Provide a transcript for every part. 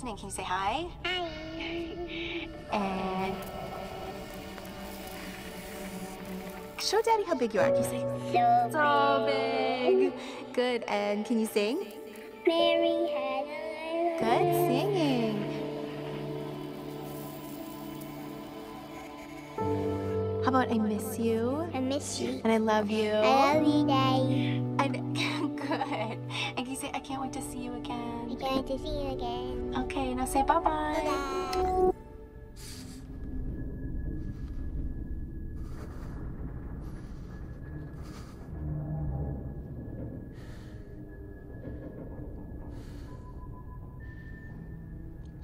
listening. Can you say hi? Hi. And show Daddy how big you are. Can you say So, so big? Good. And can you sing? Mary had a Good singing. How about I miss you I miss you. and I love you? I love you, Daddy. And good. And can you say I can't wait to see you again? Can't wait to see you again. Okay, now say bye bye. Bye.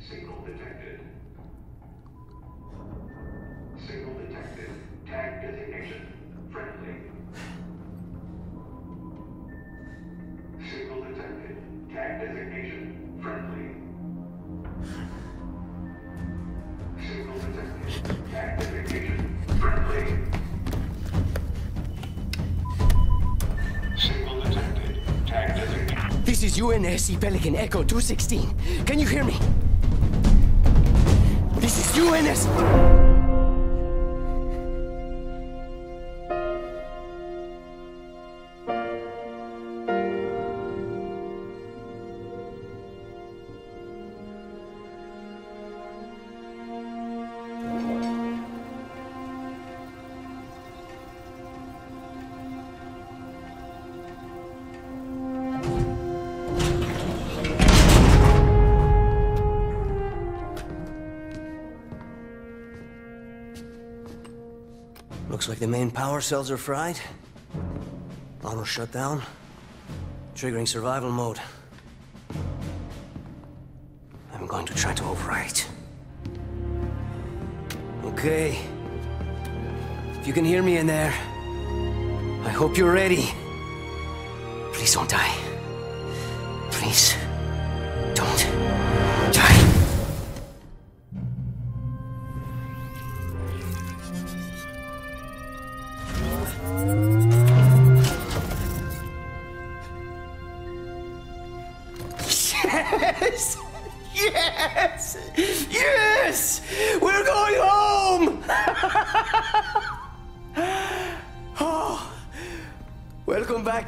Signal detected. Signal detected. Tag designation. Friendly. Signal detected. Tag designation. Friendly. Signal detected. Tag designation. Friendly. This is UNSC Pelican Echo 216. Can you hear me? This is UNS. Power cells are fried. Auto shut down. Triggering survival mode. I'm going to try to overwrite. Okay. If you can hear me in there, I hope you're ready. Please don't die. Please. Don't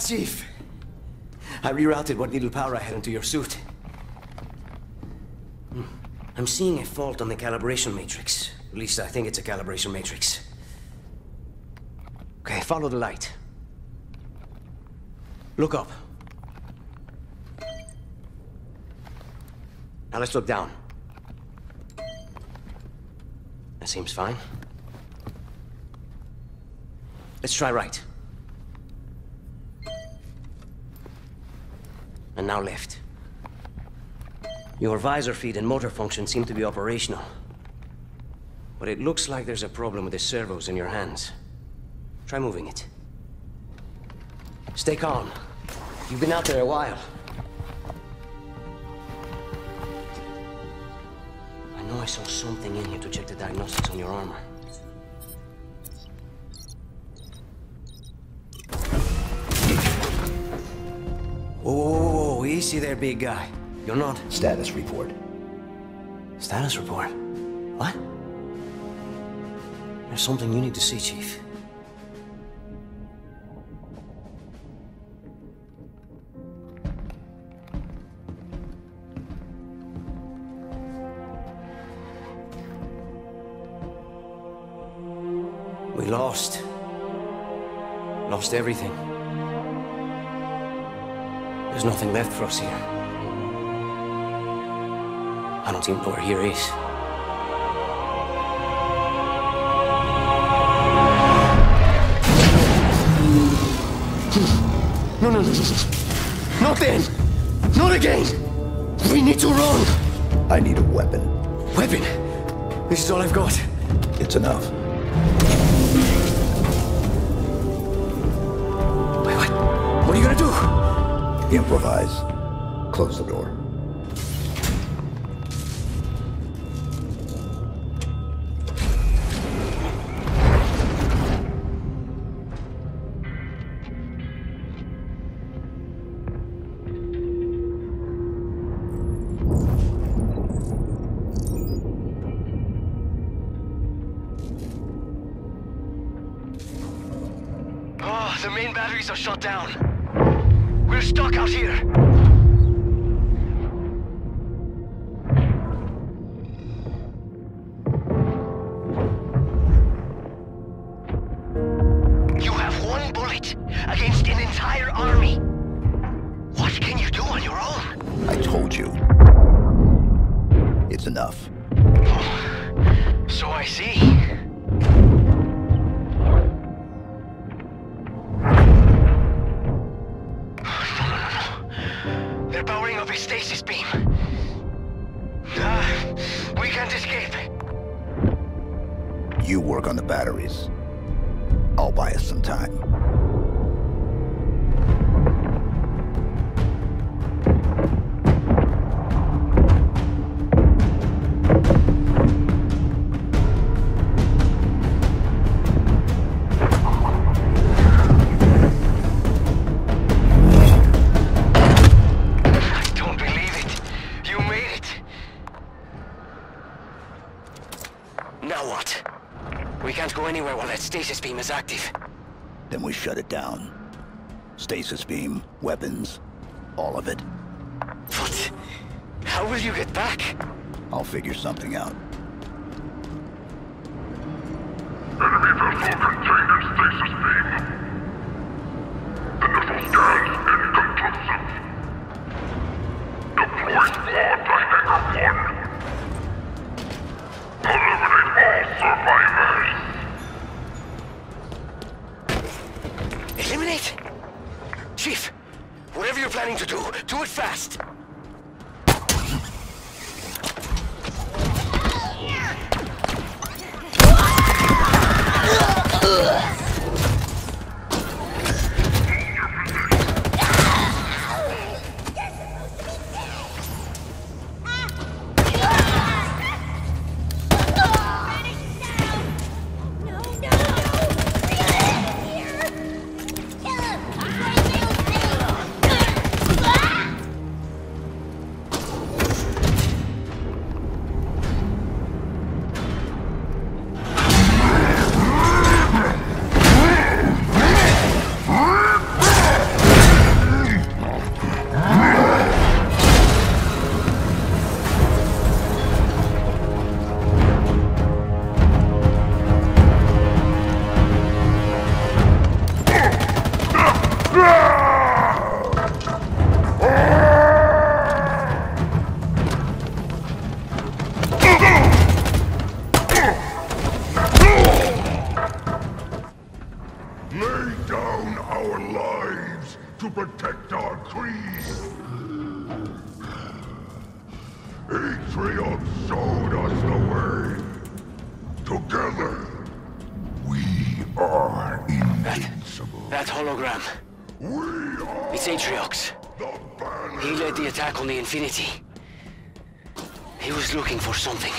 Chief. I rerouted what little power I had into your suit. Hmm. I'm seeing a fault on the calibration matrix. At least I think it's a calibration matrix. Okay, follow the light. Look up. Now let's look down. That seems fine. Let's try right. And now left. Your visor feed and motor function seem to be operational. But it looks like there's a problem with the servos in your hands. Try moving it. Stay calm. You've been out there a while. I know I saw something in here to check the diagnostics on your armor. Whoa, whoa, whoa, whoa, easy there, big guy. You're not. Status report. Status report? What? There's something you need to see, Chief. We lost. Lost everything. There's nothing left for us here. I don't even know where here is. No, no, no, no. Not then! Not again! We need to run! I need a weapon. Weapon! This is all I've got. It's enough. Improvise. Close the door. Stasis beam is active. Then we shut it down. Stasis beam, weapons, all of it. But how will you get back? I'll figure something out. The Infinity. He was looking for something.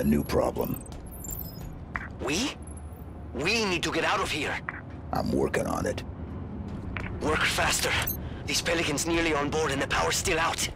a new problem. We? We need to get out of here. I'm working on it. Work faster. These pelicans nearly on board and the power's still out.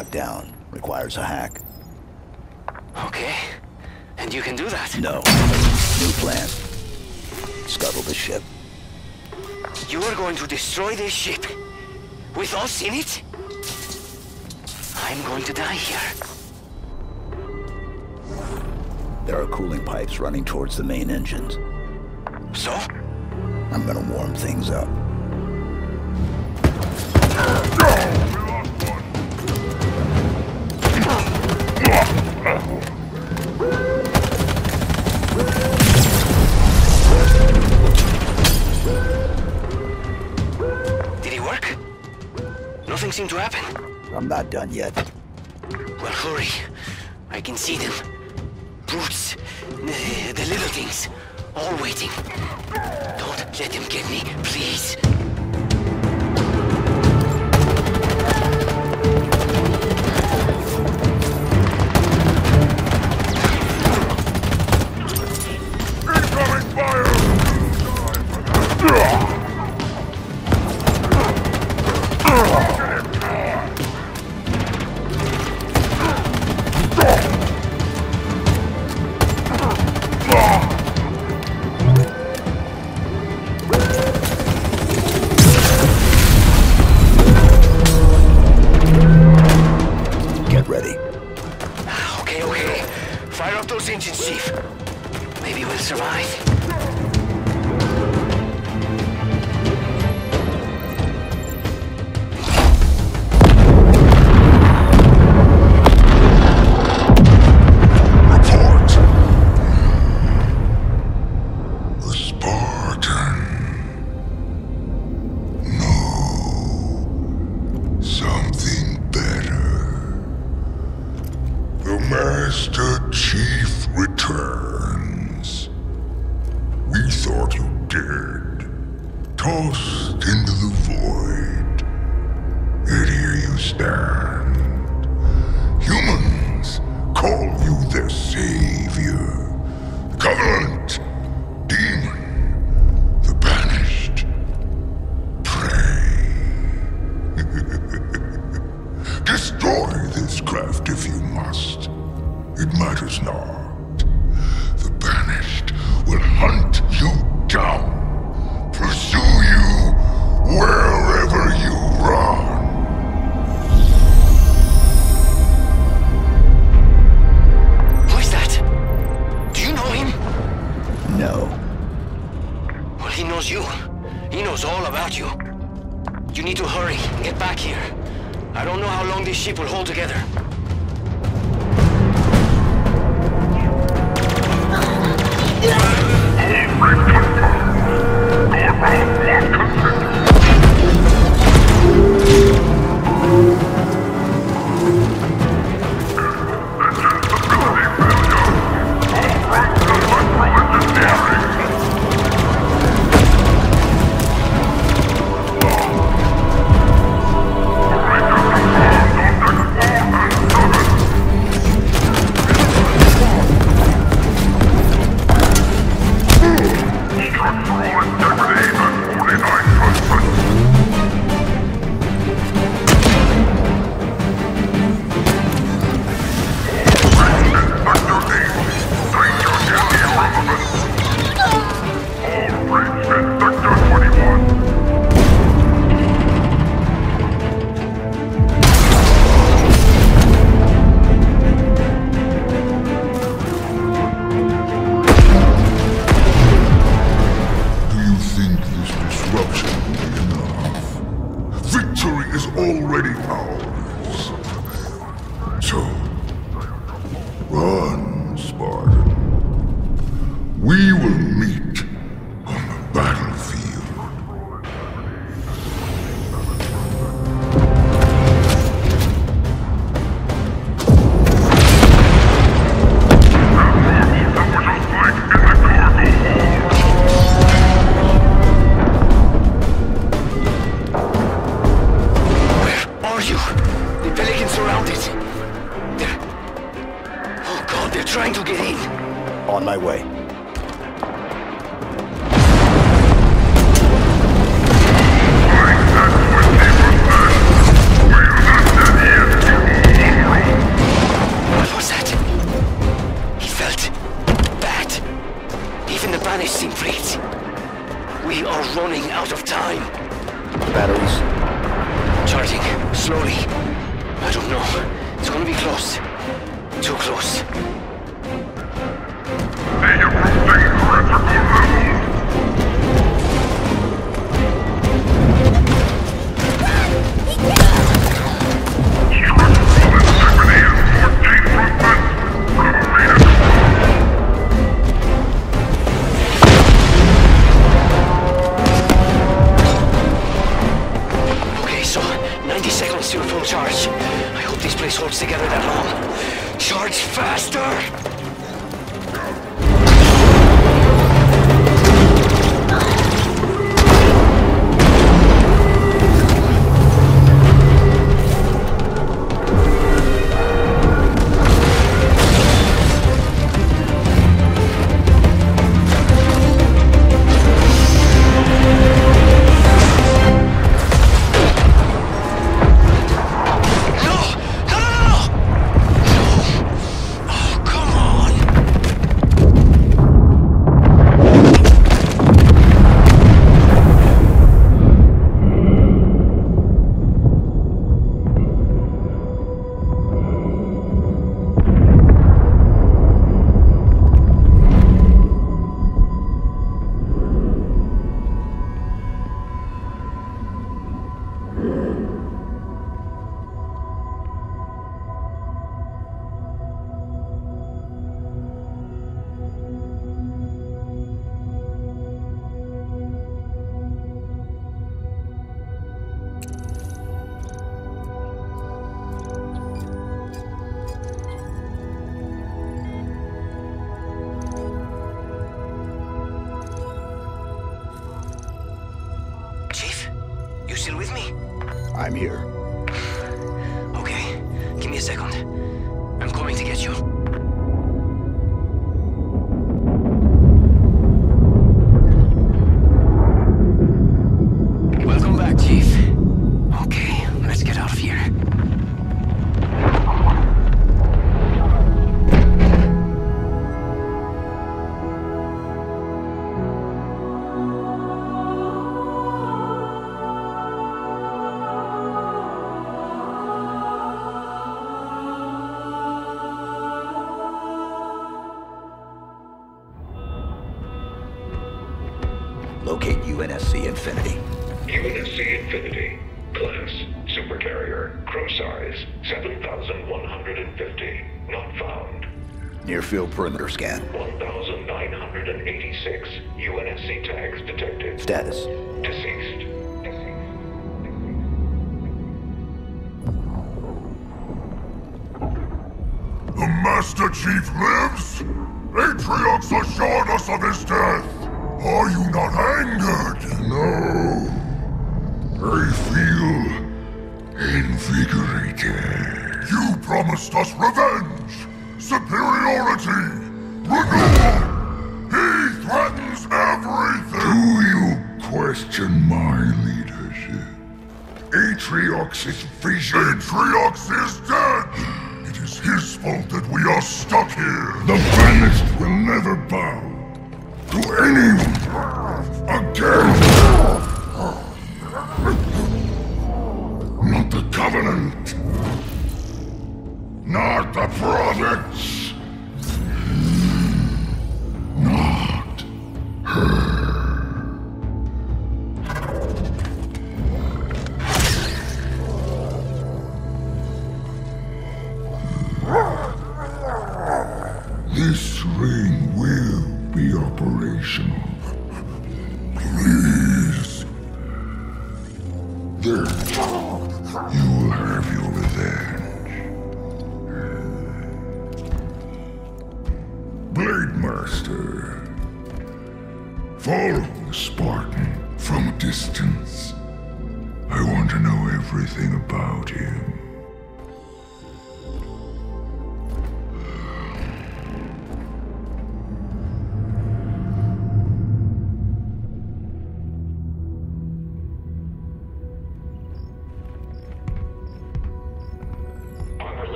locked down. Requires a hack. Okay. And you can do that? No. New plan. Scuttle the ship. You're going to destroy this ship? With us in it? I'm going to die here. There are cooling pipes running towards the main engines. So? I'm gonna warm things up. not done yet.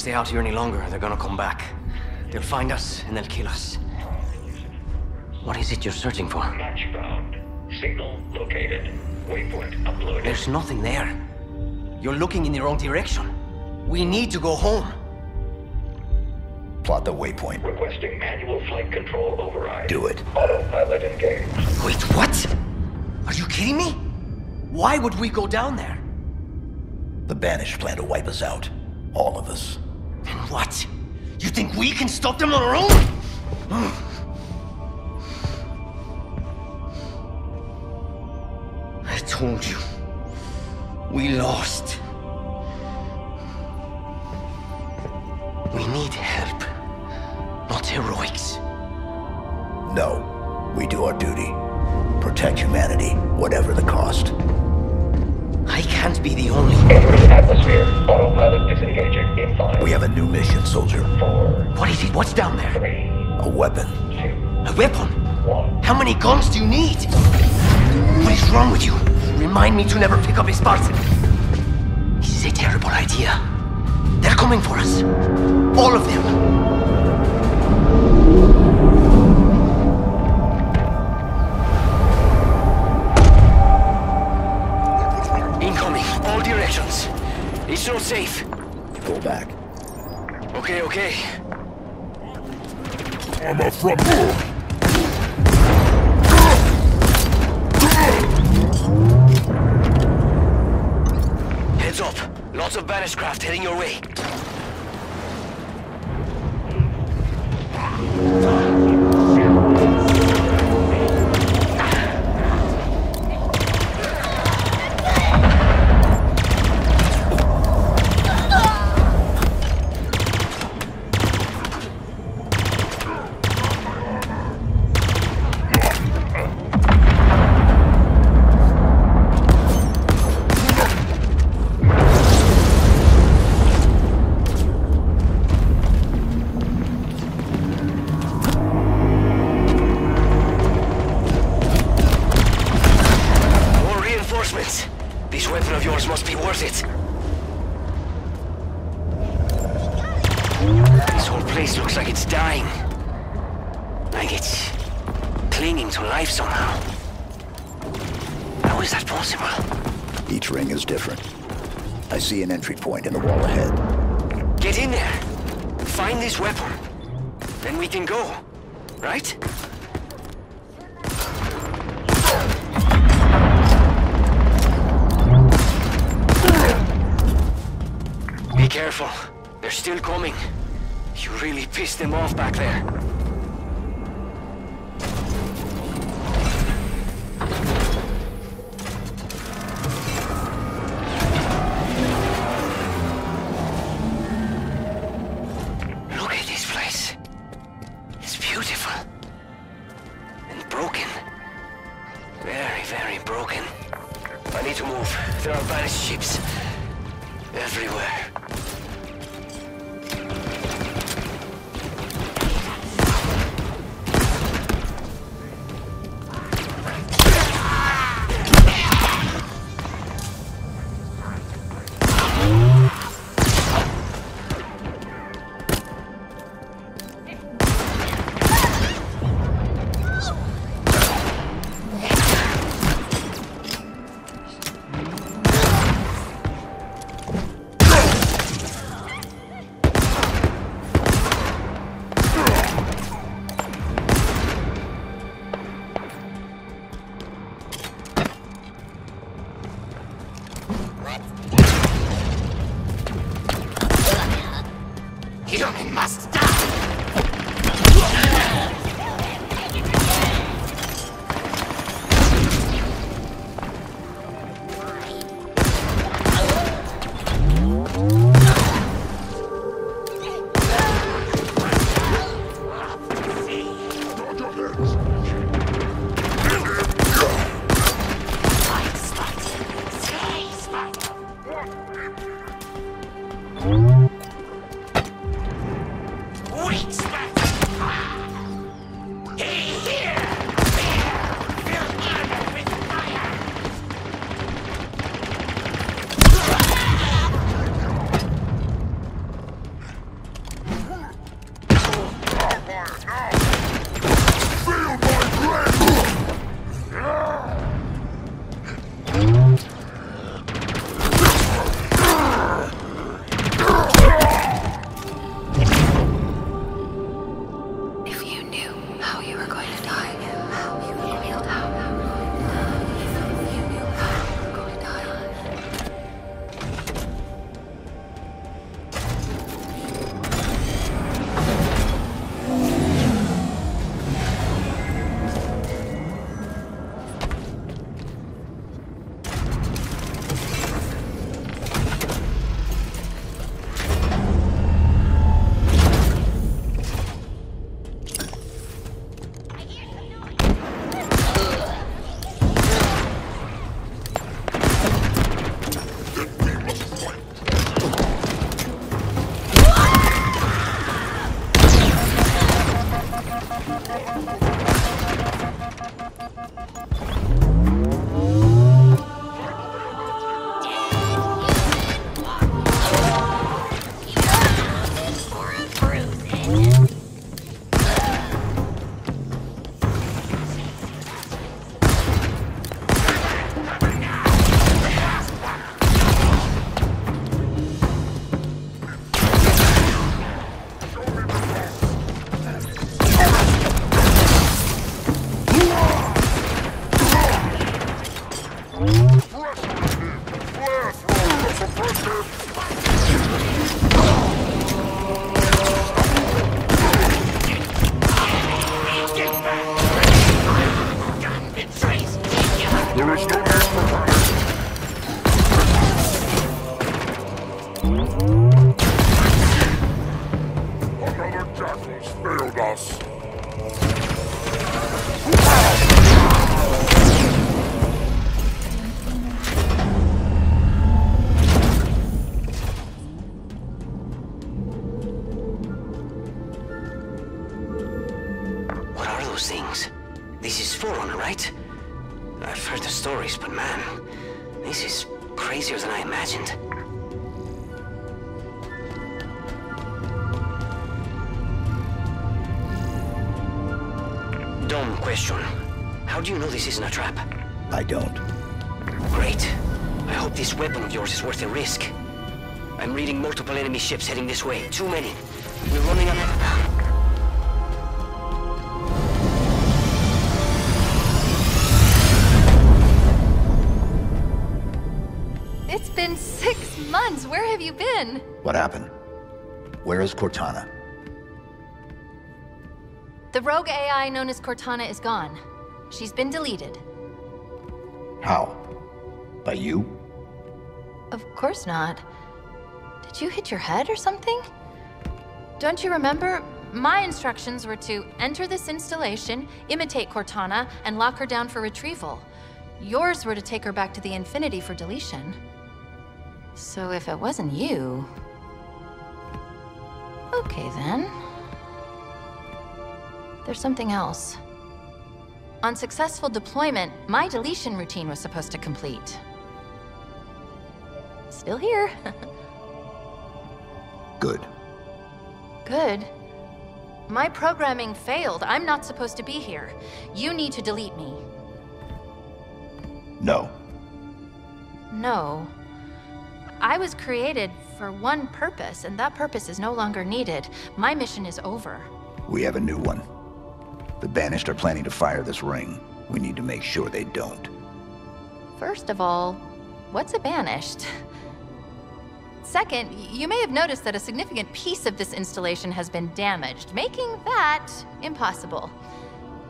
Stay out here any longer, they're gonna come back. They'll find us and they'll kill us. What is it you're searching for? Match found. Signal located. Waypoint uploaded. There's nothing there. You're looking in the wrong direction. We need to go home. Plot the waypoint. Requesting manual flight control override. Do it. Autopilot engaged. Wait, what? Are you kidding me? Why would we go down there? The Banished plan to wipe us out. We can stop them on our own? One. How do you need? What is wrong with you? Remind me to never pick up a Spartan. This is a terrible idea. They're coming for us. All of them. Incoming, all directions. It's not safe. Pull back. Okay, okay. Armor from Heads Banished craft heading your way. Ships heading this way. Too many. We're running out of... It's been six months. Where have you been? What happened? Where is Cortana? The rogue AI known as Cortana is gone. She's been deleted. Hit your head or something? Don't you remember? My instructions were to enter this installation, imitate Cortana, and lock her down for retrieval. Yours were to take her back to the Infinity for deletion. So if it wasn't you... Okay then. There's something else. On successful deployment, my deletion routine was supposed to complete. Still here. Good. My programming failed. I'm not supposed to be here. You need to delete me. No. No. I was created for one purpose, and that purpose is no longer needed. My mission is over. We have a new one. The Banished are planning to fire this ring. We need to make sure they don't. First of all, what's a banished? Second, you may have noticed that a significant piece of this installation has been damaged, making that impossible.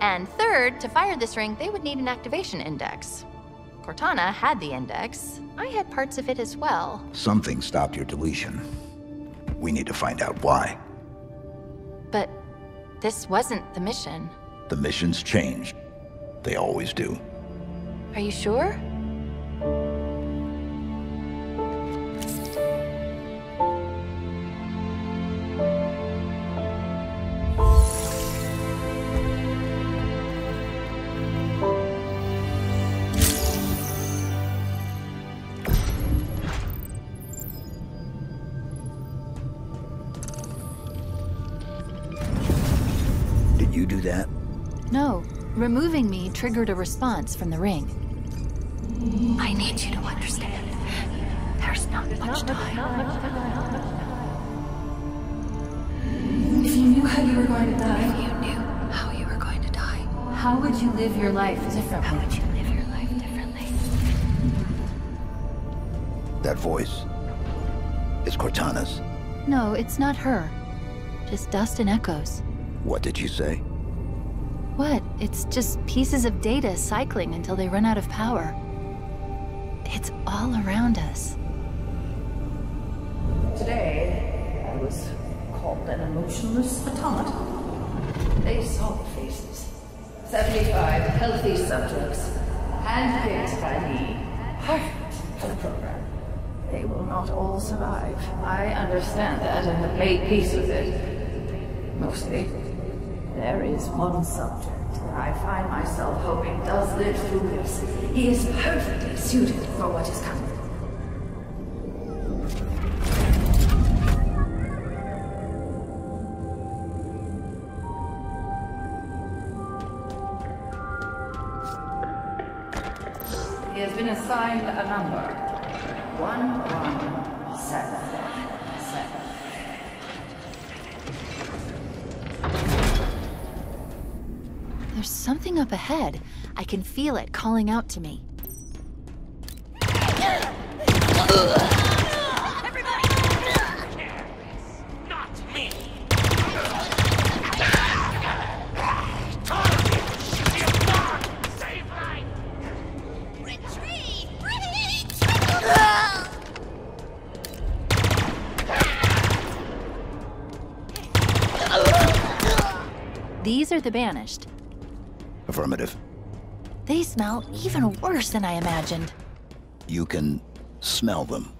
And third, to fire this ring, they would need an activation index. Cortana had the index. I had parts of it as well. Something stopped your deletion. We need to find out why. But this wasn't the mission. The missions changed. They always do. Are you sure? No. Removing me triggered a response from the ring. I need you to understand. There's not much time. If you knew how you were going to die, If you knew how you were going to die, how would you live your life differently? how would you live your life differently? That voice. is Cortana's. No, it's not her. Just dust and echoes. What did you say? What? It's just pieces of data cycling until they run out of power. It's all around us. Today, I was called an emotionless automaton. They saw the faces. 75 healthy subjects, handpicked by me, perfect for the program. They will not all survive. I understand that and have made peace with it. Mostly. There is one subject that I find myself hoping does live through this. He is perfectly suited for what is coming. He has been assigned a number. 117. There's something up ahead. I can feel it calling out to me. These are the banished. Affirmative. They smell even worse than I imagined. You can smell them.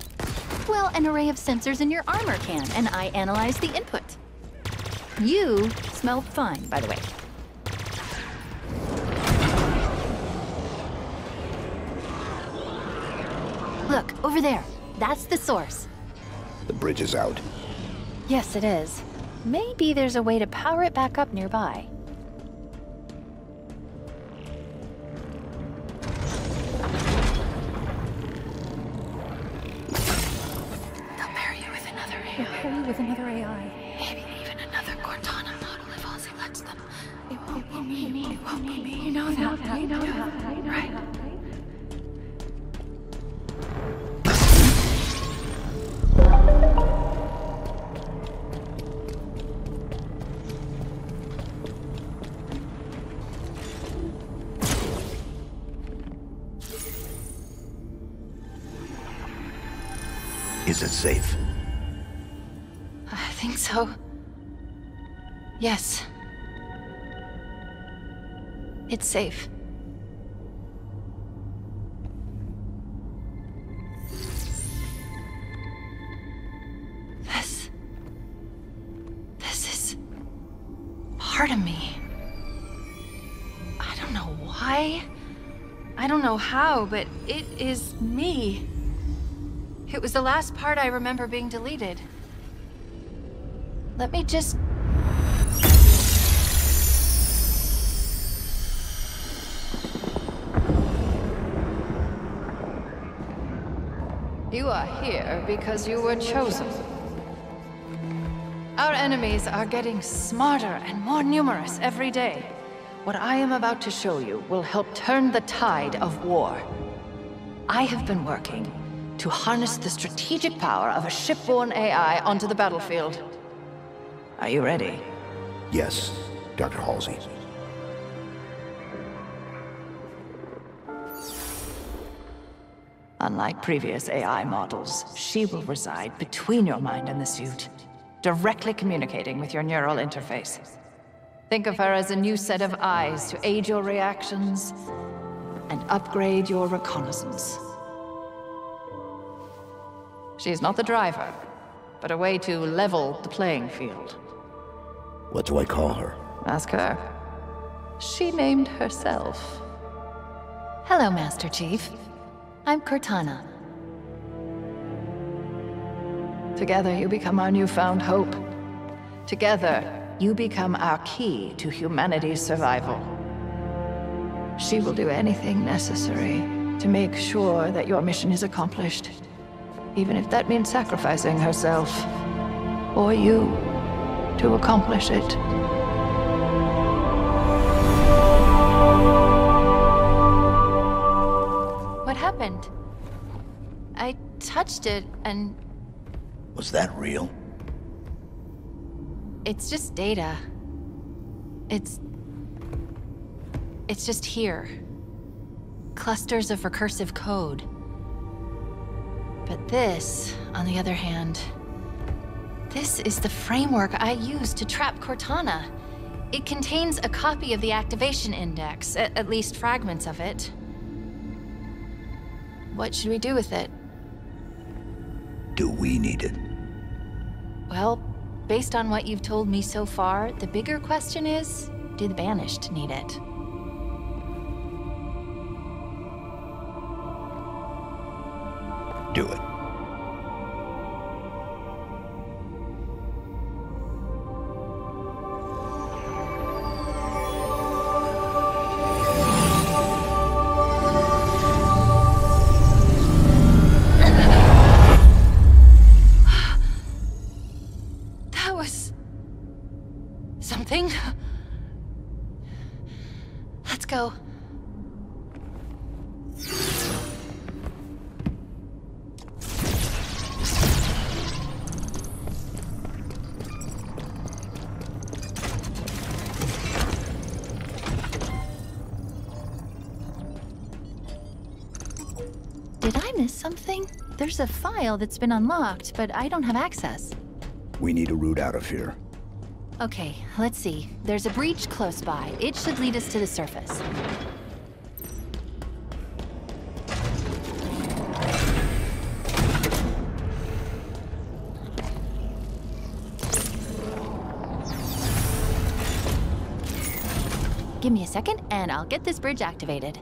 Well, an array of sensors in your armor can, and I analyze the input. You smell fine, by the way. Look, over there. That's the source. The bridge is out. Yes, it is. Maybe there's a way to power it back up nearby. Safe. This. This is. part of me. I don't know why. I don't know how, but it is me. It was the last part I remember being deleted. Let me just here because you were chosen. Our enemies are getting smarter and more numerous every day. What I am about to show you will help turn the tide of war. I have been working to harness the strategic power of a shipborne AI onto the battlefield. Are you ready? Yes, Dr. Halsey. Unlike previous AI models, she will reside between your mind and the suit, directly communicating with your neural interface. Think of her as a new set of eyes to aid your reactions and upgrade your reconnaissance. She's not the driver, but a way to level the playing field. What do I call her? Ask her. She named herself. Hello, Master Chief. I'm Cortana. Together you become our newfound hope. Together, you become our key to humanity's survival. She will do anything necessary to make sure that your mission is accomplished. Even if that means sacrificing herself, or you, to accomplish it. Touched it and Was that real? it's just data. It's. It's just here. Clusters of recursive code. But this, on the other hand, this is the framework I use to trap Cortana. It contains a copy of the activation index, at, at least fragments of it. What should we do with it? Do we need it? Well, based on what you've told me so far, the bigger question is, do the Banished need it? Do it. File that's been unlocked, but I don't have access. We need a route out of here. Okay, let's see. There's a breach close by. It should lead us to the surface. Give me a second, and I'll get this bridge activated.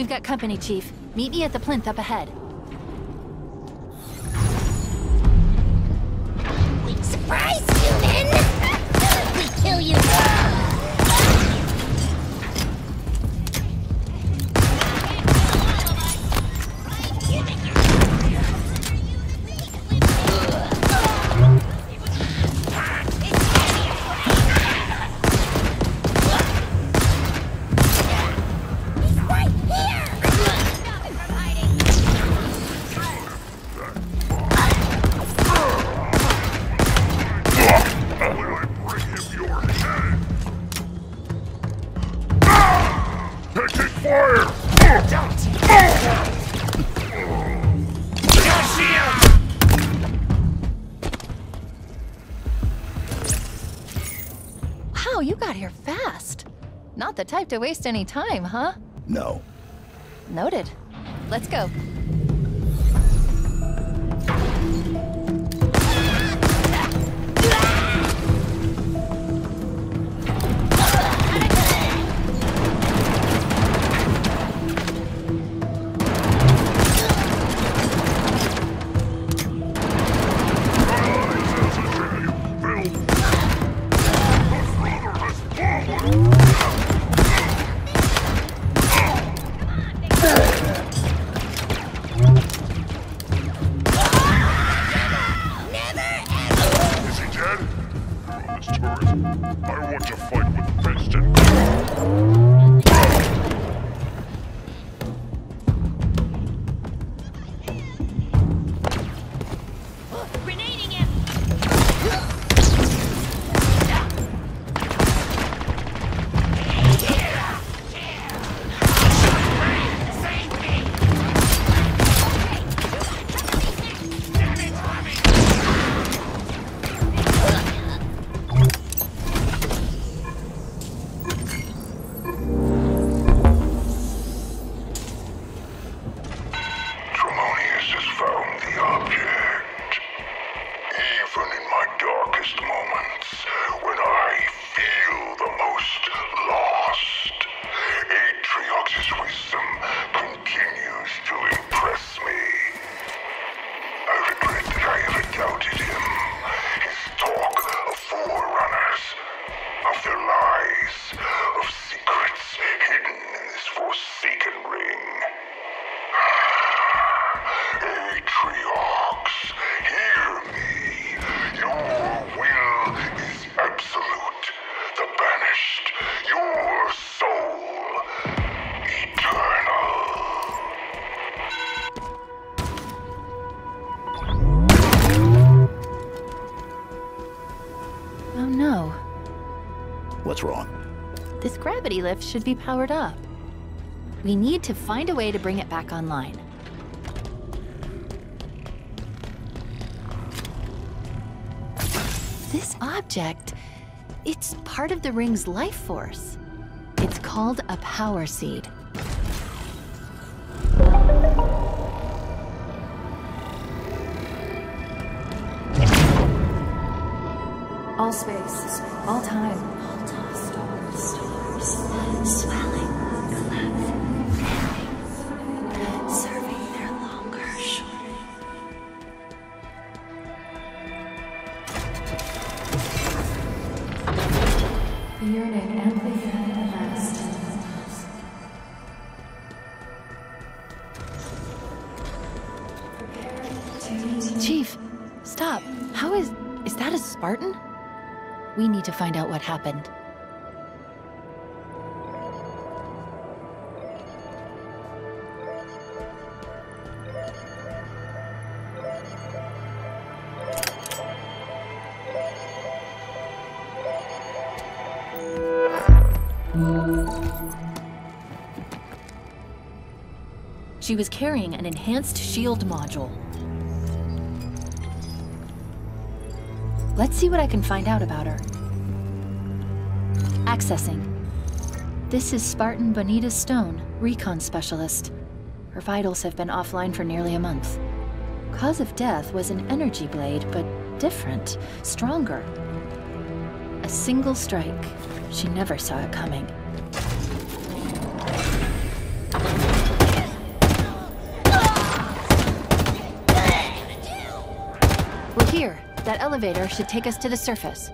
We've got company, Chief. Meet me at the plinth up ahead. The type to waste any time, huh? No. Noted. Let's go. Gravity lift should be powered up. We need to find a way to bring it back online. This object, it's part of the ring's life force. It's called a power seed. All space, Spartan? We need to find out what happened. She was carrying an enhanced shield module. Let's see what I can find out about her. Accessing. This is Spartan Bonita Stone, recon specialist. Her vitals have been offline for nearly a month. Cause of death was an energy blade, but different, stronger. A single strike. She never saw it coming. Elevator should take us to the surface.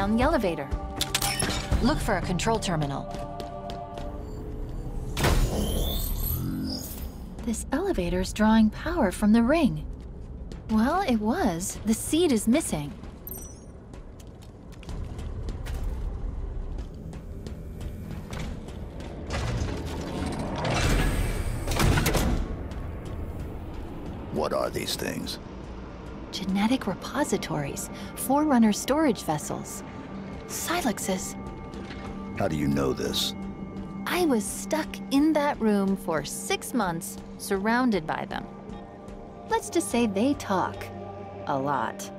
Down the elevator. Look for a control terminal. This elevator's drawing power from the ring. Well, it was. The seed is missing. What are these things? Genetic repositories, Forerunner storage vessels. Silexes. How do you know this? I was stuck in that room for six months, surrounded by them. Let's just say they talk. A lot.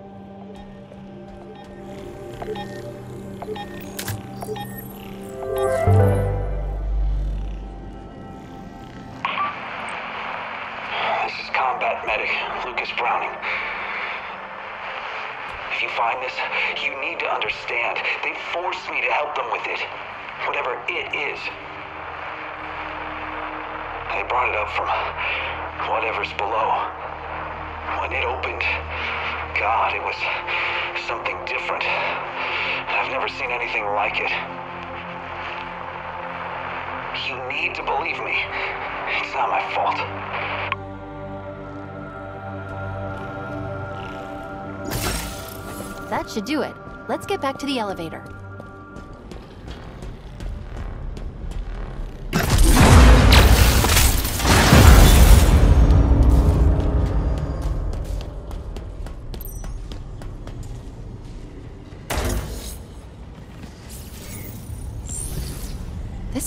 Up from whatever's below. When it opened, God, it was something different. I've never seen anything like it. You need to believe me. It's not my fault. That should do it. Let's get back to the elevator.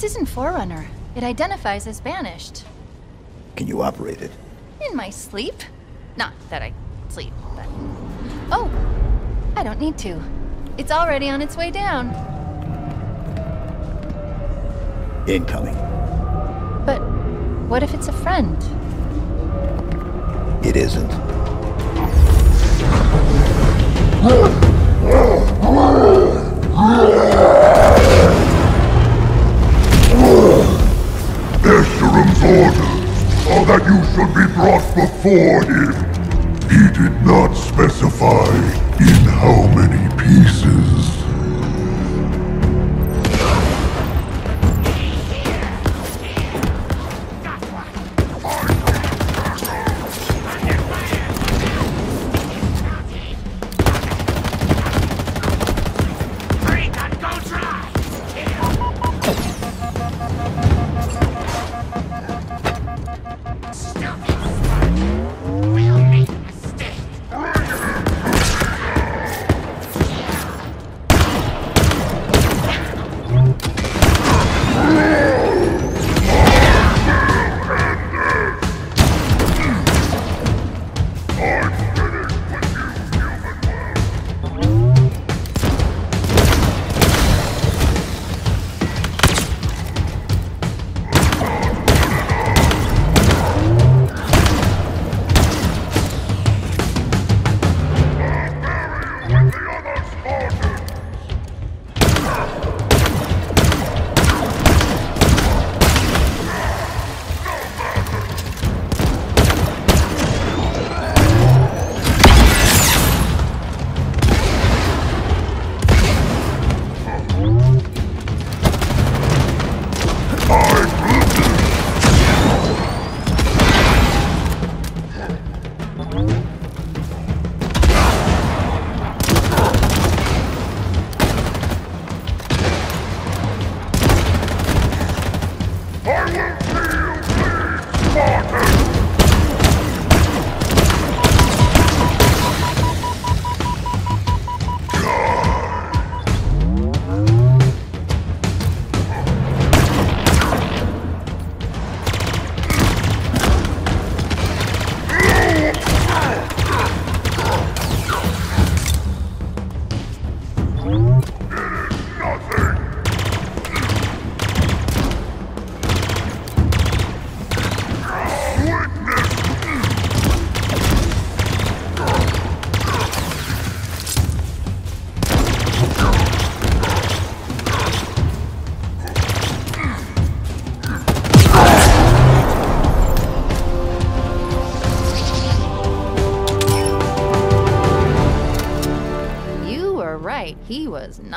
Isn't Forerunner. It identifies as banished. Can you operate it? In my sleep? Not that I sleep, but. Oh! I don't need to. It's already on its way down. Incoming. But what if it's a friend? It isn't. orders are that you should be brought before him. He did not specify in how many pieces.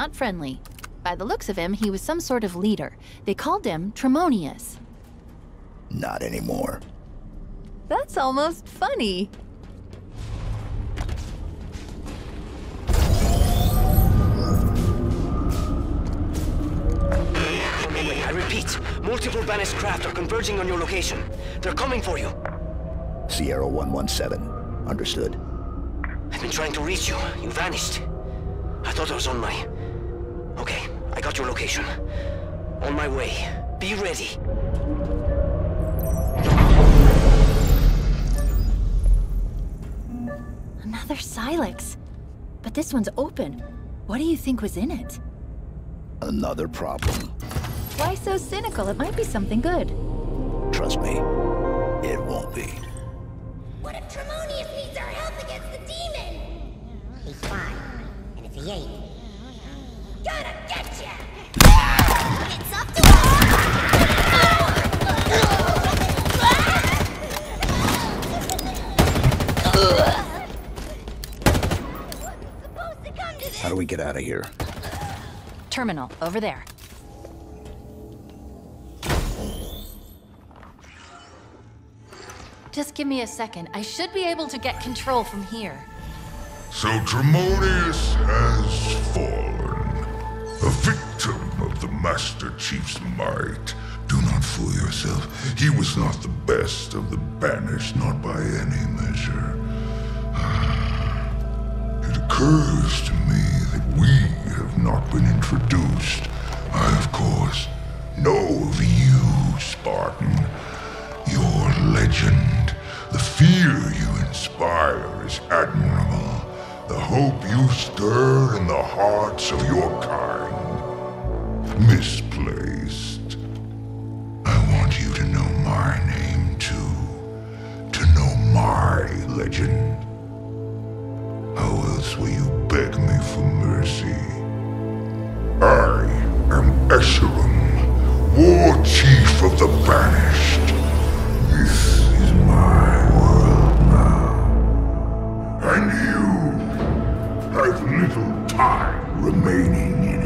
Not friendly. By the looks of him, he was some sort of leader. They called him Tremonius. Not anymore. That's almost funny. I repeat, multiple banished craft are converging on your location. They're coming for you. Sierra 117. Understood. I've been trying to reach you. You vanished. I thought I was on my... Okay, your location. On my way. Be ready. Another Silex. But this one's open. What do you think was in it? Another problem. Why so cynical? It might be something good. Trust me, out of here? Terminal, over there. Just give me a second. I should be able to get control from here. So Tremonius has fallen. A victim of the Master Chief's might. Do not fool yourself. He was not the best of the banished, not by any measure. Ah, it occurs to me that we have not been introduced. I, of course, know of you, Spartan. Your legend, the fear you inspire is admirable. The hope you stir in the hearts of your kind. Misplaced. I want you to know my name too. To know my legend. How else will you beg me for mercy? I am Escharum, War Chief of the Banished. This is my world now. And you have little time remaining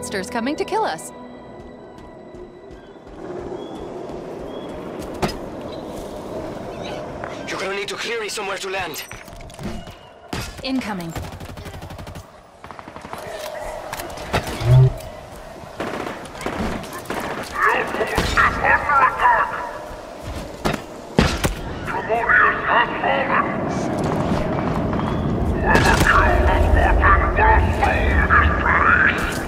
monsters coming to kill us. You're gonna need to clear me somewhere to land. Incoming. Tremonius has fallen. Whoever killed the Spartan will fall in this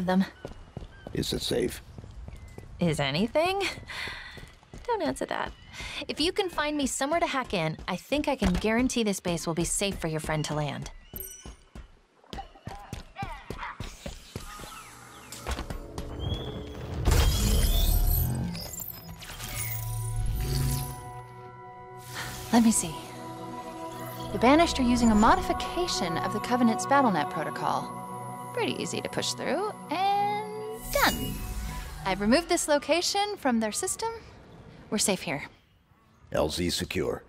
of them. Is it safe? Is anything? Don't answer that. If you can find me somewhere to hack in, I think I can guarantee this base will be safe for your friend to land. Let me see. The Banished are using a modification of the Covenant's BattleNet protocol. Pretty easy to push through, done. I've removed this location from their system. We're safe here. LZ secure.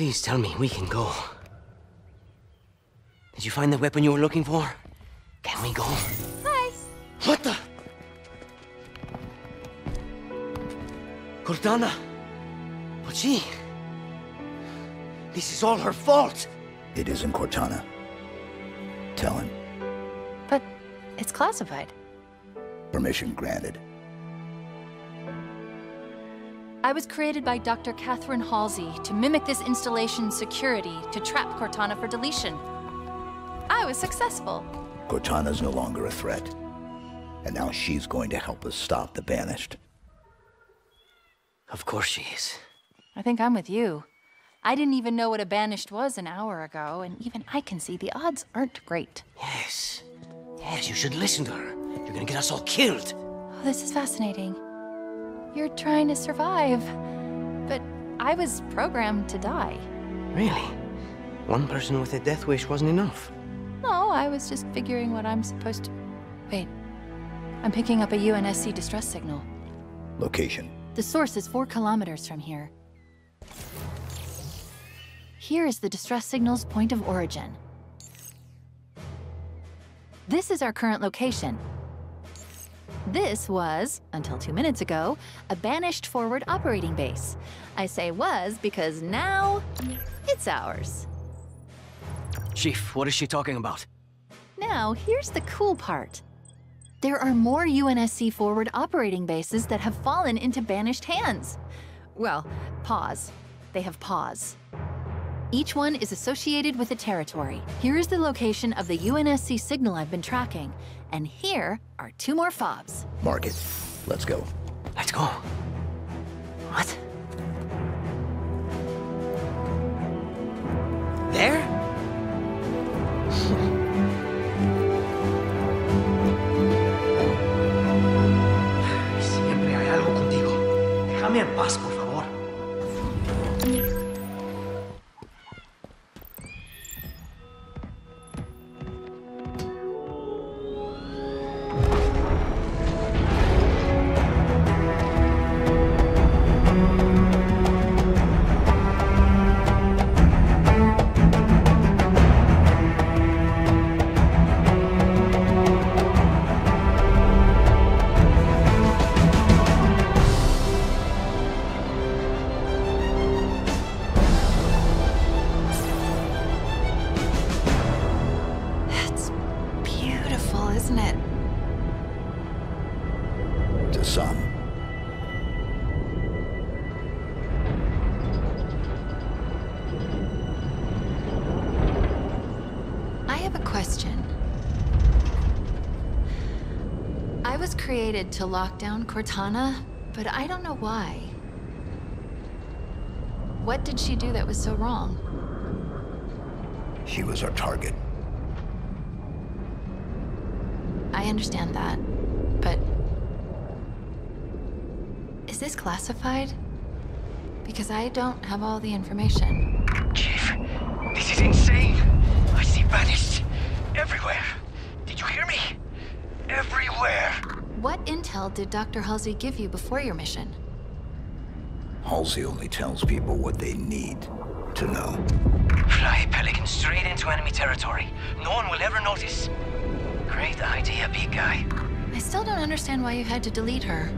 Please tell me we can go. Did you find the weapon you were looking for? Can we go? Hi. What the? Cortana. But she. This is all her fault. It isn't Cortana. Tell him. But it's classified. Permission granted. I was created by Dr. Catherine Halsey to mimic this installation's security to trap Cortana for deletion. I was successful. Cortana's no longer a threat. And now she's going to help us stop the Banished. Of course she is. I think I'm with you. I didn't even know what a banished was an hour ago, and even I can see the odds aren't great. Yes. Yes, you should listen to her. You're gonna get us all killed. Oh, this is fascinating. You're trying to survive, but I was programmed to die. Really? One person with a death wish wasn't enough. No, I was just figuring what I'm supposed to. Wait. I'm picking up a UNSC distress signal. Location. The source is four kilometers from here. Here is the distress signal's point of origin. This is our current location. This was, until two minutes ago, a banished forward operating base. I say was because now it's ours. Chief, what is she talking about? Now, here's the cool part. There are more UNSC forward operating bases that have fallen into banished hands. Well, paws. They have paws. Each one is associated with a territory. Here is the location of the UNSC signal I've been tracking. And here are two more fobs. Mark it. Let's go. Let's go. What? There? Siempre hay algo contigo. Déjame en paz, por favor. To lock down Cortana, but I don't know why. What did she do that was so wrong? She was our target. I understand that, but... Is this classified? Because I don't have all the information. Chief, this is insane. I see banished everywhere. Did you hear me? Everywhere. What intel did Dr. Halsey give you before your mission? Halsey only tells people what they need to know. Fly Pelican straight into enemy territory. No one will ever notice. Great idea, big guy. I still don't understand why you had to delete her.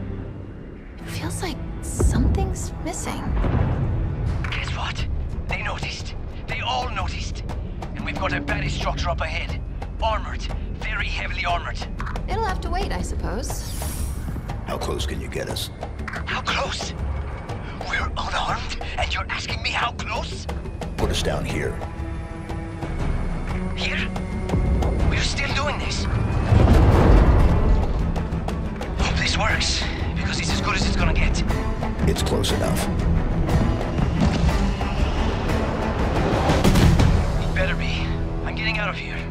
It feels like something's missing. Guess what? They noticed. They all noticed. And we've got a banished structure up ahead. Armored. Very heavily armored. It'll have to wait, I suppose. How close can you get us? How close? We're unarmed, and you're asking me how close? Put us down here. Here? We're still doing this. Hope this works, because it's as good as it's gonna get. It's close enough. It better be. I'm getting out of here.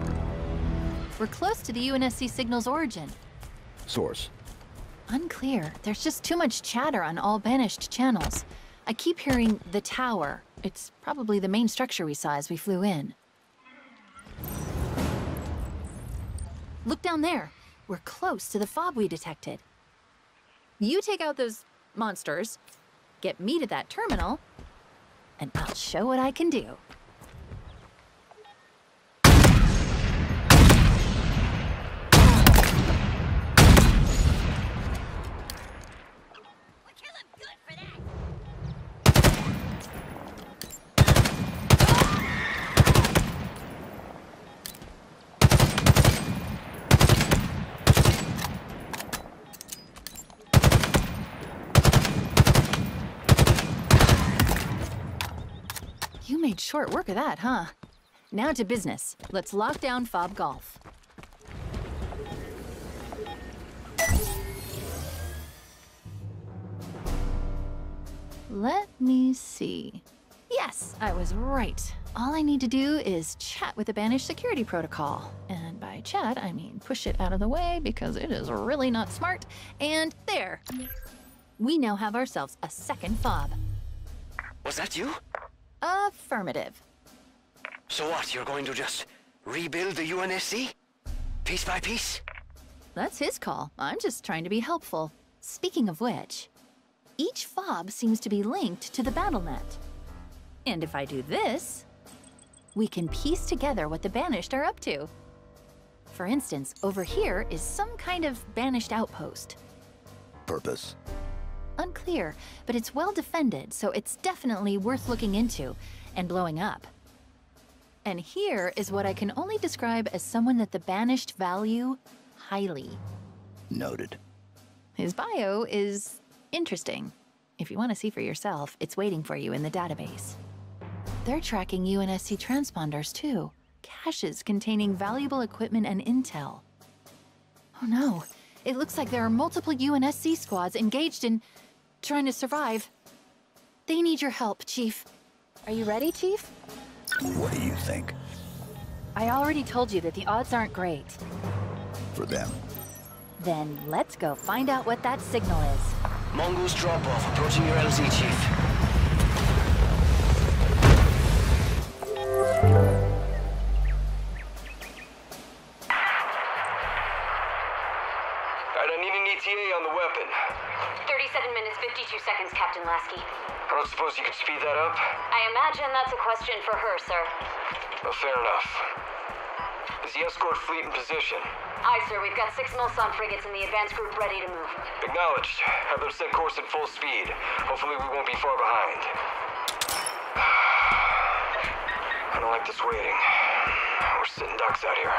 We're close to the UNSC signal's origin. Source. Unclear. There's just too much chatter on all banished channels. I keep hearing the tower. It's probably the main structure we saw as we flew in. Look down there. We're close to the fob we detected. You take out those monsters, get me to that terminal, and I'll show what I can do. You made short work of that, huh? Now to business. Let's lock down Fob Golf. Let me see. Yes, I was right. All I need to do is chat with the banished security protocol. And by chat, I mean push it out of the way because it is really not smart. And there. We now have ourselves a second fob. Was that you? Affirmative. So what, you're going to just rebuild the UNSC? Piece by piece? That's his call. I'm just trying to be helpful. Speaking of which, each fob seems to be linked to the BattleNet. And if I do this, we can piece together what the Banished are up to. For instance, over here is some kind of Banished outpost. Purpose. Unclear, but it's well defended, so it's definitely worth looking into and blowing up. And here is what I can only describe as someone that the Banished value highly. Noted. His bio is interesting. If you want to see for yourself, it's waiting for you in the database. They're tracking UNSC transponders too. Caches containing valuable equipment and intel. Oh no, it looks like there are multiple UNSC squads engaged in trying to survive. They need your help, Chief. Are you ready, Chief? What do you think? I already told you that the odds aren't great. For them. Then let's go find out what that signal is. Mongoose drop-off approaching your LZ, Chief. Lasky. I don't suppose you could speed that up? I imagine that's a question for her, sir. Well, fair enough. Is the escort fleet in position? Aye, sir. We've got six Milson frigates in the advance group ready to move. Acknowledged. Have them set course at full speed. Hopefully we won't be far behind. I don't like this waiting. We're sitting ducks out here.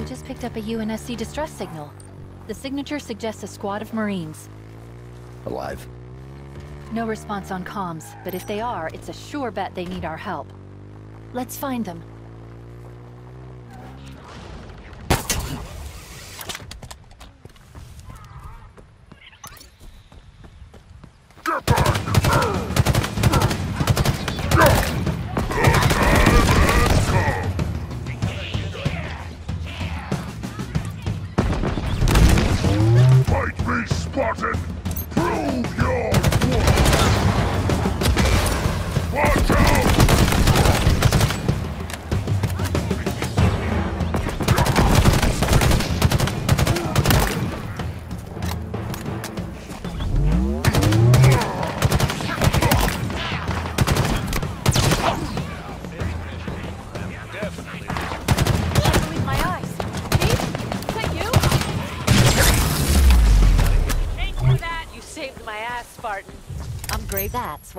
We just picked up a UNSC distress signal. The signature suggests a squad of Marines. Alive. No response on comms, but if they are, it's a sure bet they need our help. Let's find them.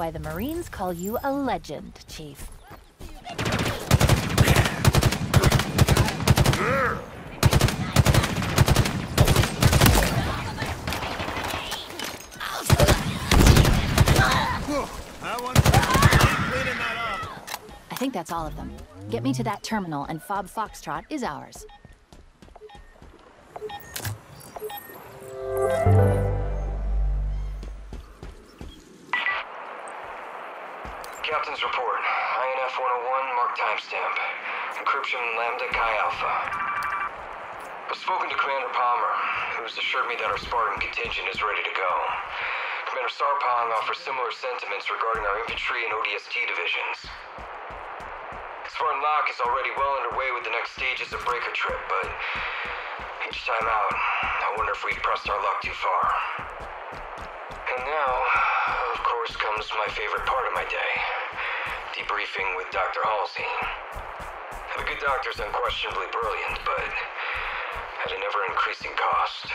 Why the Marines call you a legend, Chief. I think that's all of them. Get me to that terminal, and Fob Foxtrot is ours. Timestamp. Encryption Lambda Chi Alpha. I've spoken to Commander Palmer, who's assured me that our Spartan contingent is ready to go. Commander Sarpong offers similar sentiments regarding our infantry and ODST divisions. Spartan Locke is already well underway with the next stages of Breaker Trip, but each time out, I wonder if we've pressed our luck too far. And now, of course, comes my favorite part of my day debriefing with Dr. Halsey. The good doctor's unquestionably brilliant, but at an ever increasing cost.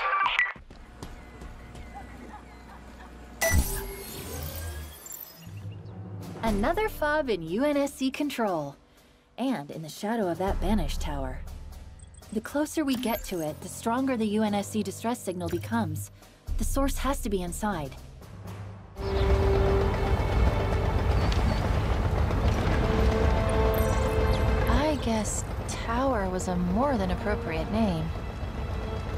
Another fob in UNSC control. And in the shadow of that Banish Tower. The closer we get to it, the stronger the UNSC distress signal becomes. The source has to be inside. Guess Tower was a more than appropriate name.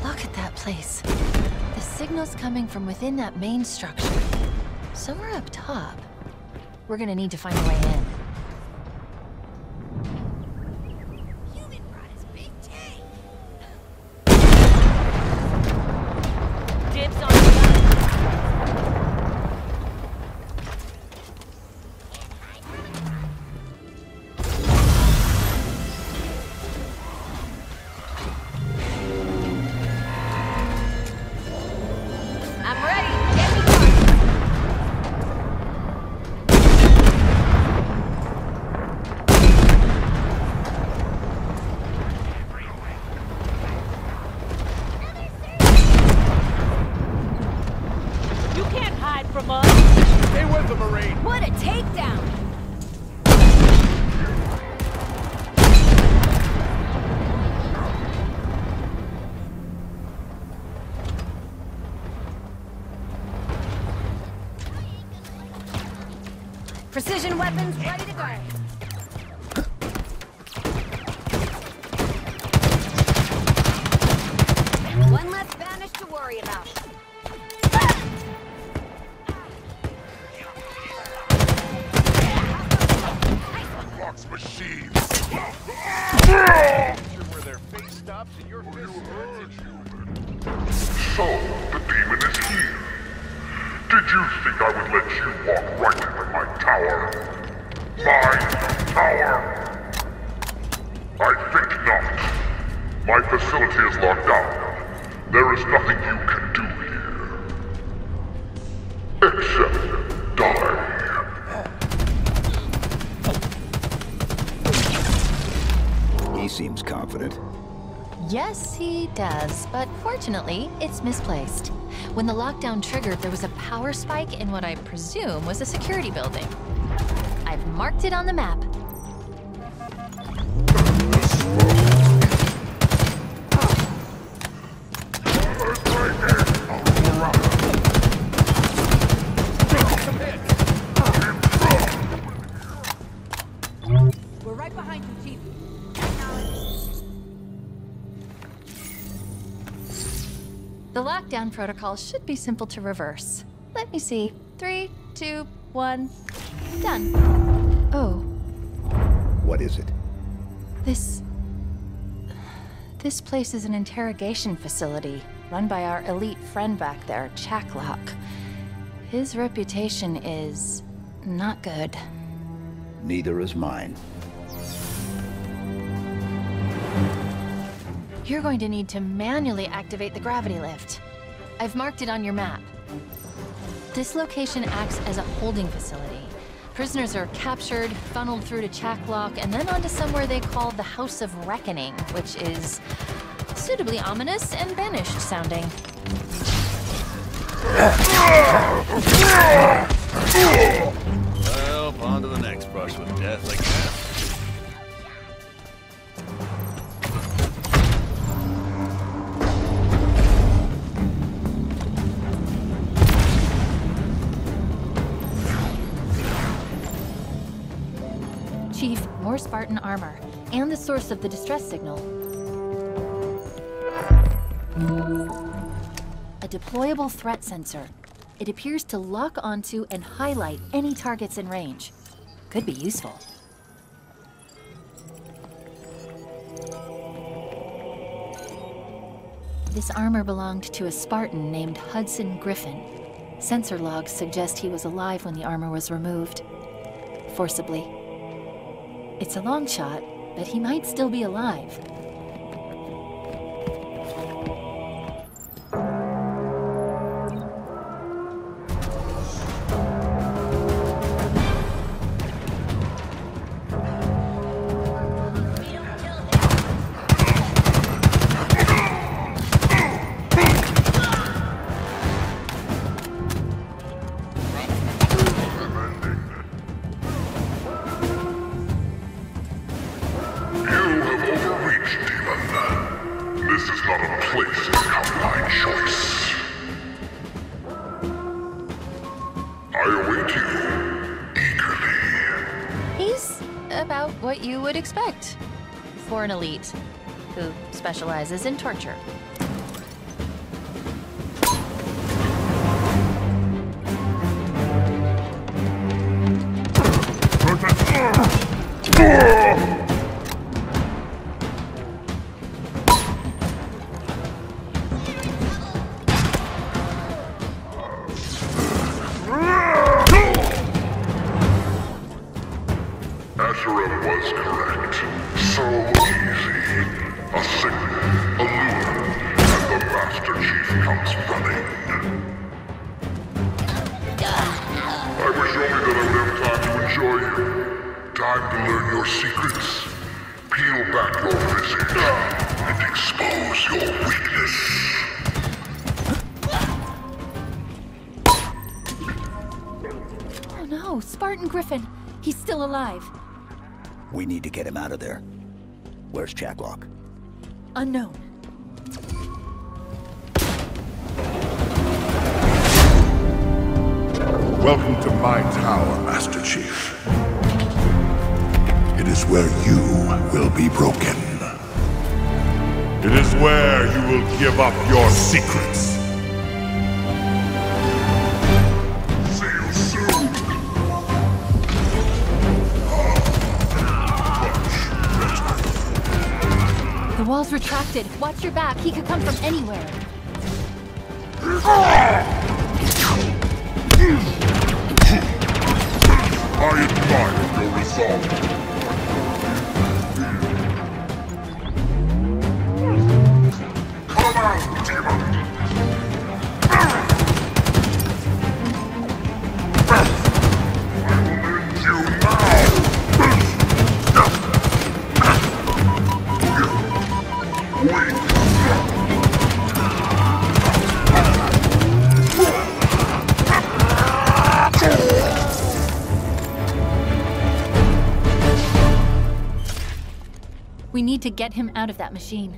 Look at that place. The signal's coming from within that main structure. Somewhere up top. We're gonna need to find a way in. Weapons ready but fortunately, it's misplaced. When the lockdown triggered, there was a power spike in what I presume was a security building. I've marked it on the map. Protocol should be simple to reverse. Let me see. Three, two, one. Done. Oh, What is it? this. This place is an interrogation facility run by our elite friend back there, Chak 'Lok. His reputation is not good. Neither is mine. You're going to need to manually activate the gravity lift. I've marked it on your map. This location acts as a holding facility. Prisoners are captured, funneled through to Chak 'Lok, and then onto somewhere they call the House of Reckoning, which is suitably ominous and banished sounding. on to the next brush with death, I guess. More Spartan armor, and the source of the distress signal. A deployable threat sensor. It appears to lock onto and highlight any targets in range. Could be useful. This armor belonged to a Spartan named Hudson Griffin. Sensor logs suggest he was alive when the armor was removed. Forcibly. It's a long shot, but he might still be alive. About what you would expect for an elite who specializes in torture. Escharum secrets. The wall's retracted. Watch your back. He could come from anywhere. To get him out of that machine.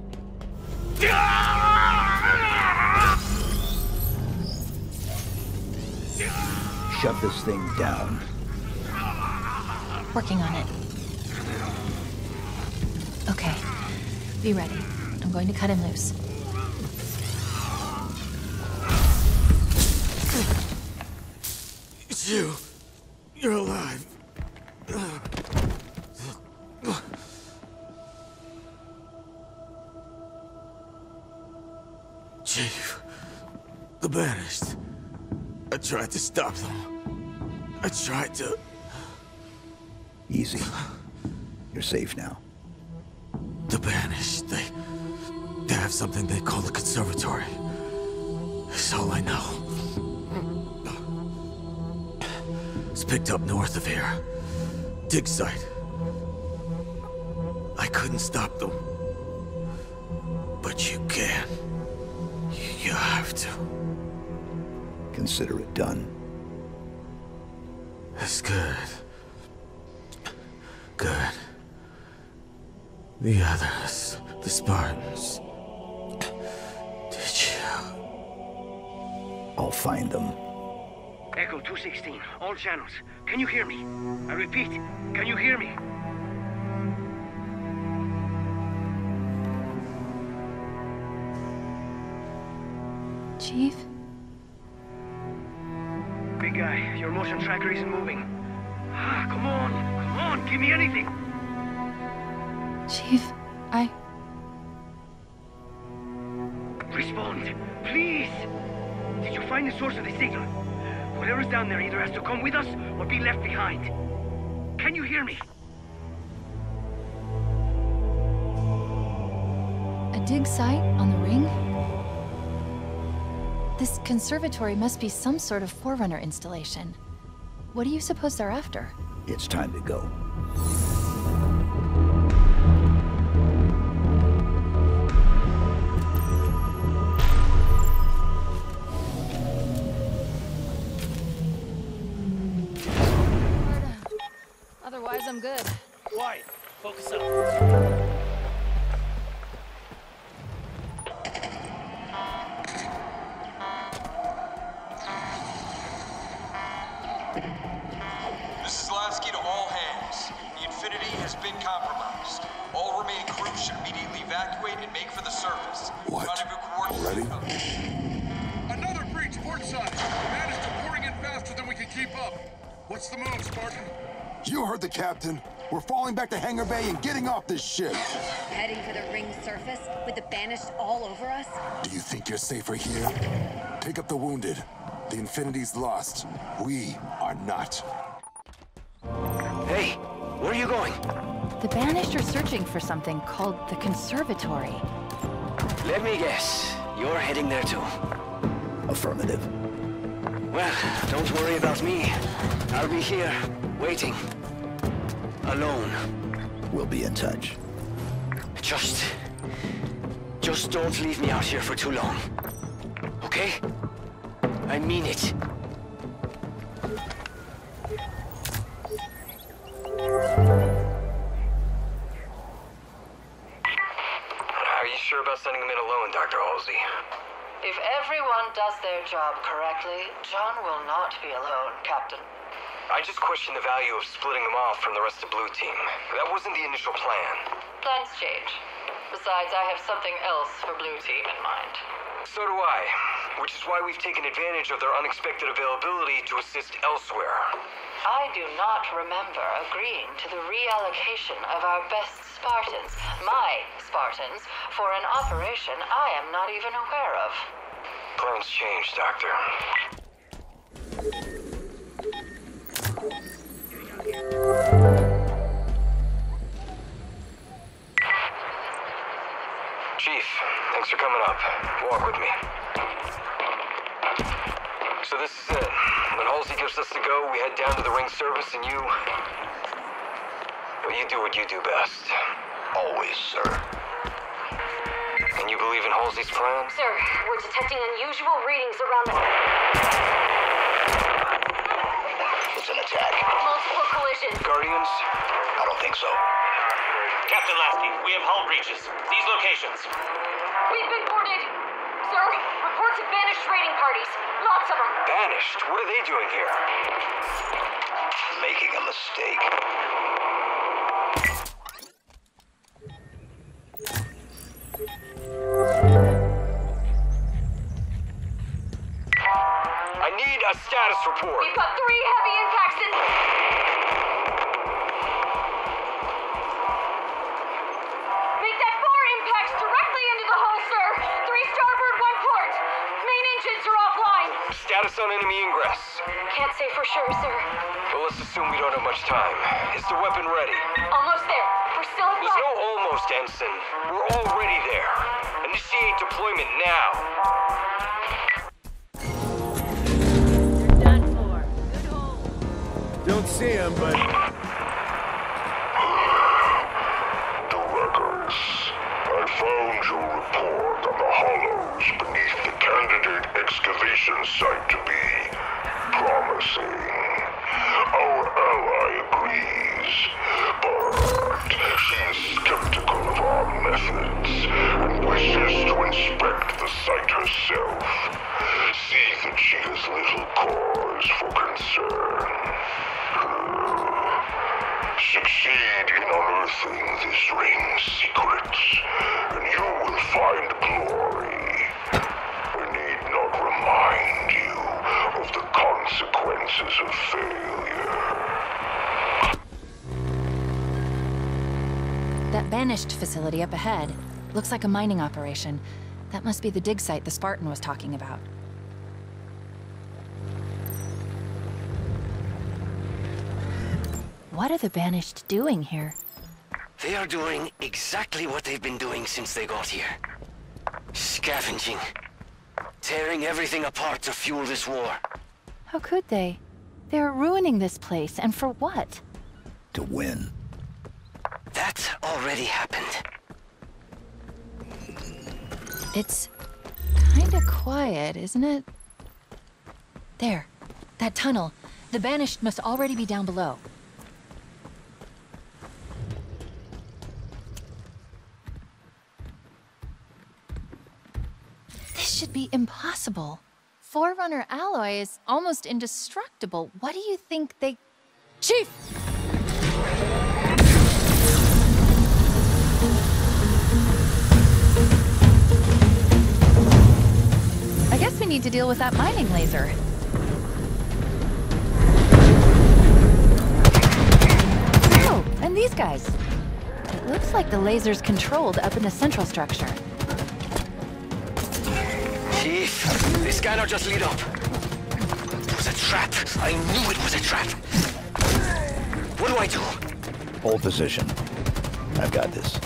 Shut this thing down. Working on it. Okay. Be ready. I'm going to cut him loose. Stop them. I tried to. Easy. You're safe now. The banished. They. They have something they call the conservatory. That's all I know. It's picked up north of here. Dig site. I couldn't stop them. But you can. You have to. Consider it done. Conservatory must be some sort of Forerunner installation. What do you suppose they're after? It's time to go. Otherwise, I'm good. Why? Focus up. You're safer here? Pick up the wounded. The Infinity's lost. We are not. Hey, where are you going? The Banished are searching for something called the Conservatory. Let me guess. You're heading there too. Affirmative. Well, don't worry about me. I'll be here, waiting. Alone. We'll be in touch. Just... Just don't leave me out here for too long. Okay? I mean it. Are you sure about sending him in alone, Dr. Halsey? If everyone does their job correctly, John will not be alone, Captain. I just question the value of splitting him off from the rest of Blue Team. That wasn't the initial plan. Plans change. Besides, I have something else for Blue Team in mind. So do I. Which is why we've taken advantage of their unexpected availability to assist elsewhere. I do not remember agreeing to the reallocation of our best Spartans, my Spartans, for an operation I am not even aware of. Plans change, Doctor. Chief, thanks for coming up. Walk with me. So this is it. When Halsey gives us the go, we head down to the ring service and you... Well, you do what you do best. Always, sir. And you believe in Halsey's plan? Sir, we're detecting unusual readings around the... It's an attack. Multiple collisions. Guardians? I don't think so. Captain Lasky, we have hull breaches. These locations. We've been boarded. Sir, reports of banished raiding parties. Lots of them. Banished? What are they doing here? Making a mistake. I need a status report. We've got three heavy impacts in... Status on enemy ingress. Can't say for sure, sir. Well, let's assume we don't have much time. Is the weapon ready? Almost there. We're still in There's no almost, Ensign. We're already there. Initiate deployment now. You're done for. Good hold. Don't see him, but excavation site to be promising. Our ally agrees, but she is skeptical of our methods and wishes to inspect the site herself. See that she has little cause for concern. Succeed in unearthing this ring's secrets, and you will find glory. I need not remind you of the consequences of failure. That banished facility up ahead looks like a mining operation. That must be the dig site the Spartan was talking about. What are the Banished doing here? They are doing exactly what they've been doing since they got here. Scavenging. Tearing everything apart to fuel this war. How could they? They're ruining this place, and for what? To win. That already happened. It's kinda quiet, isn't it? There. That tunnel. The Banished must already be down below. This should be impossible. Forerunner alloy is almost indestructible. What do you think they... Chief! I guess we need to deal with that mining laser. Oh, and these guys. It looks like the laser's controlled up in the central structure. The scanner just lit up. It was a trap. I knew it was a trap. What do I do? Hold position. I've got this.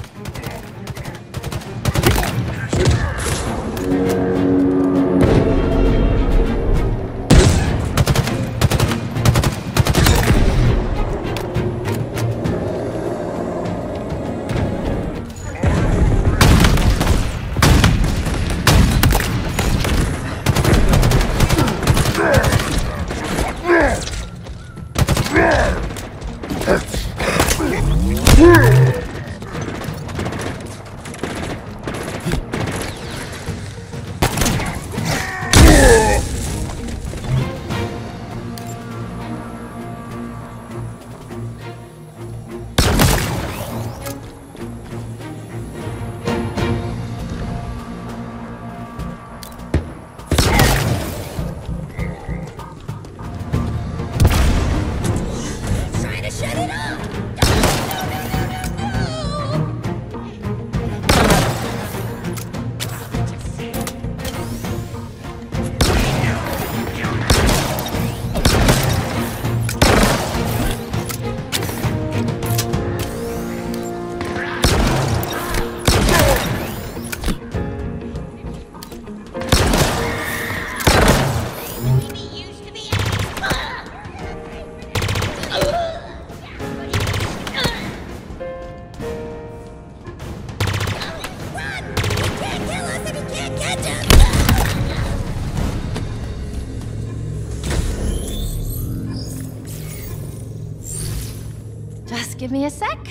Give me a sec.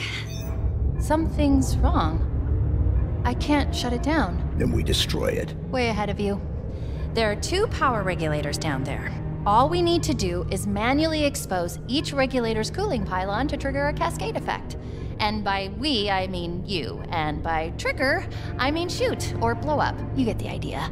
Something's wrong. I can't shut it down. Then we destroy it. Way ahead of you. There are two power regulators down there. All we need to do is manually expose each regulator's cooling pylon to trigger a cascade effect. And by we, I mean you. And by trigger, I mean shoot or blow up. You get the idea.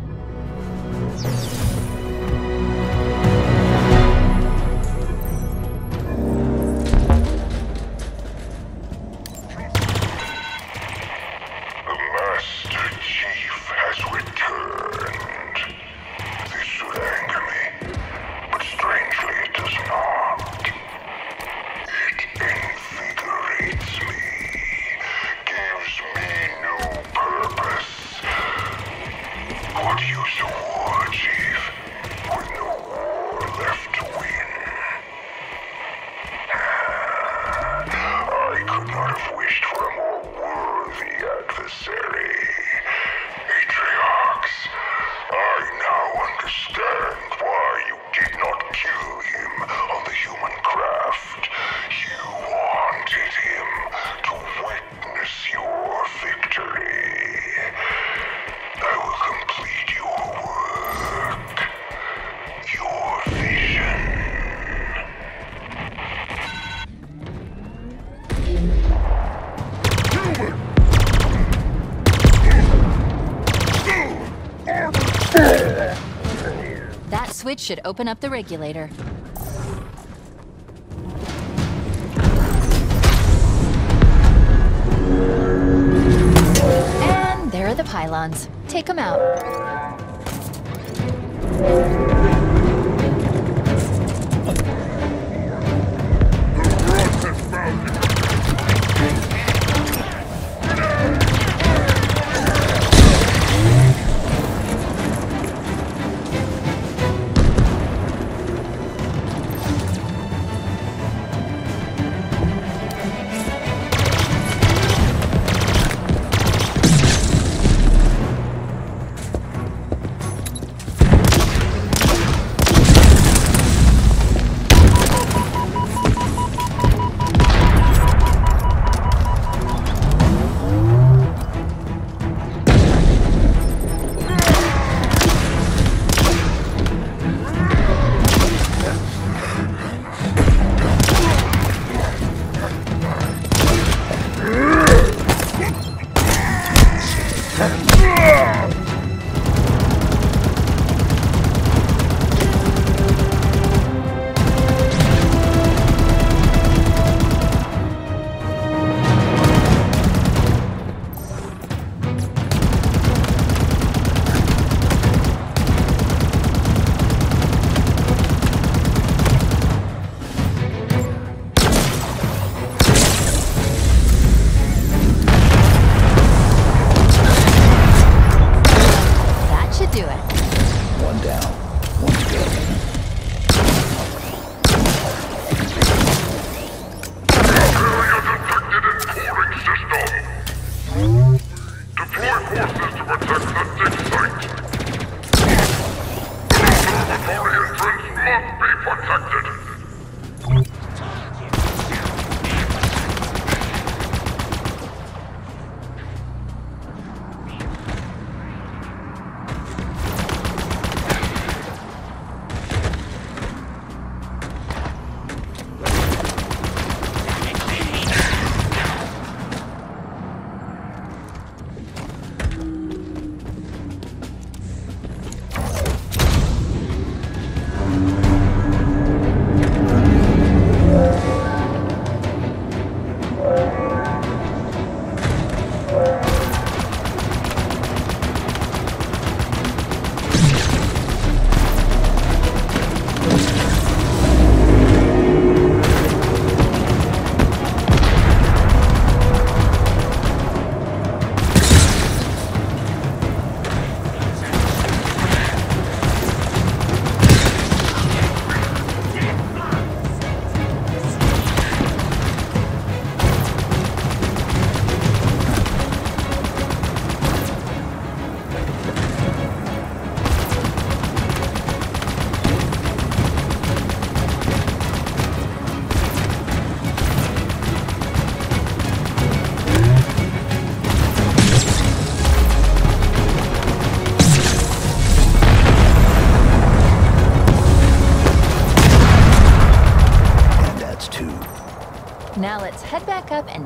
Should open up the regulator.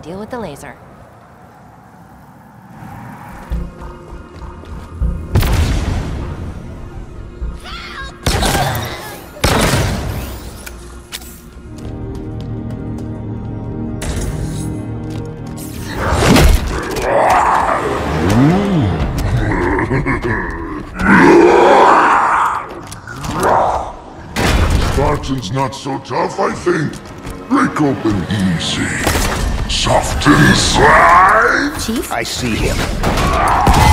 Deal with the laser. Spartan's not so tough, I think. Break open easy. Soft inside. Chief? I see him.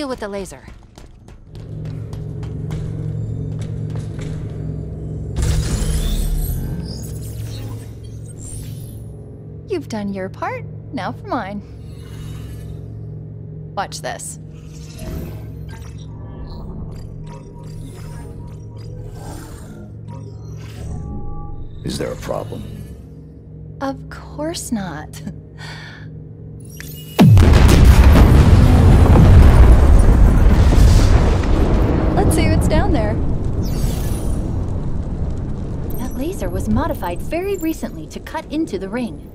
Deal with the laser. You've done your part, now for mine. Watch this. Is there a problem? Of course not. modified very recently to cut into the ring.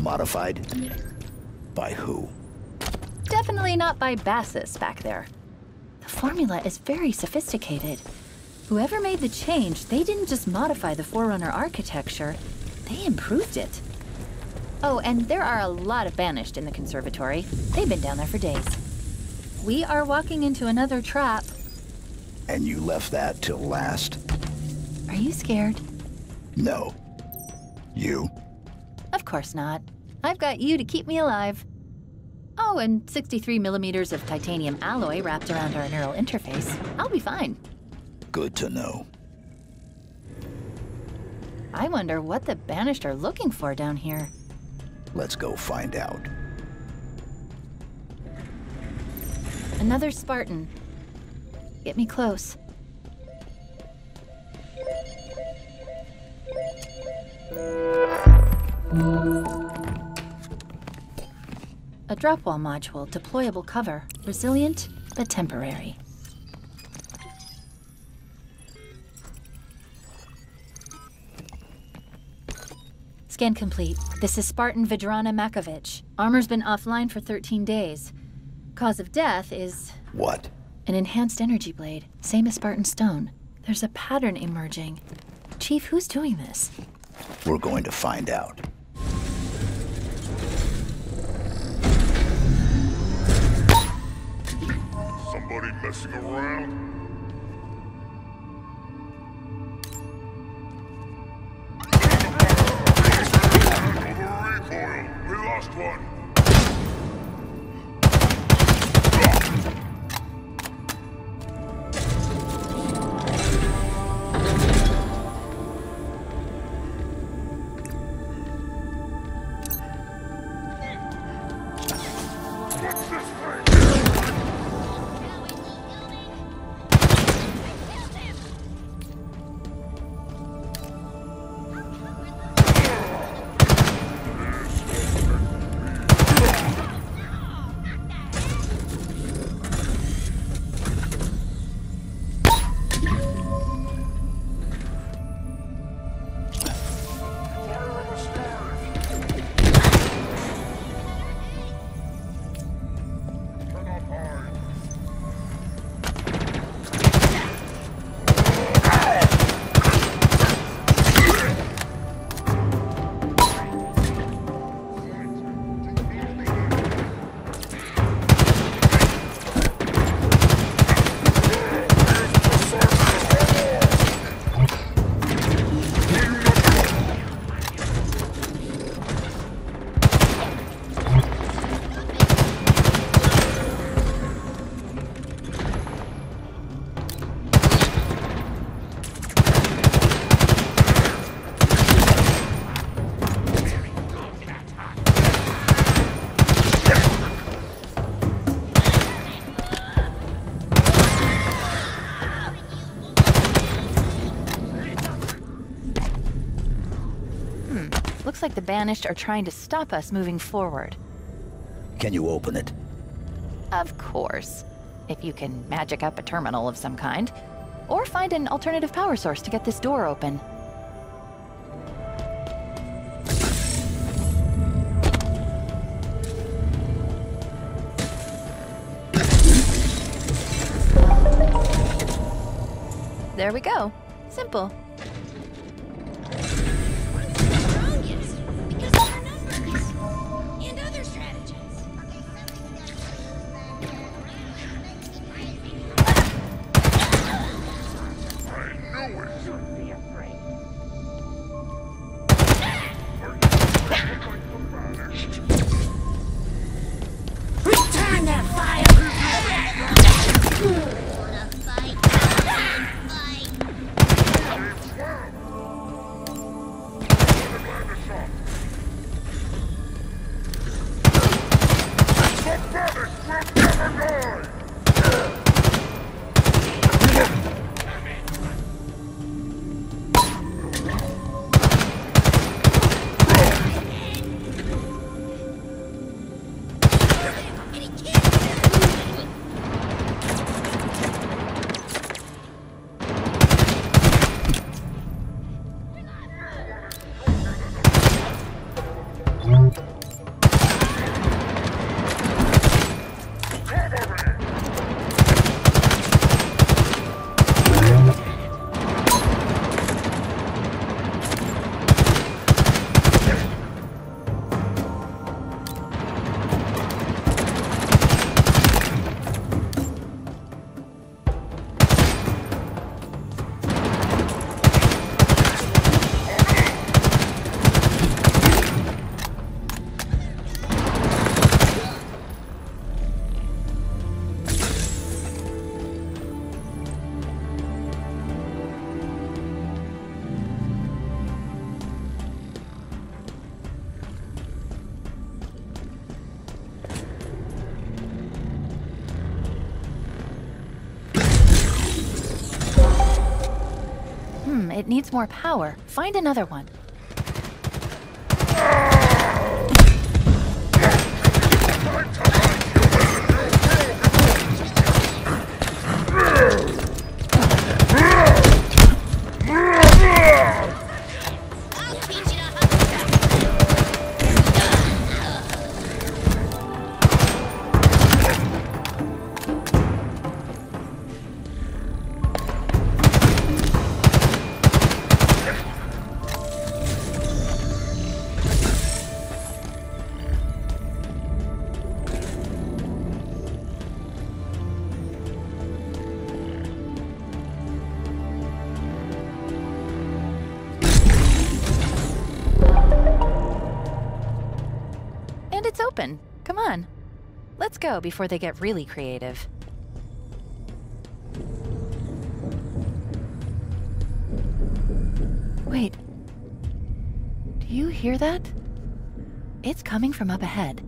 Modified? By who? Definitely not by Bassus back there. The formula is very sophisticated. Whoever made the change, they didn't just modify the Forerunner architecture, they improved it. Oh, and there are a lot of Banished in the conservatory. They've been down there for days. We are walking into another trap. And you left that till last? Are you scared? No. You? Of course not. I've got you to keep me alive. Oh, and 63 millimeters of titanium alloy wrapped around our neural interface. I'll be fine. Good to know. I wonder what the Banished are looking for down here. Let's go find out. Another Spartan. Get me close. A drop wall module, deployable cover, resilient but temporary. Scan complete. This is Spartan Vidrana Makovich. Armor's been offline for 13 days. Cause of death is What? an enhanced energy blade, same as Spartan Stone. There's a pattern emerging. Chief, who's doing this? We're going to find out. Somebody messing around? We lost one. Like the Banished are trying to stop us moving forward. Can you open it? Of course. If you can magic up a terminal of some kind. Or find an alternative power source to get this door open. More power. Find another one. Go before they get really creative. Wait. Do you hear that? It's coming from up ahead.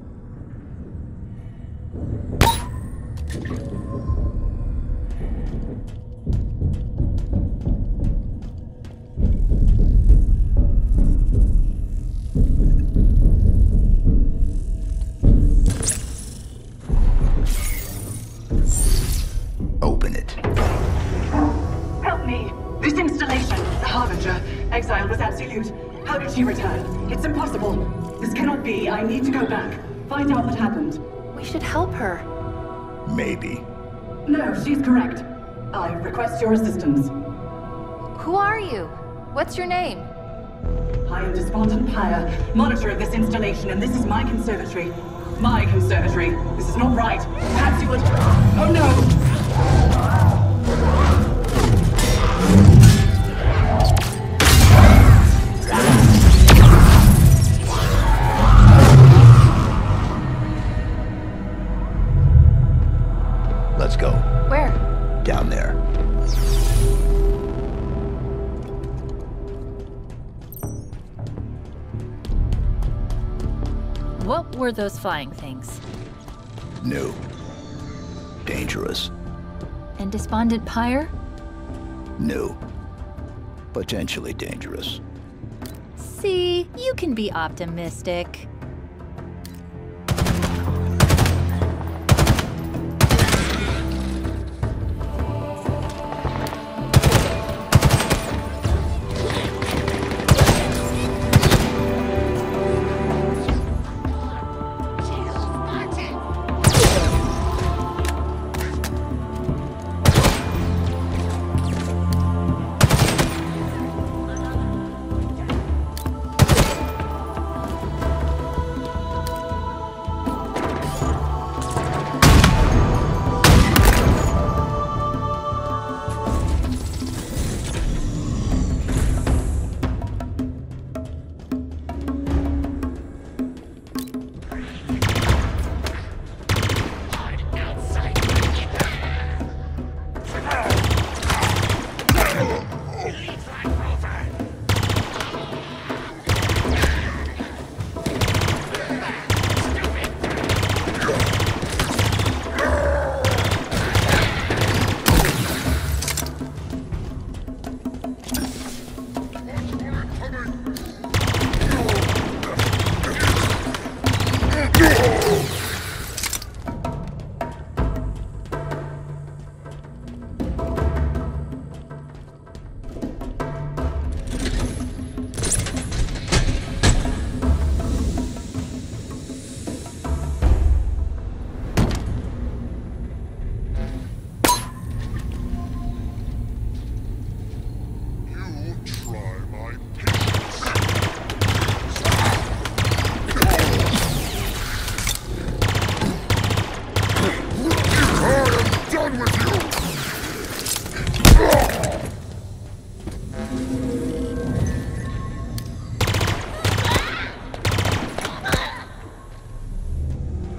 And this is my conservatory. And Despondent Pyre? New. Potentially dangerous. See, you can be optimistic.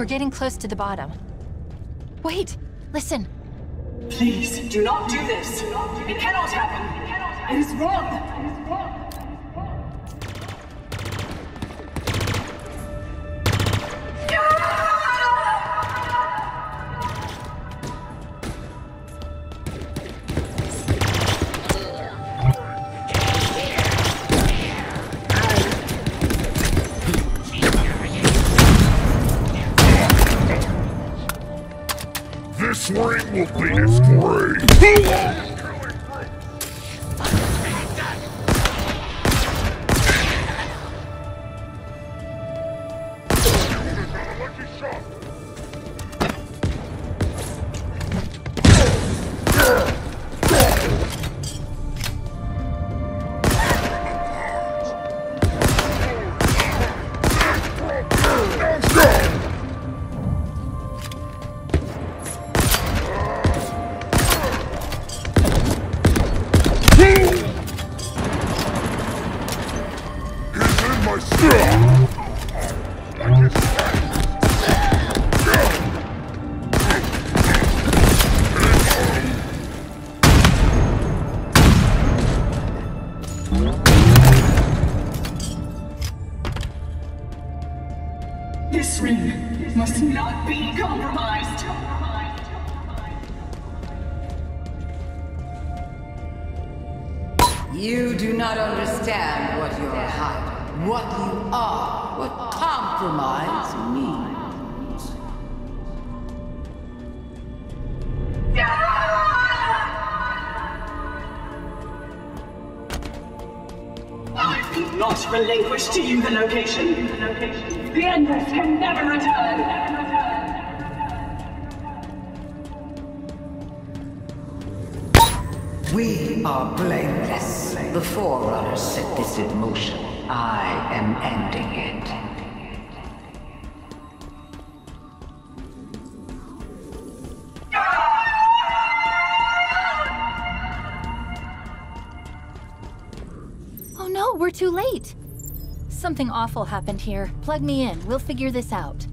Getting close to the bottom. Wait, listen. Please, do not do this. It cannot happen. It is wrong. flame will be its grave. Awful happened here. Plug me in. We'll figure this out.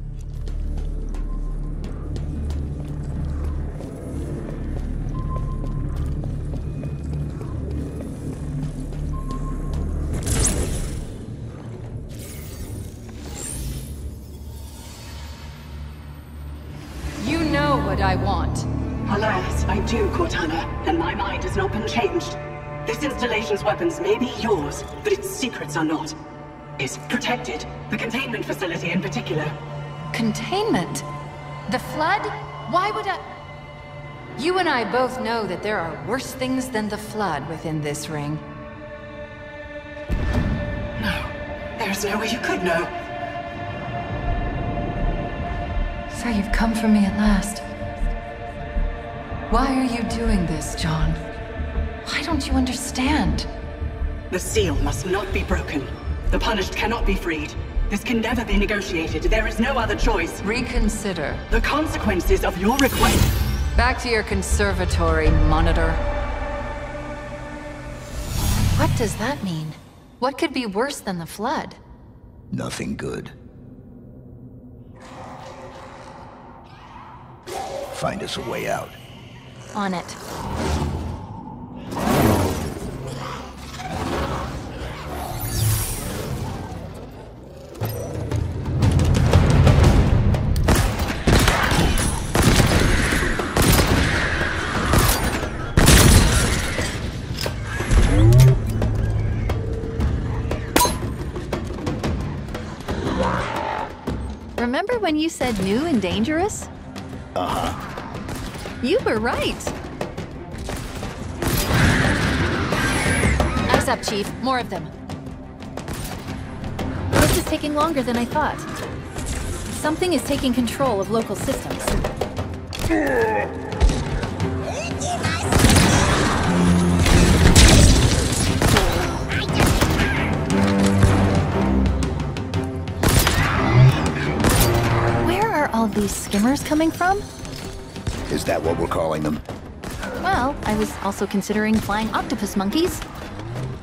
You know what I want. Alas, I do, Cortana, and my mind has not been changed. This installation's weapons may be yours, but its secrets are not. Protected, the containment facility in particular. Containment? The Flood? Why would I... You and I both know that there are worse things than the Flood within this ring. No. There's no way you could know. So you've come for me at last. Why are you doing this, John? Why don't you understand? The seal must not be broken. The punished cannot be freed. This can never be negotiated. There is no other choice. Reconsider. The consequences of your request. Back to your conservatory, monitor. What does that mean? What could be worse than the Flood? Nothing good. Find us a way out. On it. Remember when you said new and dangerous? Uh-huh. You were right. Eyes up, Chief. More of them. This is taking longer than I thought. Something is taking control of local systems. all these skimmers coming from? Is that what we're calling them? Well, I was also considering flying octopus monkeys.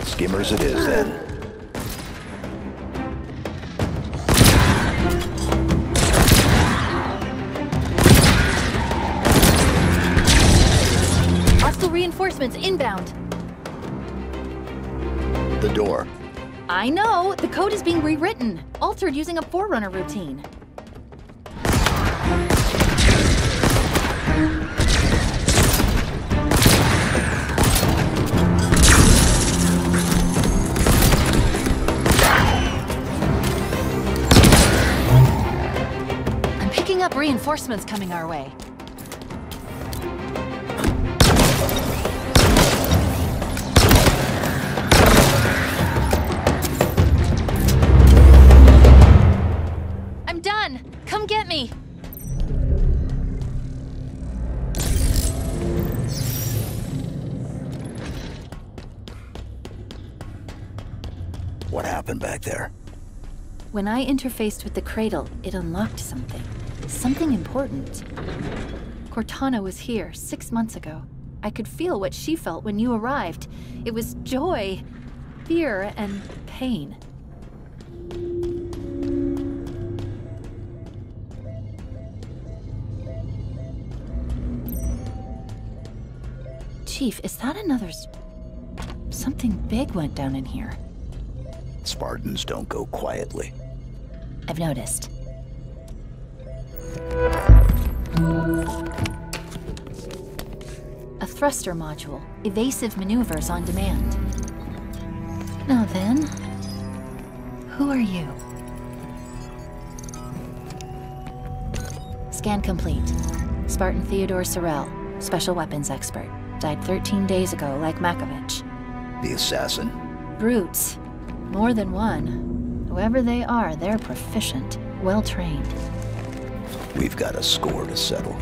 Skimmers it is, then. Hostile reinforcements inbound. The door. I know! The code is being rewritten, altered using a Forerunner routine. Reinforcements coming our way. I'm done! Come get me! What happened back there? When I interfaced with the cradle, it unlocked something. Something important. Cortana was here six months ago. I could feel what she felt when you arrived. It was joy, fear, and pain. Chief, is that another... Something big went down in here. Spartans don't go quietly. I've noticed. A thruster module. Evasive maneuvers on demand. Now then, who are you? Scan complete. Spartan Theodore Sorel, special weapons expert. Died 13 days ago, like Makovich. The assassin. Brutes. More than one. Whoever they are, they're proficient, well trained. We've got a score to settle.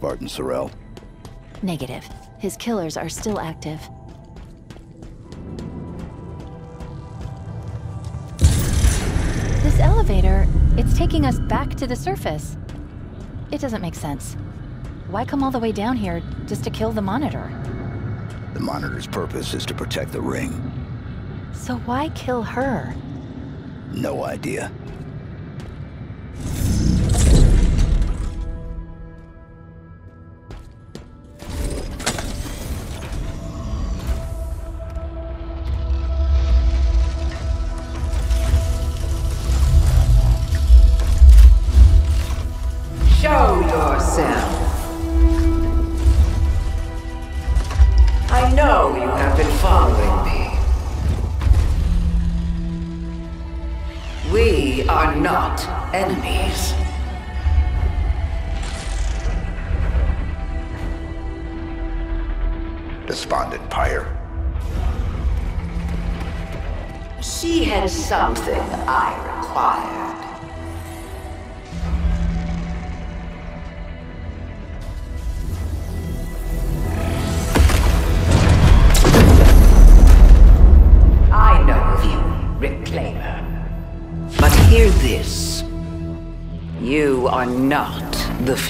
Spartan Sorel? Negative. His killers are still active. This elevator, it's taking us back to the surface. It doesn't make sense. Why come all the way down here just to kill the monitor? The monitor's purpose is to protect the ring. So why kill her? No idea.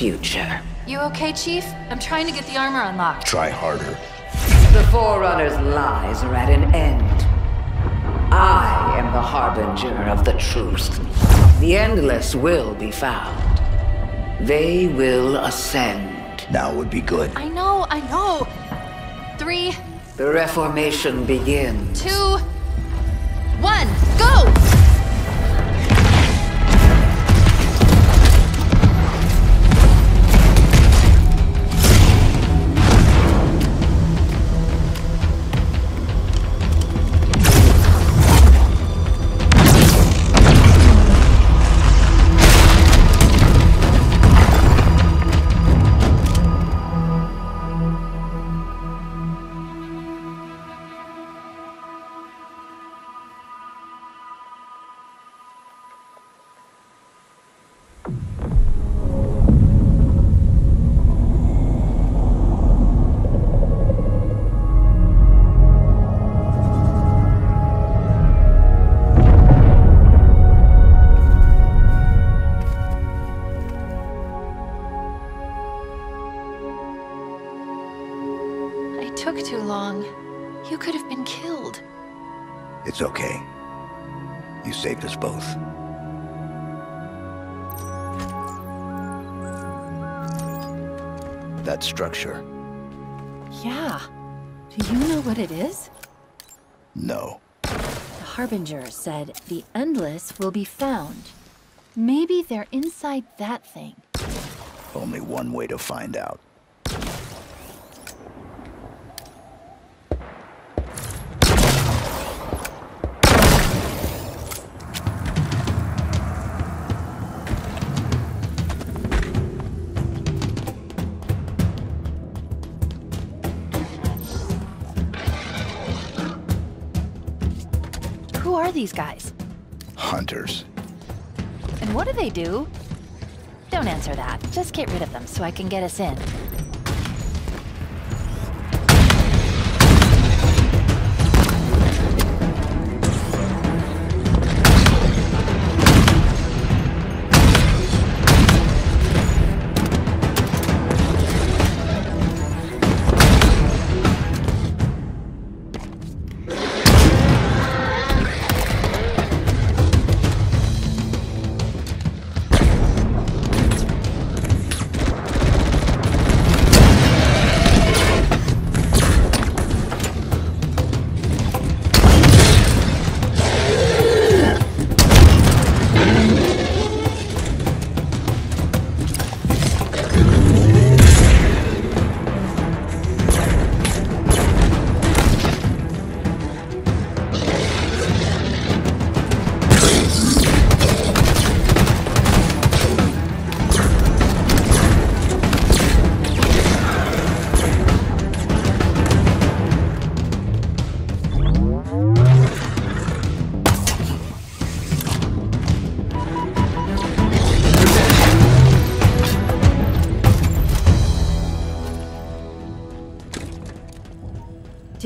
Future. You okay, Chief? I'm trying to get the armor unlocked. Try harder. The Forerunner's lies are at an end. I am the harbinger of the truth. The Endless will be found. They will ascend. Now would be good. I know, I know. Three, The Reformation begins. two, one, Harbinger said the Endless will be found. Maybe they're inside that thing. Only one way to find out. These guys? Hunters. And what do they do? Don't answer that. Just get rid of them so I can get us in.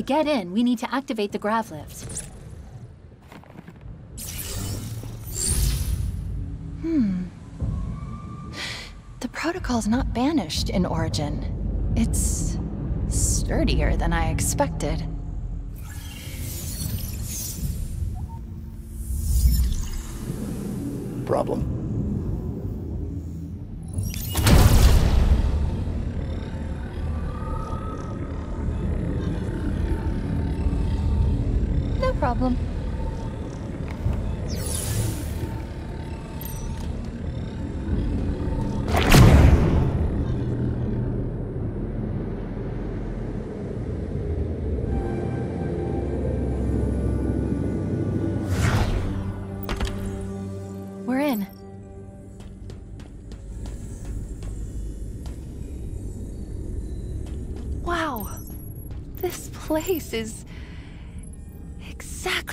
Get in, we need to activate the grav lifts. Hmm. The protocol's not banished in Origin. It's sturdier than I expected.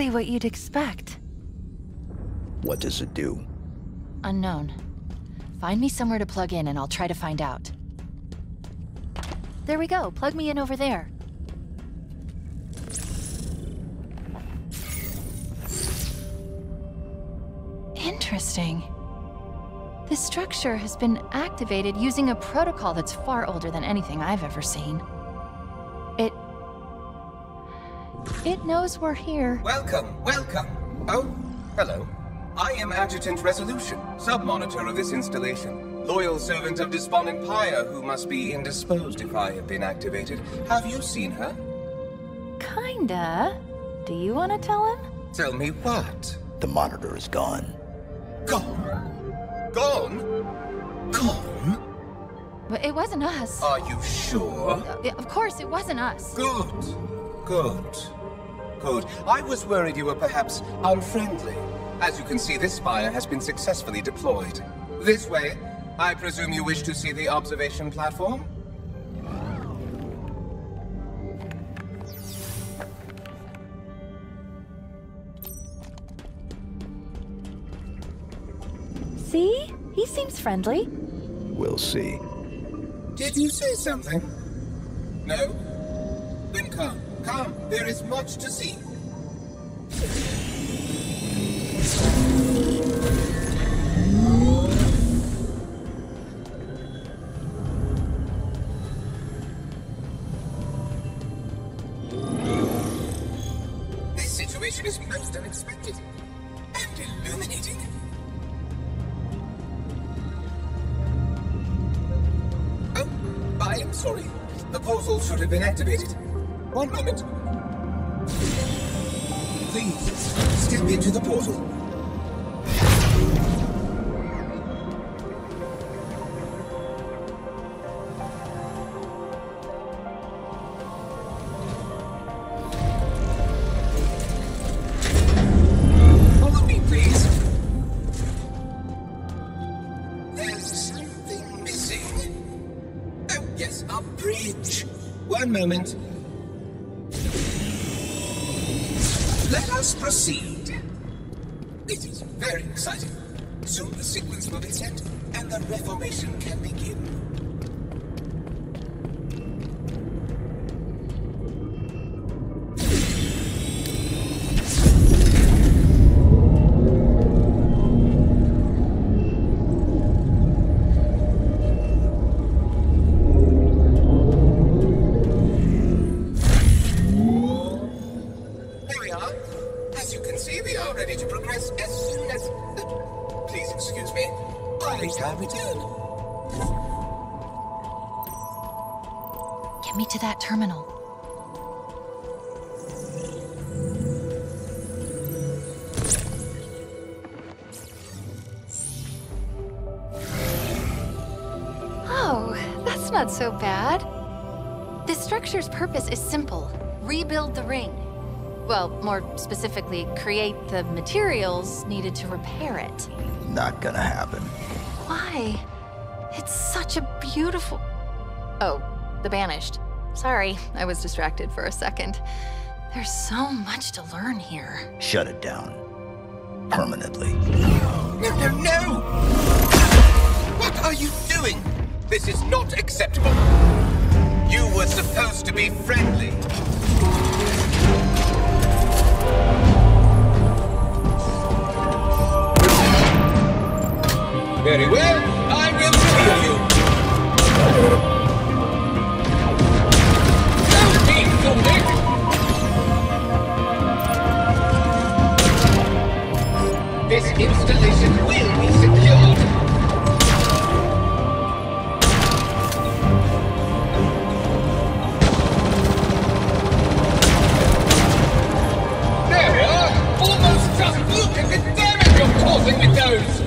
Exactly what you'd expect. What does it do? Unknown. Find me somewhere to plug in and I'll try to find out. There we go. Plug me in over there. Interesting. This structure has been activated using a protocol that's far older than anything I've ever seen. It knows we're here. Welcome, welcome. Oh, hello. I am Adjutant Resolution, sub-monitor of this installation. Loyal servant of Despondent Pyre, who must be indisposed if I have been activated. Have you seen her? Kinda. Do you want to tell him? Tell me what? The monitor is gone. Gone? Gone? Gone? But it wasn't us. Are you sure? Uh, Of course, it wasn't us. Good. Good. Good. I was worried you were perhaps unfriendly. As you can see, this spire has been successfully deployed. This way. I presume you wish to see the observation platform? See? He seems friendly. We'll see. Did you say something? No? Then come, come. There is much to see. One rebuild the ring. Well, more specifically, create the materials needed to repair it. Not gonna happen. Why? It's such a beautiful. Oh, the Banished. Sorry, I was distracted for a second. There's so much to learn here. Shut it down. Permanently. No, no, no! What are you doing? This is not acceptable. You were supposed to be friendly. Very well, I will show you. Don't be foolish. This installation will be you're causing with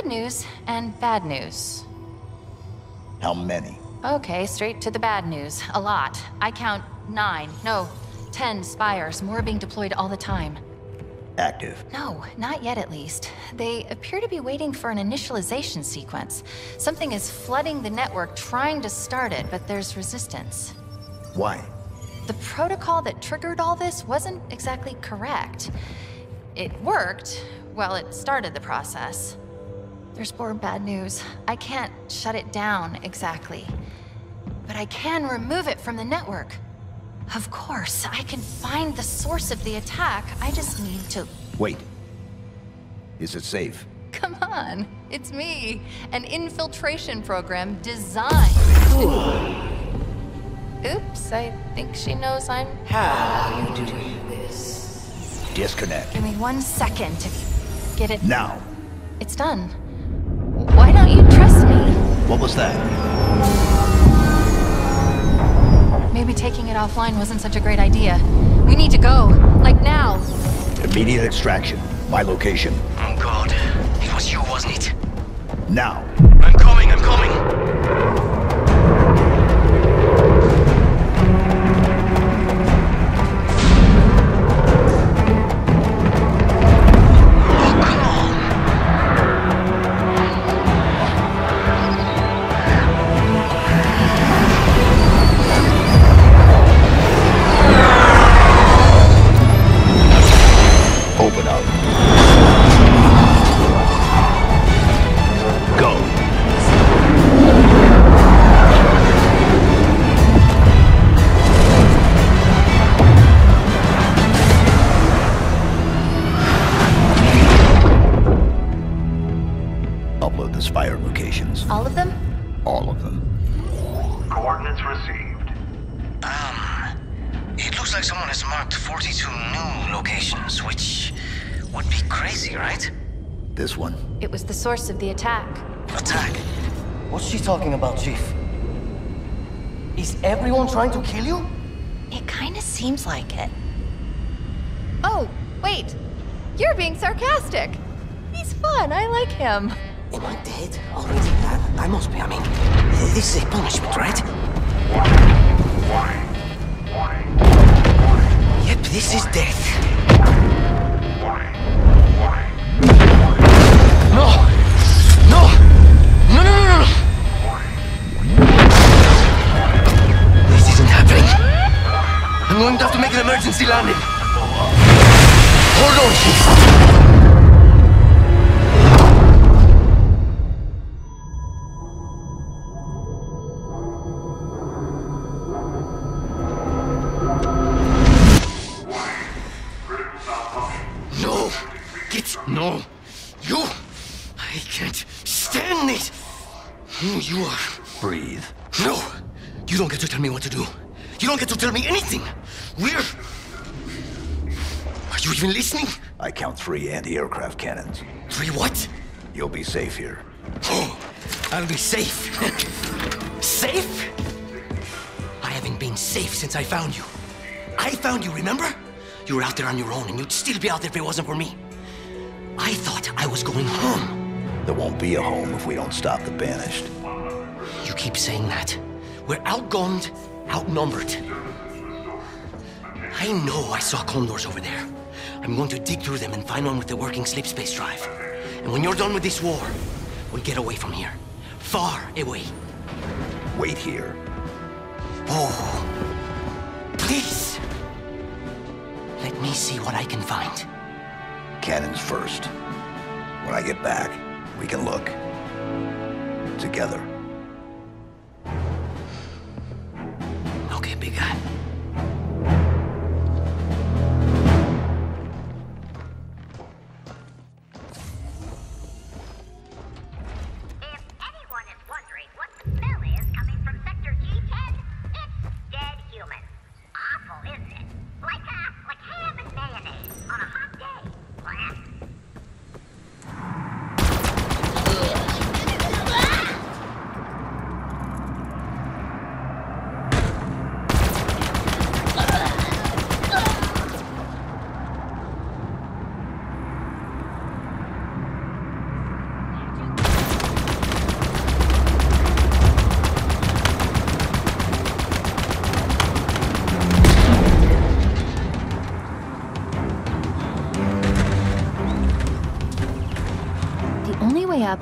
good news and bad news. How many? Okay, straight to the bad news. A lot. I count nine, no, ten spires, more being deployed all the time. Active. No, not yet at least. They appear to be waiting for an initialization sequence. Something is flooding the network trying to start it, but there's resistance. Why? The protocol that triggered all this wasn't exactly correct. It worked, well, it started the process. There's more bad news. I can't shut it down exactly. But I can remove it from the network. Of course, I can find the source of the attack. I just need to. Wait. Is it safe? Come on, it's me. An infiltration program designed. Oops, I think she knows I'm. How are you doing this? Disconnect. Give me one second to get it. Now. It's done. Why don't you trust me? What was that? Maybe taking it offline wasn't such a great idea. We need to go. Like now. Immediate extraction. My location. Oh god. It was you, wasn't it? Now. I'm coming, I'm coming! Source of the attack. Attack? What's she talking about, Chief? Is everyone trying to kill you? It kinda seems like it. Oh, wait. You're being sarcastic. He's fun. I like him. Am I dead already? I, I must be. I mean, this is a punishment, right? Yep, this is death. I'm going to have to make an emergency landing. Hold on, Chief. We're. Are you even listening? I count three anti-aircraft cannons. Three what? You'll be safe here. Oh, I'll be safe. safe? I haven't been safe since I found you. I found you, remember? You were out there on your own, and you'd still be out there if it wasn't for me. I thought I was going home. There won't be a home if we don't stop the Banished. You keep saying that. We're outgunned, outnumbered. I know I saw condors over there. I'm going to dig through them and find one with the working slipspace drive. And when you're done with this war, we'll get away from here. Far away. Wait here. Oh. Please. Let me see what I can find. Cannons first. When I get back, we can look. Together. Okay, big guy.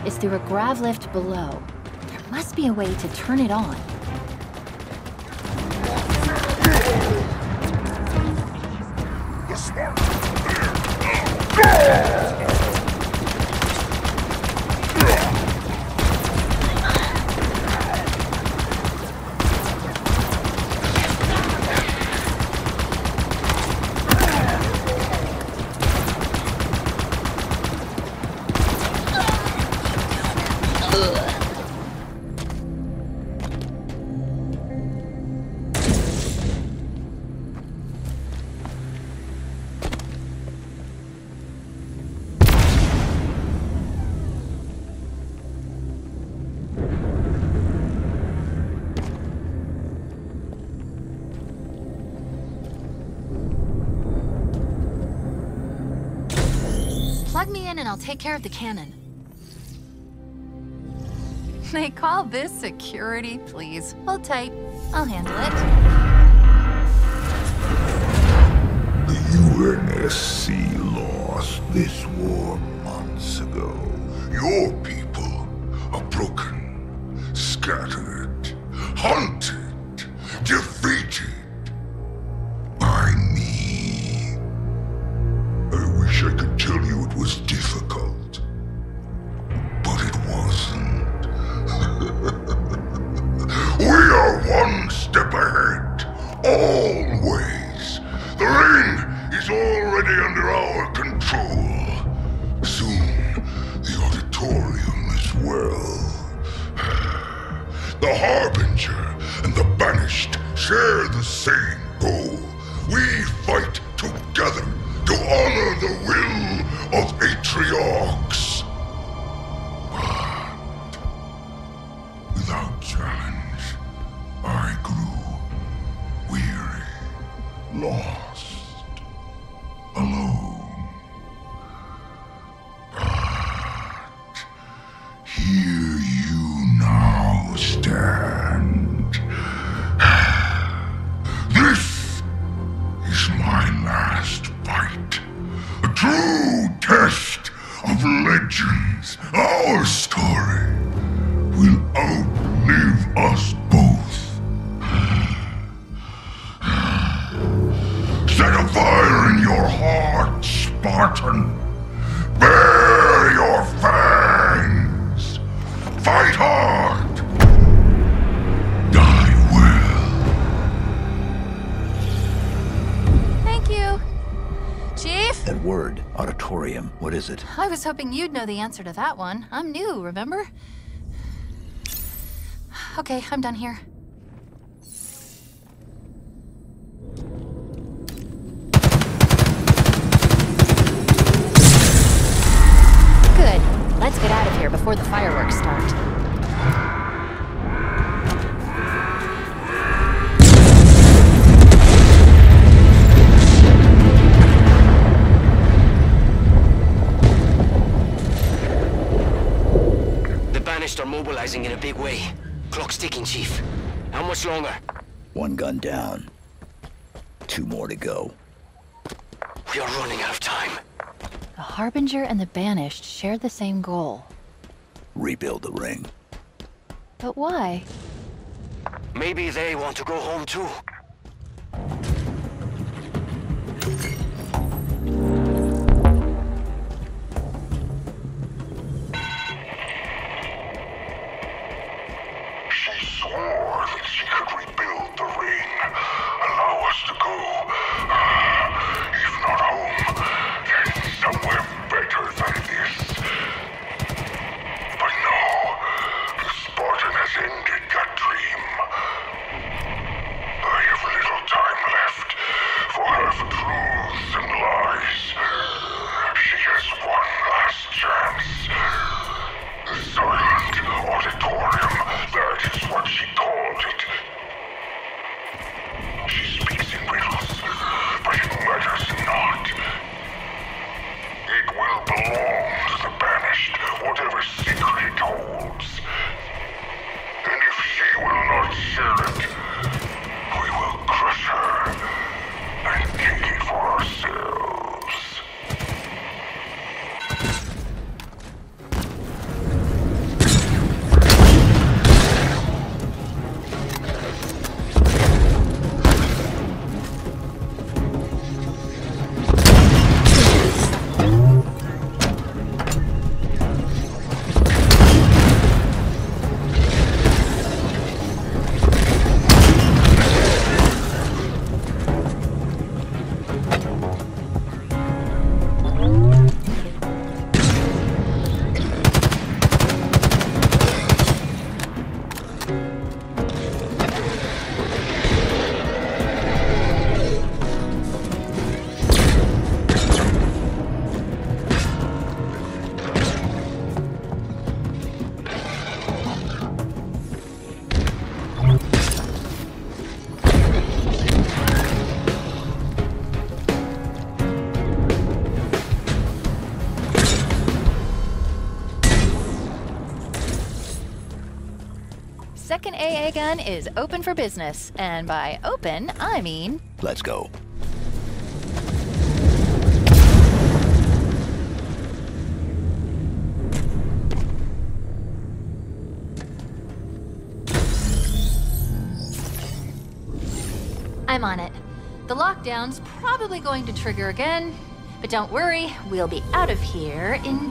is through a grav lift below. There must be a way to turn it on. take care of the cannon. They call this security, please. Hold tight. I'll handle it. The UNSC lost this I was hoping you'd know the answer to that one. I'm new, remember? Okay, I'm done here. the same goal. Rebuild the ring. But why? Maybe they want to go home too. Gun is open for business. And by open, I mean. Let's go. I'm on it. The lockdown's probably going to trigger again, but don't worry, we'll be out of here in.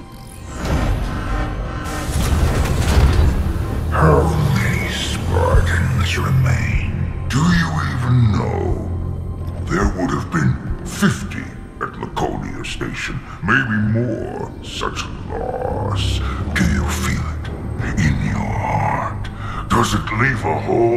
Maybe more. Such loss. Do you feel it in your heart? Does it leave a hole?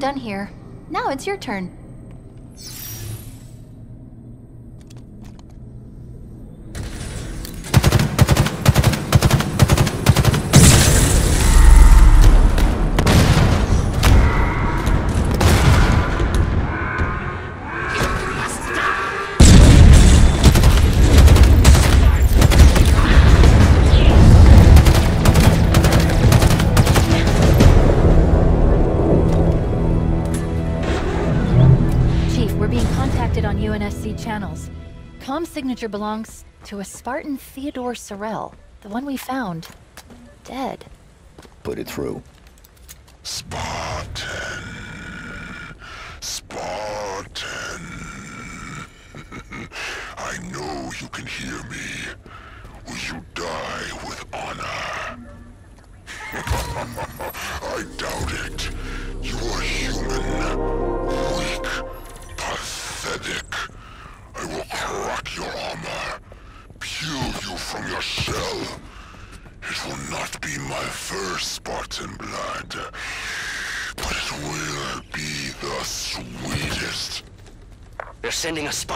Done here. Now it's your turn. Signature belongs to a Spartan Theodore Sorel, the one we found. Dead. Put it through.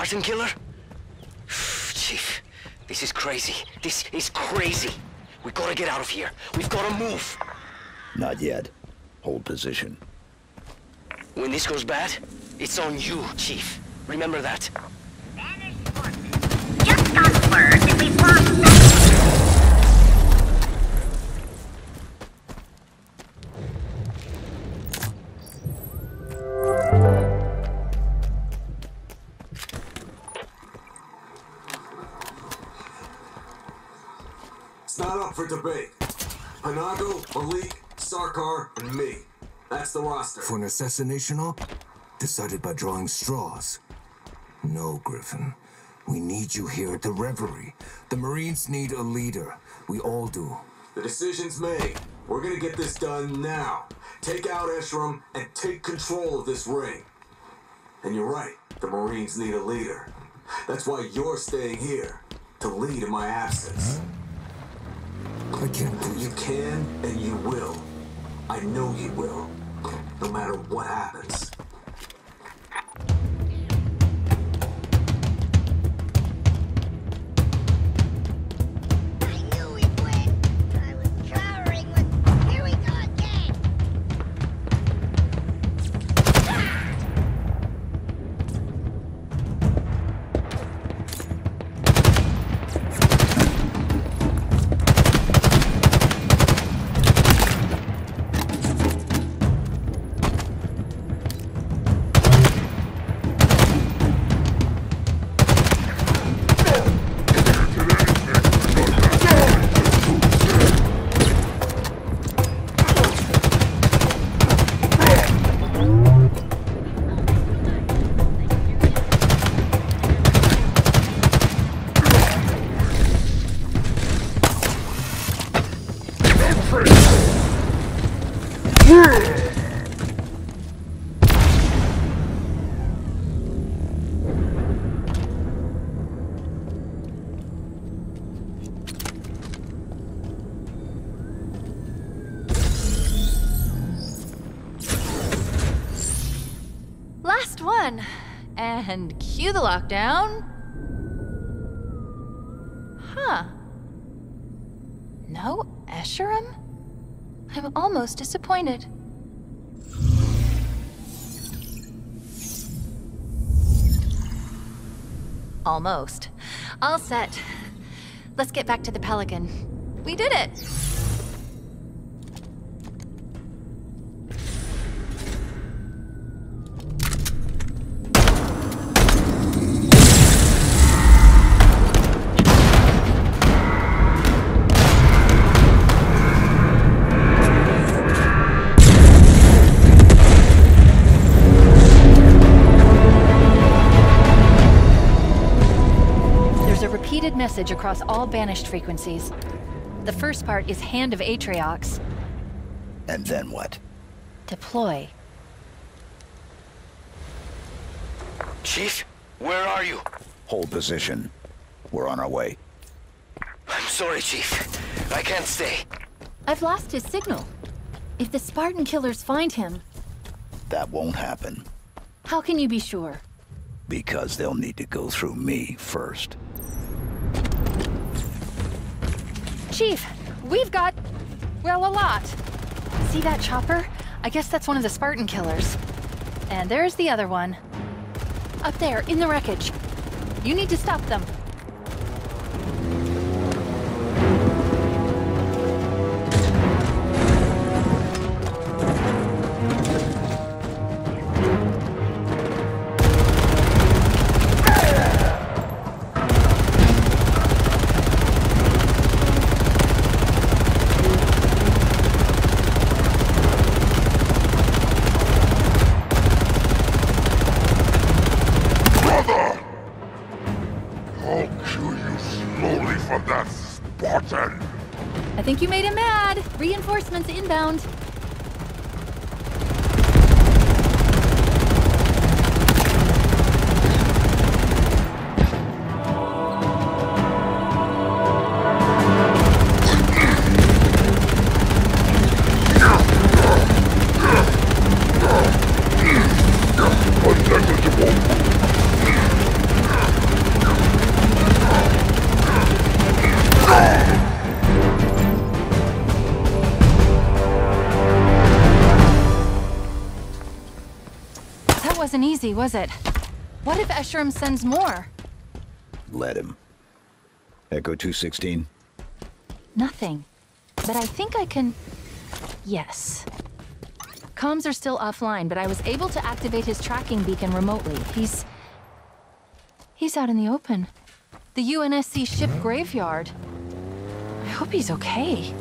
Spartan killer? Chief, this is crazy. This is crazy. We gotta get out of here. We've gotta move. Not yet. Hold position. When this goes bad, it's on you, Chief. Remember that. An assassination op? Decided by drawing straws. No, Griffin. We need you here at the Reverie. The Marines need a leader. We all do. The decision's made. We're gonna get this done now. Take out Escharum and take control of this ring. And you're right, the Marines need a leader. That's why you're staying here, to lead in my absence. I can't do You can and you will. I know you will. No matter what happens. Cue the lockdown. Huh. No Escharum? I'm almost disappointed. Almost. All set. Let's get back to the Pelican. We did it! Message across all banished frequencies. The first part is Hand of Atriox. And then what? Deploy. Chief, where are you? Hold position. We're on our way. I'm sorry, Chief. I can't stay. I've lost his signal. If the Spartan killers find him, That won't happen. how can you be sure? Because they'll need to go through me first. Chief, we've got, well, a lot. See that chopper? I guess that's one of the Spartan killers. And there's the other one. Up there, in the wreckage. You need to stop them. Inbound. Easy, was it? What if Escharum sends more? Let him. Echo 216. Nothing. But I think I can... Yes. Comms are still offline, but I was able to activate his tracking beacon remotely. He's... He's out in the open. The UNSC ship graveyard. I hope he's okay.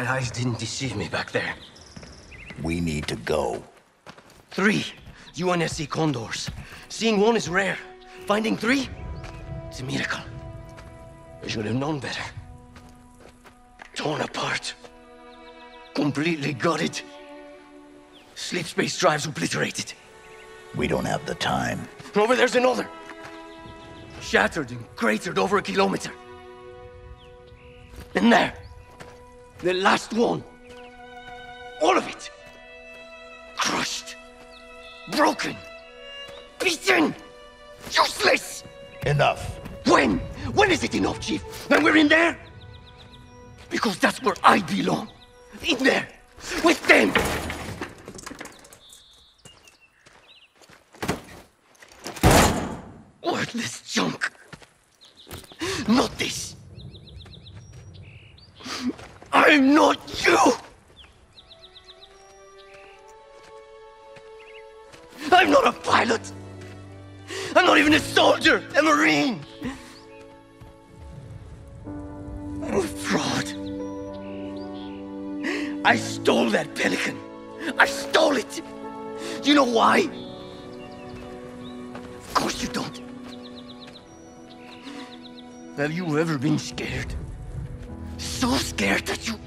My eyes didn't deceive me back there. We need to go. Three UNSC condors. Seeing one is rare. Finding three? It's a miracle. I should have known better. Torn apart. Completely gutted. Slipspace drives obliterated. We don't have the time. Over there's another. Shattered and cratered over a kilometer. And there, the last one. All of it. Crushed. Broken. Beaten. Useless. Enough. When? When is it enough, Chief? When we're in there? Because that's where I belong. In there. With them. Worthless junk. Not this. I'm not you! I'm not a pilot! I'm not even a soldier, a marine! I'm a fraud. I stole that pelican. I stole it! Do you know why? Of course you don't. Have you ever been scared? So scared that you...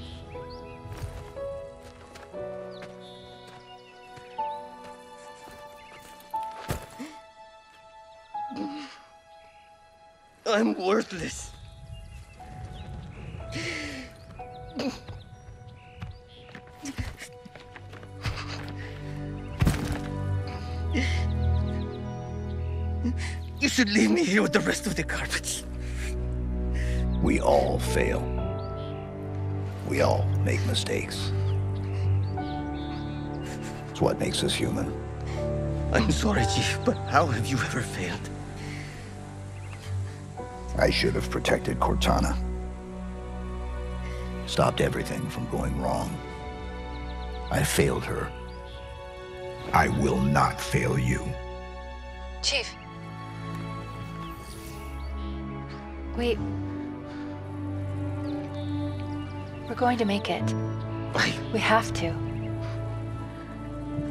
I'm worthless. You should leave me here with the rest of the carpets. We all fail. We all make mistakes. It's what makes us human. I'm sorry, Chief, but how have you ever failed? I should have protected Cortana. Stopped everything from going wrong. I failed her. I will not fail you. Chief. Wait. We're going to make it. We have to.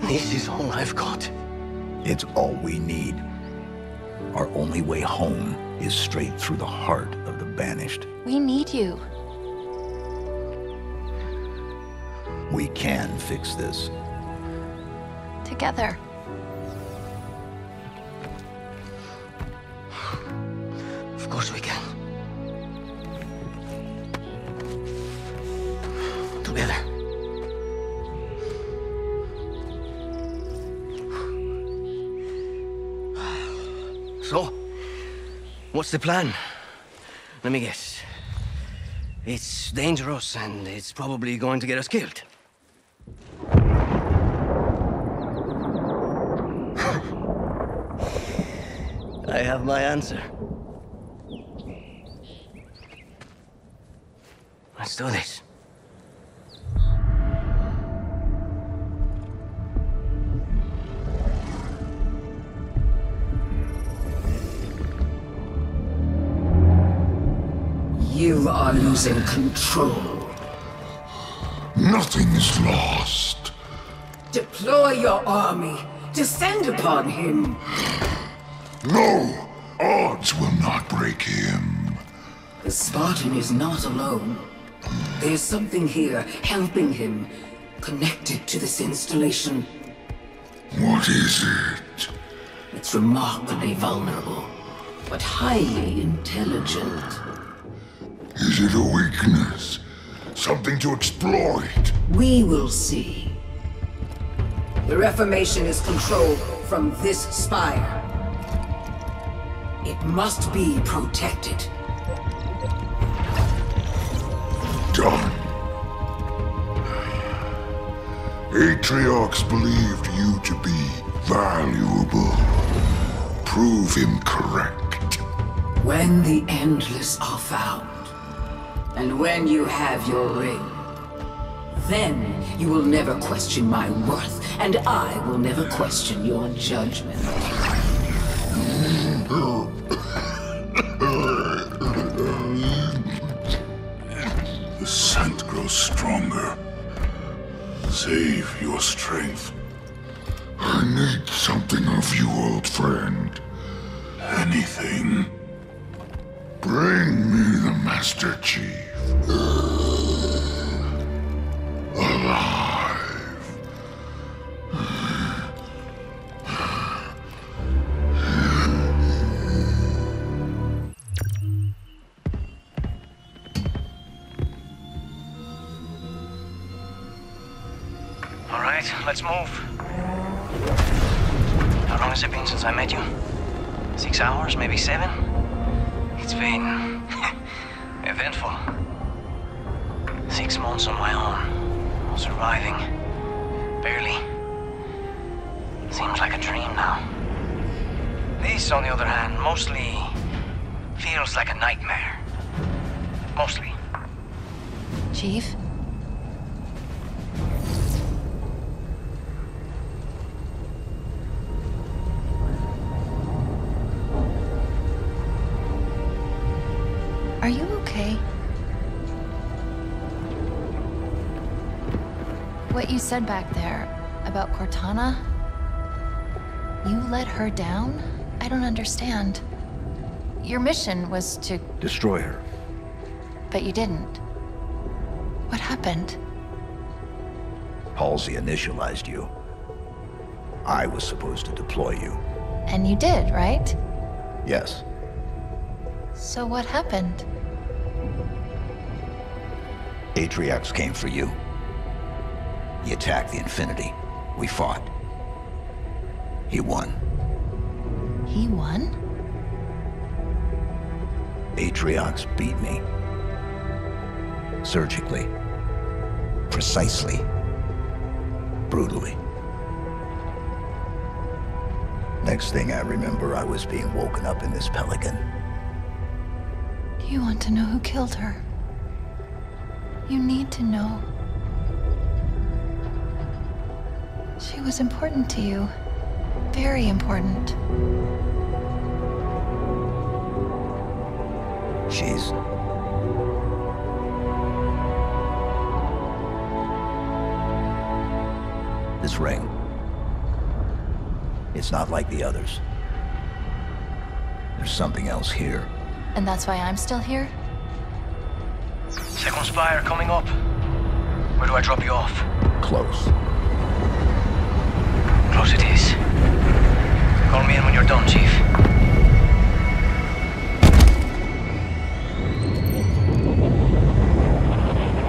This is all I've got. It's all we need. Our only way home is straight through the heart of the Banished. We need you. We can fix this. Together. What's the plan? Let me guess. It's dangerous and it's probably going to get us killed. I have my answer. Let's do this. You are losing control. Nothing is lost. Deploy your army. Descend upon him. No! Odds will not break him. The Spartan is not alone. There's something here helping him, connected to this installation. What is it? It's remarkably vulnerable, but highly intelligent. Is it a weakness? Something to exploit? We will see. The Reformation is controlled from this spire. It must be protected. Done. Atriox believed you to be valuable. Prove him correct. When the Endless are found, and when you have your ring, then you will never question my worth, and I will never question your judgment. The scent grows stronger. Save your strength. I need something of you, old friend. Anything. Bring me the Master Chief. Alive. All right, let's move. How long has it been since I met you? Six hours, maybe seven? It's been eventful. Six months on my own, surviving. Barely. Seems like a dream now. This, on the other hand, mostly feels like a nightmare. Mostly. Chief? Said back there about Cortana? You let her down? I don't understand. Your mission was to... Destroy her. But you didn't. What happened? Halsey initialized you. I was supposed to deploy you. And you did, right? Yes. So what happened? Atriox came for you. He attacked the Infinity. We fought. He won. He won? Atriox beat me. Surgically. Precisely. Brutally. Next thing I remember, I was being woken up in this pelican. You want to know who killed her? You need to know. She was important to you. Very important. She's... This ring. It's not like the others. There's something else here. And that's why I'm still here? Second spire coming up. Where do I drop you off? Close. Close it is. Call me in when you're done, Chief.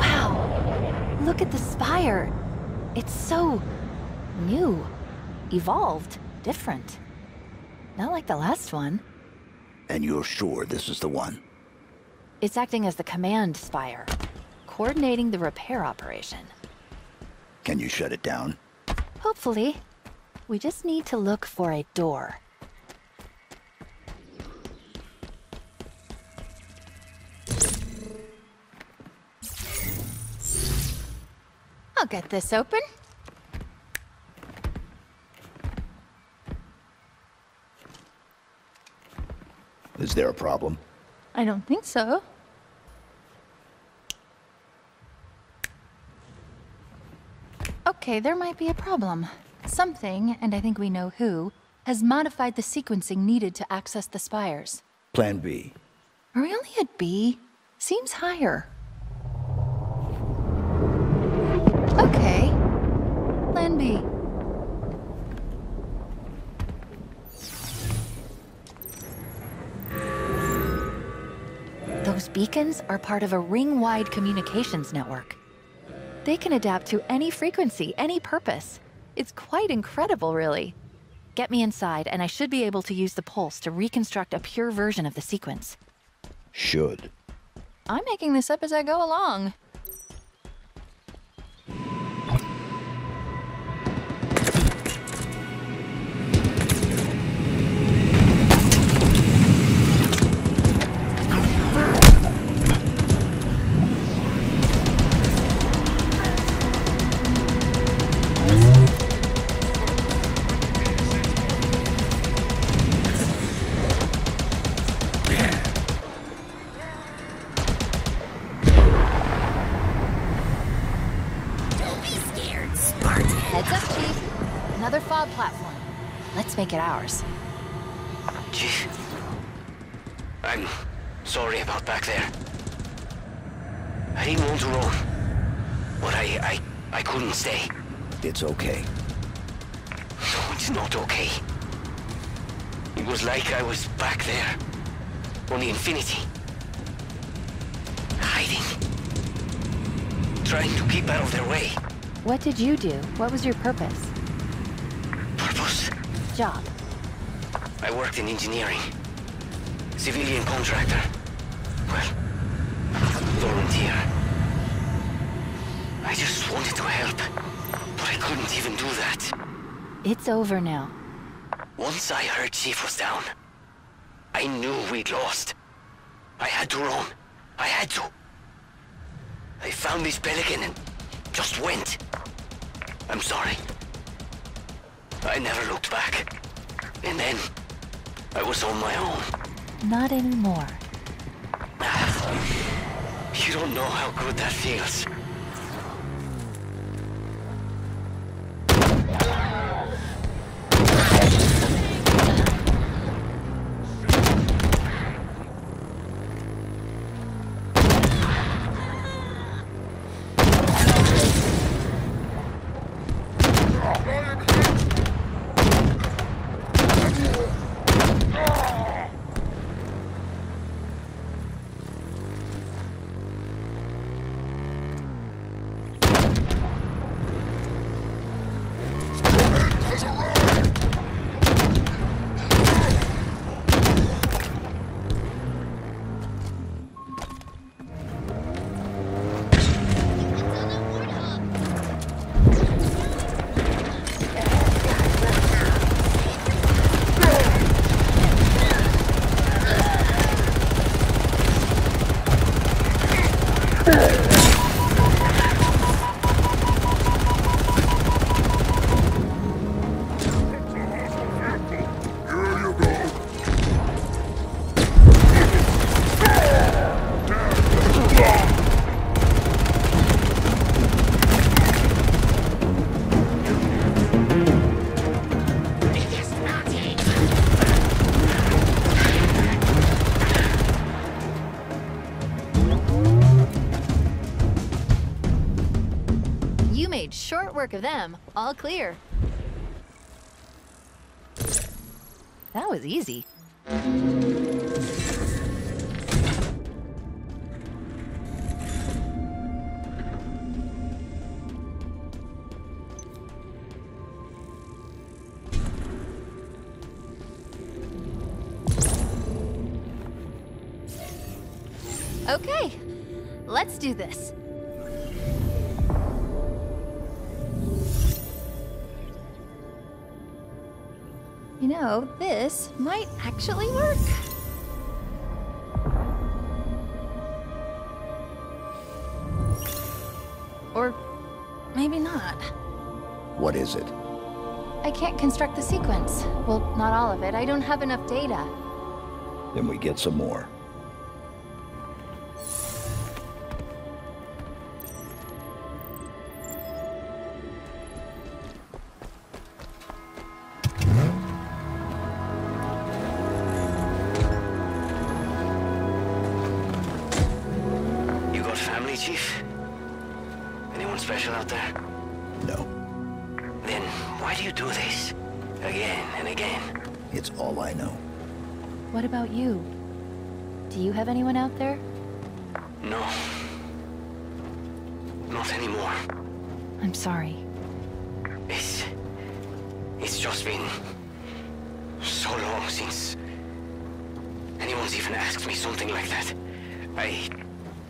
Wow! Look at the spire. It's so... new. Evolved. Different. Not like the last one. And you're sure this is the one? It's acting as the command spire, coordinating the repair operation. Can you shut it down? Hopefully. We just need to look for a door. I'll get this open. Is there a problem? I don't think so. Okay, there might be a problem. Something, and I think we know who, has modified the sequencing needed to access the spires. Plan B. Are we only at B? Seems higher. Okay. Plan B. Those beacons are part of a ring-wide communications network. They can adapt to any frequency, any purpose. It's quite incredible, really. Get me inside, and I should be able to use the pulse to reconstruct a pure version of the sequence. Should. I'm making this up as I go along. Let's make it ours. Chief. I'm sorry about back there. I didn't want to run. But I, I, I couldn't stay. It's okay. No, it's not okay. It was like I was back there. On the Infinity. Hiding. Trying to keep out of their way. What did you do? What was your purpose? Job. I worked in engineering. Civilian contractor. Well, volunteer. I just wanted to help, but I couldn't even do that. It's over now. Once I heard Chief was down, I knew we'd lost. I had to run. I had to. I found this pelican and just went. I'm sorry. I never looked back. And then, I was on my own. Not anymore. Ah, you don't know how good that feels. Work of them. All clear. That was easy. Actually work. Or maybe not. What is it? I can't construct the sequence. Well, not all of it. I don't have enough data. Then we get some more. Like that. I...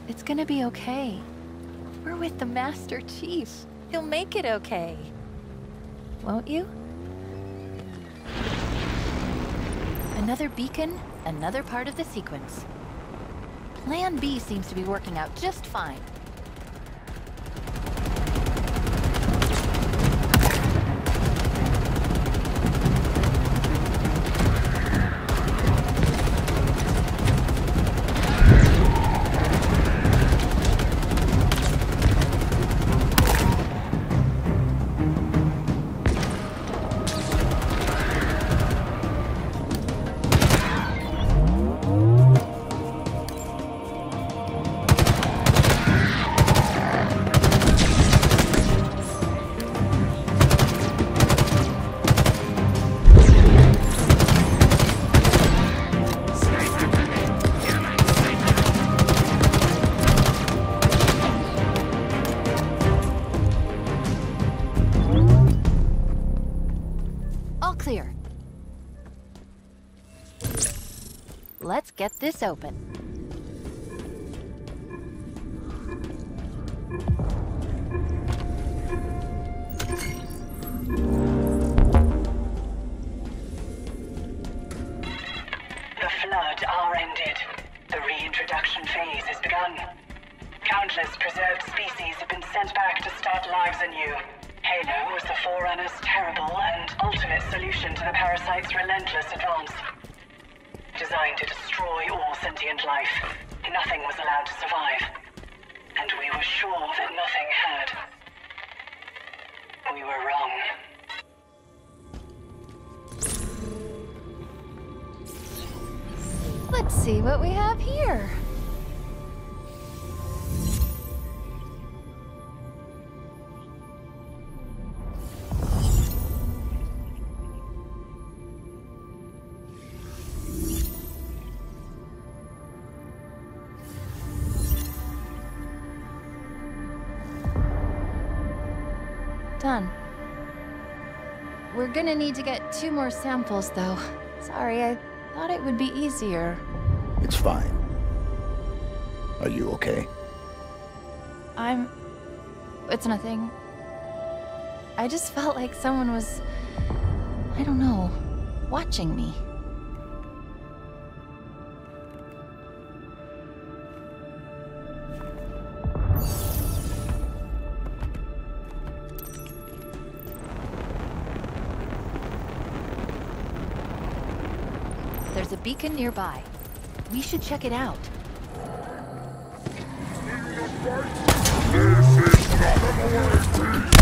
It's gonna be okay. We're with the Master Chief. He'll make it okay. Won't you? Another beacon, another part of the sequence. Plan B seems to be working out just fine. Get this open. Gonna need to get two more samples, though. Sorry, I thought it would be easier. It's fine. Are you okay? I'm... It's nothing. I just felt like someone was... I don't know... watching me. beacon nearby. We should check it out. This is not an OST!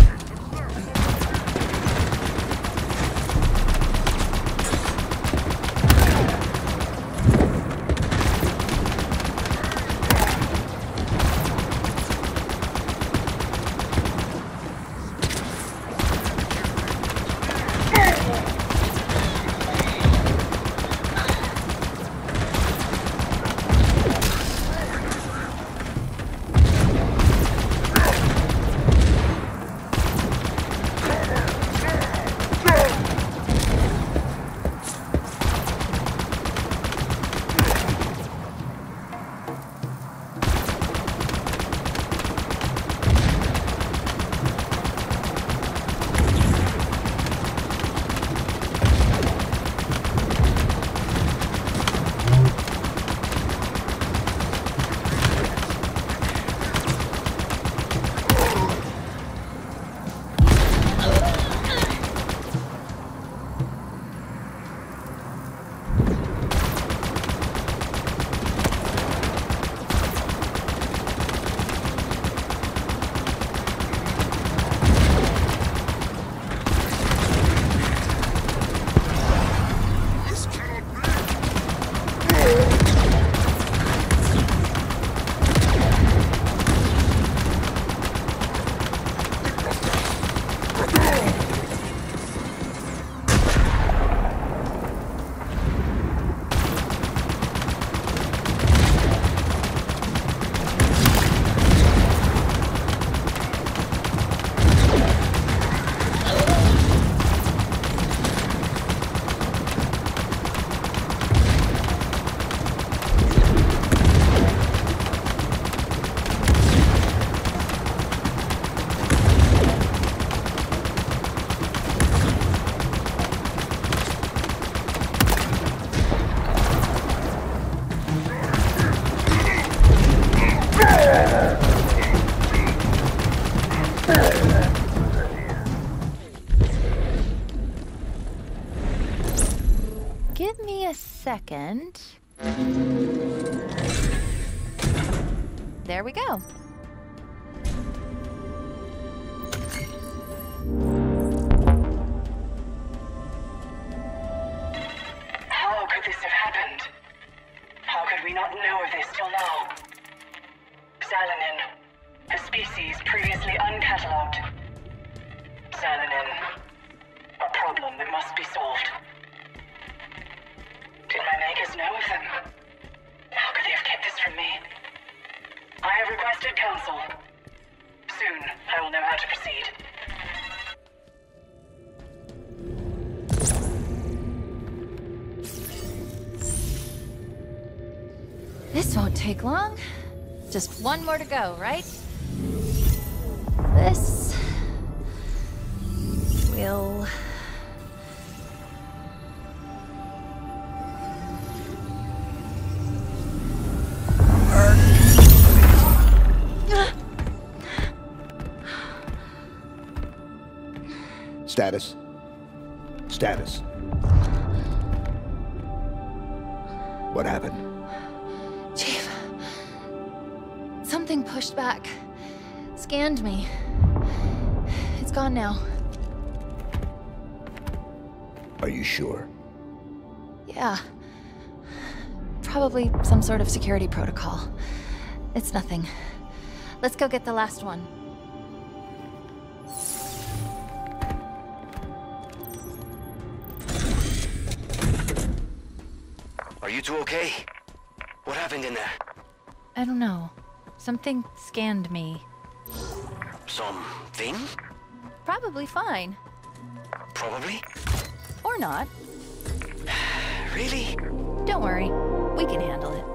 Second. There we go. More to go, right? This will Status? Status. Scanned me. It's gone now. Are you sure? Yeah. Probably some sort of security protocol. It's nothing. Let's go get the last one. Are you two okay? What happened in there? I don't know. Something scanned me. Something? Probably fine. Probably. Or not. Really? Don't worry. We can handle it.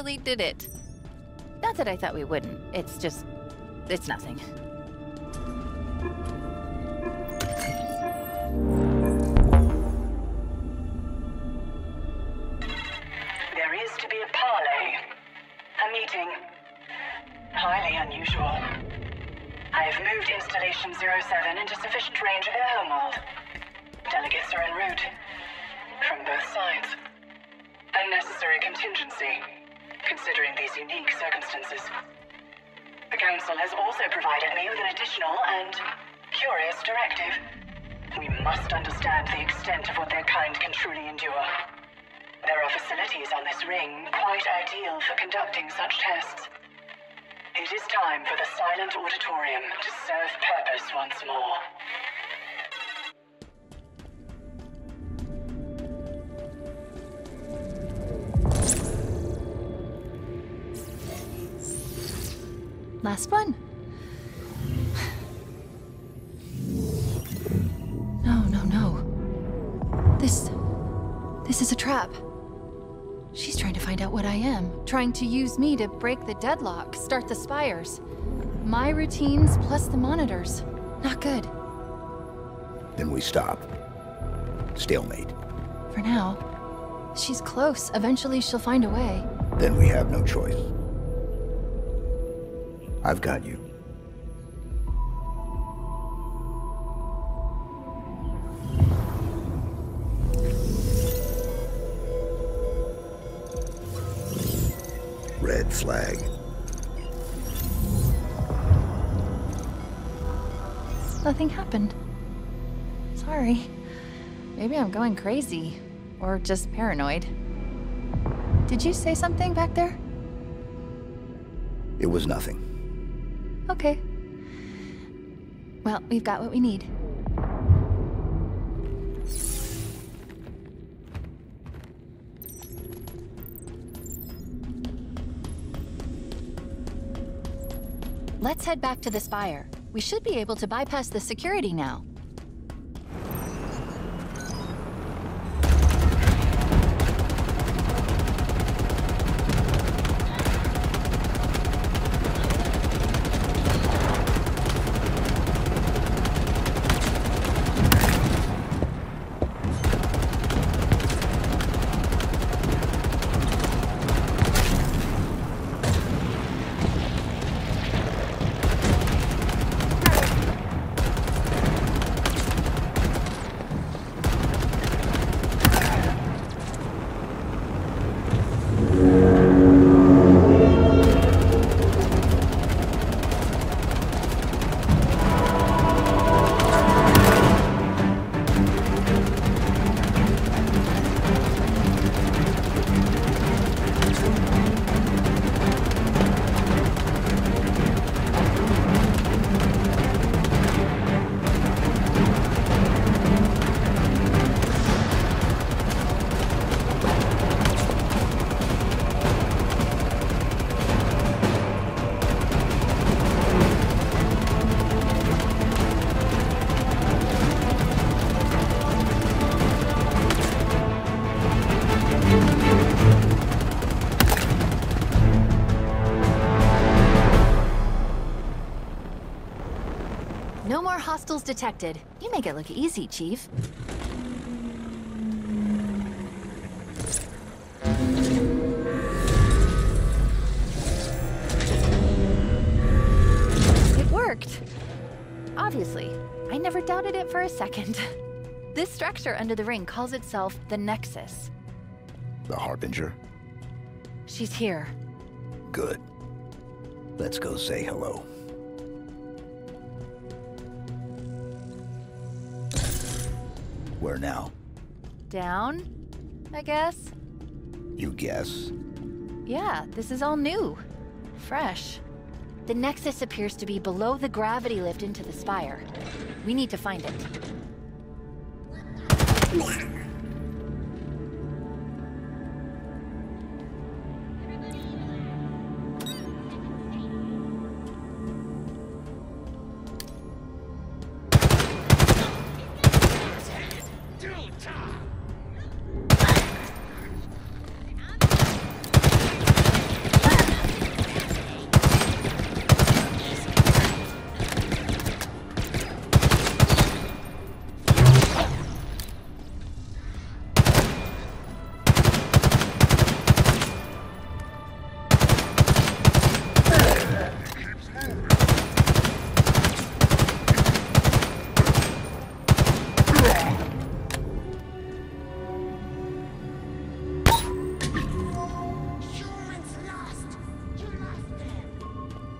Actually did it. Not that I thought we wouldn't. It's just. It's nothing. Facilities on this ring quite ideal for conducting such tests. It is time for the silent auditorium to serve purpose once more. Last one. No, no, no. This. This is a trap. She's trying to find out what I am, trying to use me to break the deadlock, start the spires. My routines plus the monitors. Not good. Then we stop. Stalemate. For now. She's close. Eventually she'll find a way. Then we have no choice. I've got you. Red flag. Nothing happened. Sorry. Maybe I'm going crazy. Or just paranoid. Did you say something back there? It was nothing. Okay. Well, we've got what we need. Let's head back to the Spire. We should be able to bypass the security now. Hostiles detected. You make it look easy, Chief. It worked. Obviously. I never doubted it for a second. This structure under the ring calls itself the Nexus. The Harbinger? She's here. Good. Let's go say hello. Now? Down, I guess? You guess? Yeah, this is all new. Fresh. The Nexus appears to be below the gravity lift into the spire. We need to find it.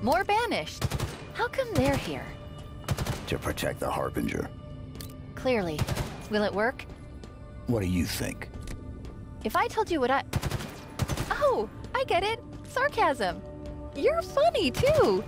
More banished. How come they're here? To protect the Harbinger. Clearly. Will it work? What do you think? If I told you what I... Oh, I get it. Sarcasm. You're funny, too.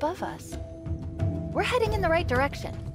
Above us. We're heading in the right direction.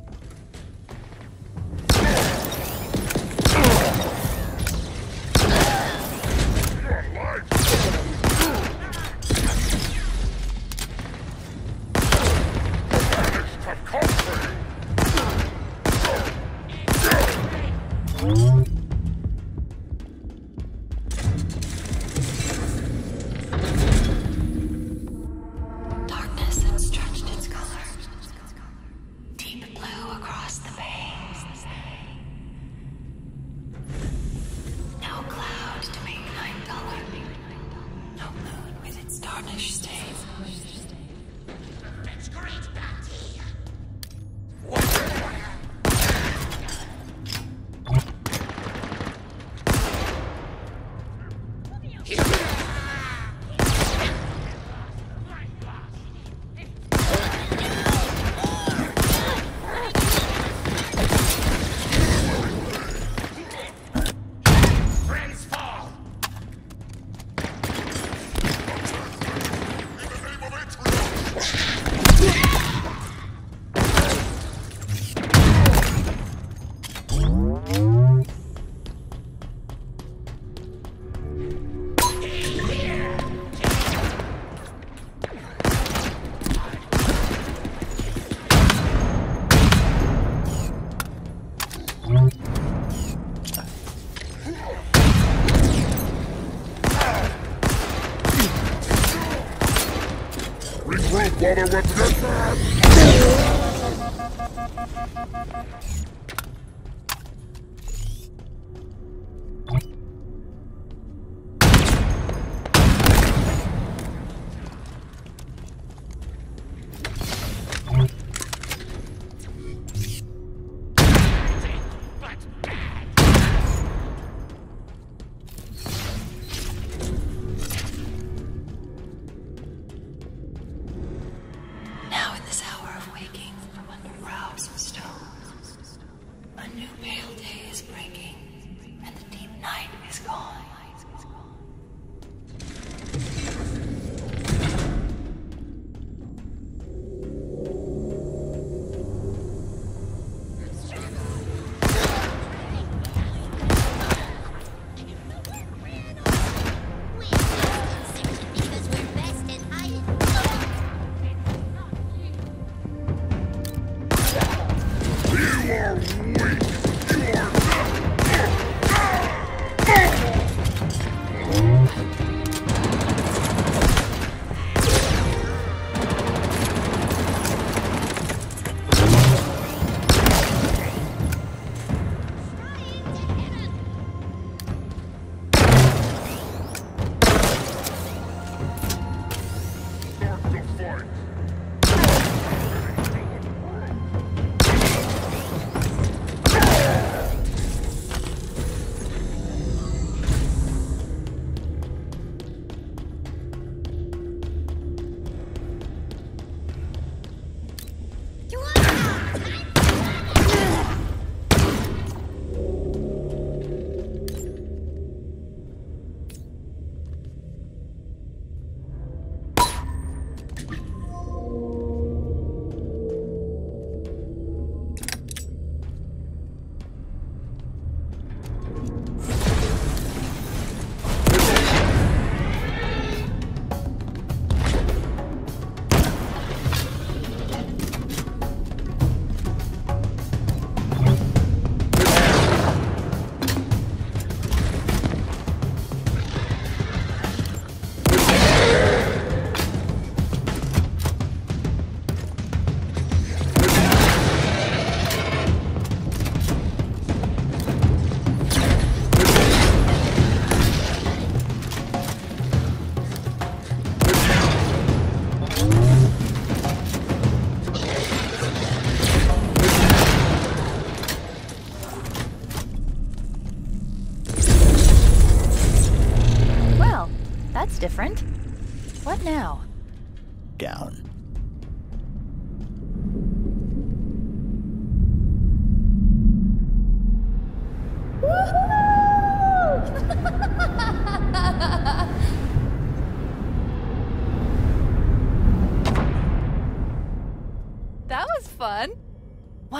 Regroup while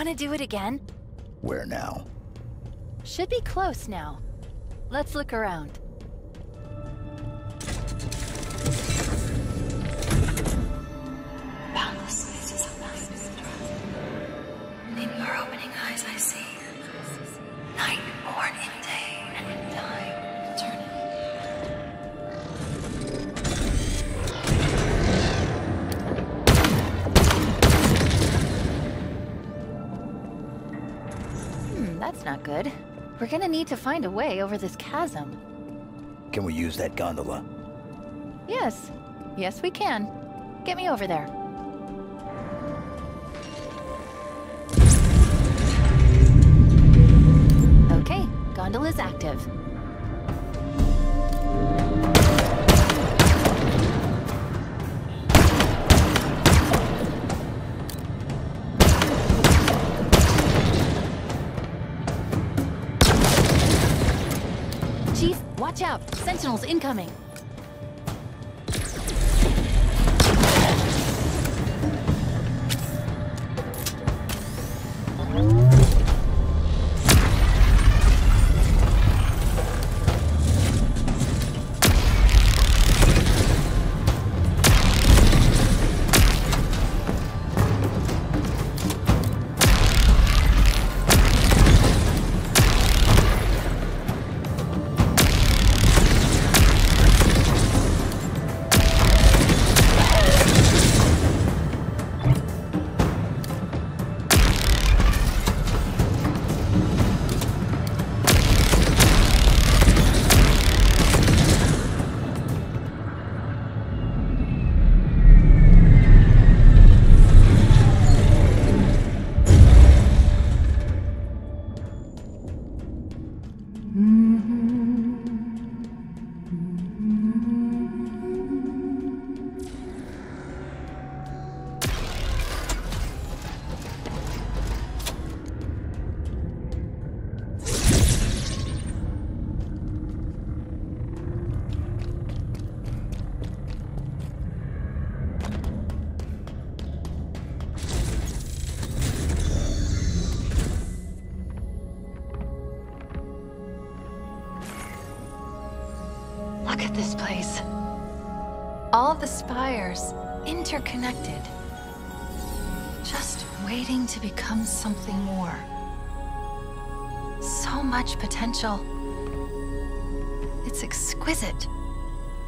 Want to do it again? Where now? Should be close now. Let's look around. Need to find a way over this chasm. Can we use that gondola? Yes. Yes, we can. Get me over there.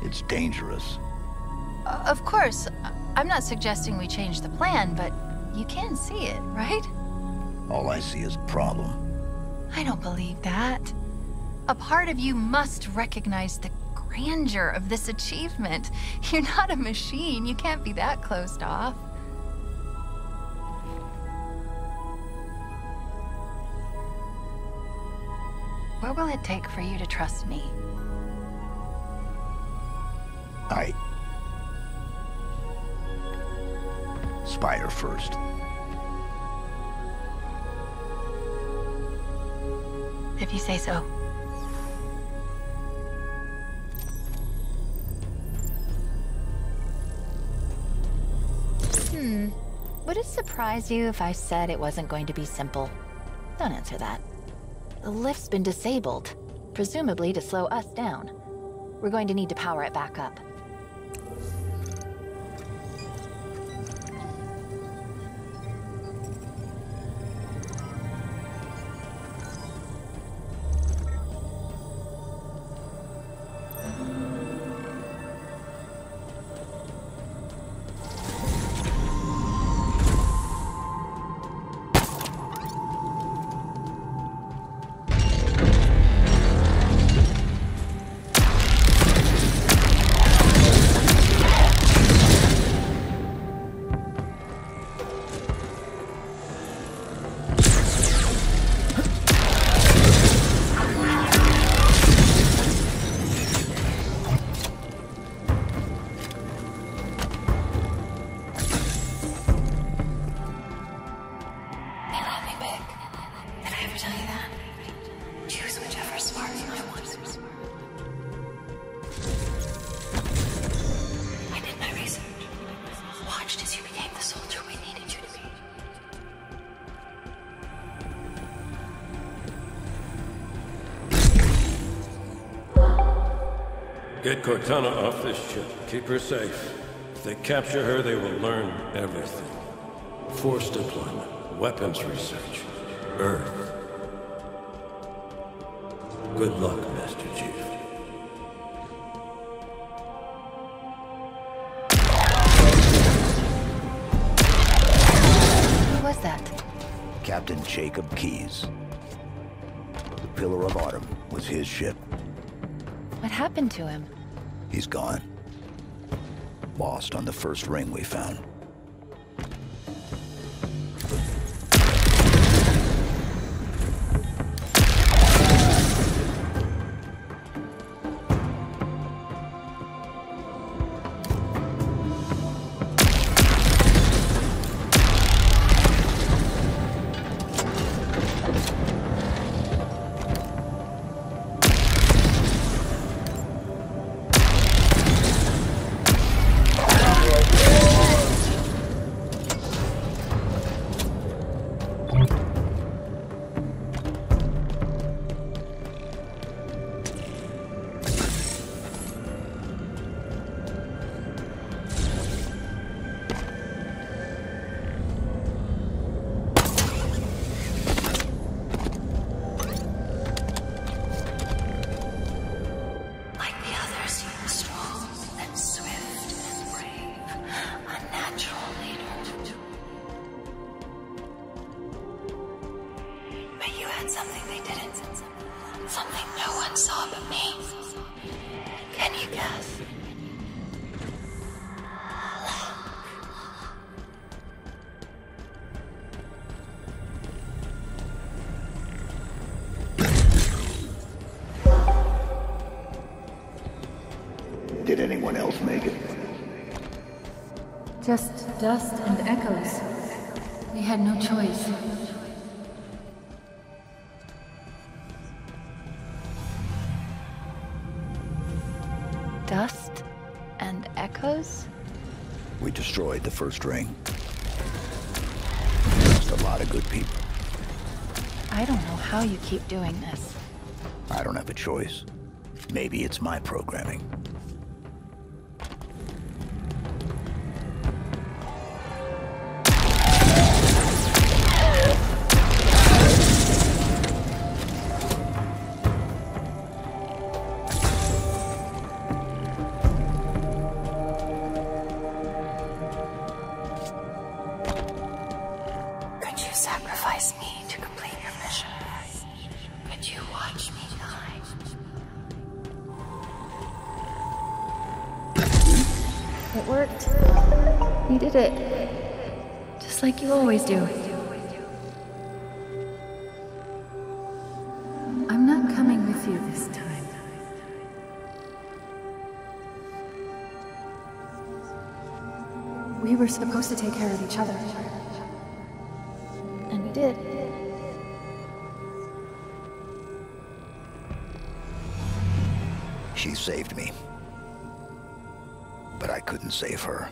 It's dangerous. Uh, of course, I'm not suggesting we change the plan, but you can see it, right? All I see is a problem. I don't believe that. A part of you must recognize the grandeur of this achievement. You're not a machine. You can't be that closed off. What will it take for you to trust me? Spire first. If you say so. Hmm. Would it surprise you if I said it wasn't going to be simple? Don't answer that. The lift's been disabled, presumably to slow us down. We're going to need to power it back up. Cortana off this ship. Keep her safe. If they capture her, they will learn everything. Force deployment, weapons research, Earth. Good luck, Master Chief. Who was that? Captain Jacob Keyes. The Pillar of Autumn was his ship. Happened to him? He's gone. Lost on the first ring we found. First ring. Lost a lot of good people. I don't know how you keep doing this. I don't have a choice. Maybe it's my programming. Saved me. But I couldn't save her.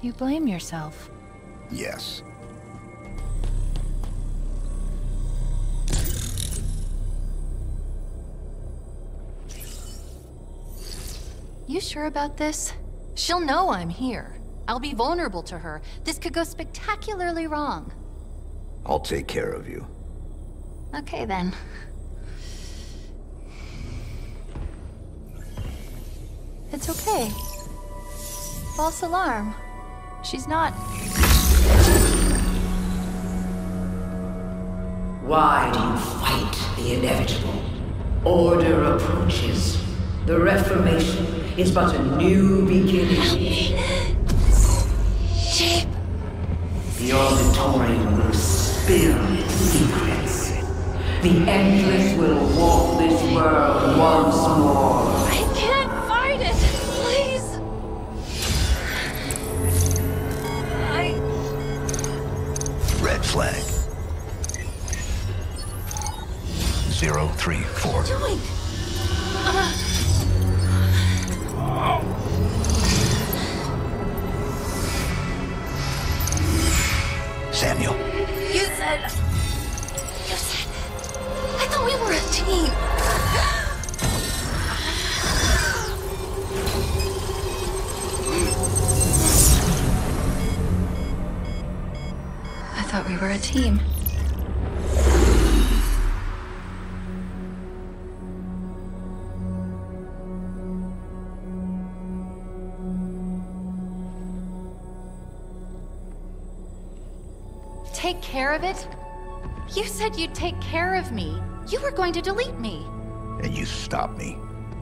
You blame yourself. Yes. You sure about this? She'll know I'm here. I'll be vulnerable to her. This could go spectacularly wrong. I'll take care of you. Okay then. It's okay. False alarm. She's not. Why do you fight the inevitable? Order approaches. The Reformation is but a new beginning. Shape. The Auditorium will spill its secrets. The Endless will walk this world once more. Zero three four. What are you doing? Uh. Samuel. You said. You said. I thought we were a team. I thought we were a team. Of it? You said you'd take care of me. You were going to delete me. And you stopped me.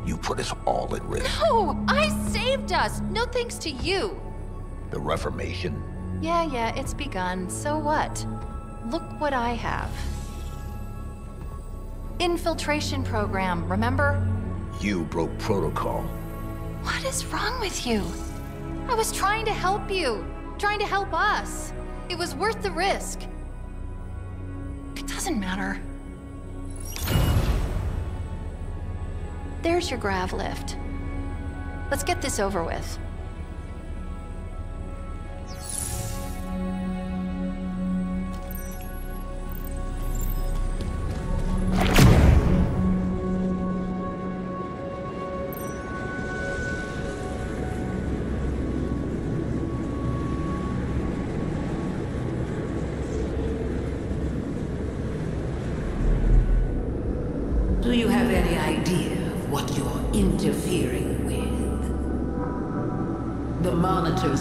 You put us all at risk. No! I saved us! No thanks to you! The Reformation? Yeah, yeah, it's begun. So what? Look what I have. Infiltration program, remember? You broke protocol. What is wrong with you? I was trying to help you. Trying to help us. It was worth the risk. It doesn't matter. There's your grav lift. Let's get this over with.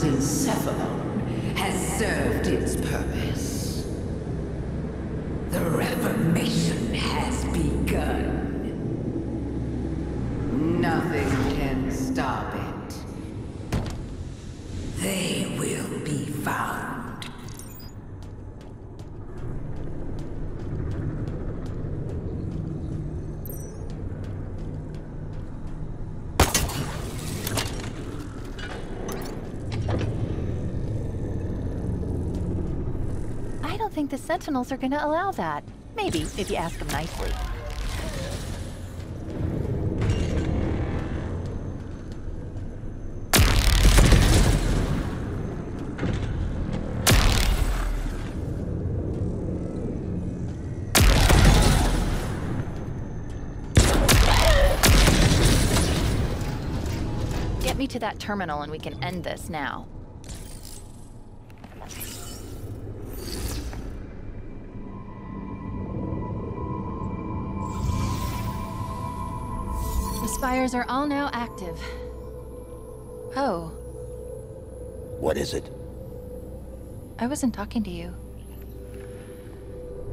Monitor's encephalon has served its purpose. The Reformation has begun. Nothing can stop it. They will be found. I don't think the Sentinels are gonna allow that. Maybe, if you ask them nicely. Get me to that terminal and we can end this now. Spires are all now active. Oh, What is it? I wasn't talking to you.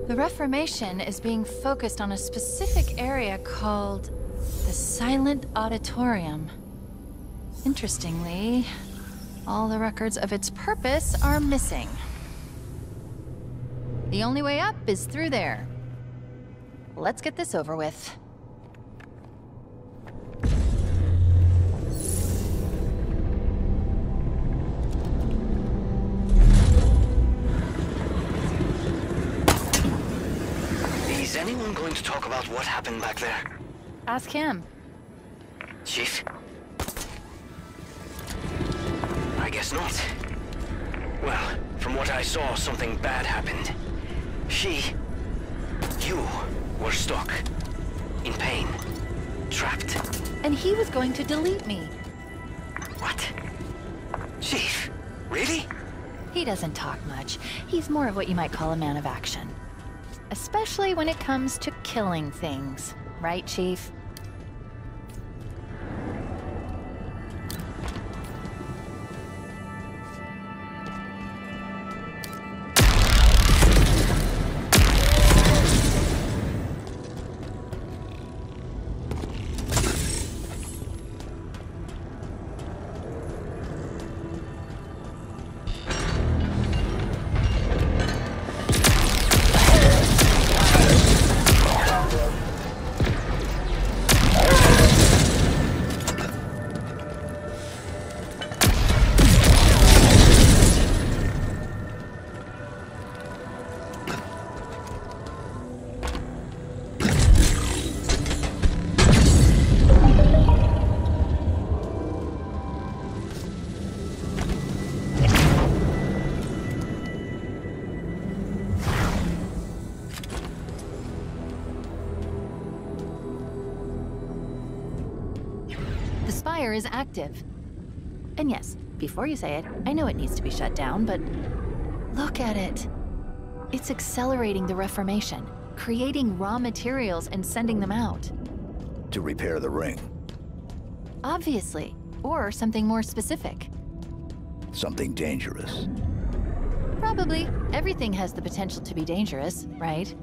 The Reformation is being focused on a specific area called the Silent Auditorium. Interestingly, all the records of its purpose are missing. The only way up is through there. Let's get this over with. Going to talk about what happened back there? Ask him. Chief? I guess not. Well, from what I saw, something bad happened. She... You were stuck. In pain. Trapped. And he was going to delete me. What? Chief? Really? He doesn't talk much. He's more of what you might call a man of action. Especially when it comes to killing things. Right, Chief? Active. And yes, before you say it, I know it needs to be shut down, but look at it. It's accelerating the Reformation, creating raw materials and sending them out. To repair the ring. Obviously. Or something more specific. Something dangerous. Probably. Everything has the potential to be dangerous, right?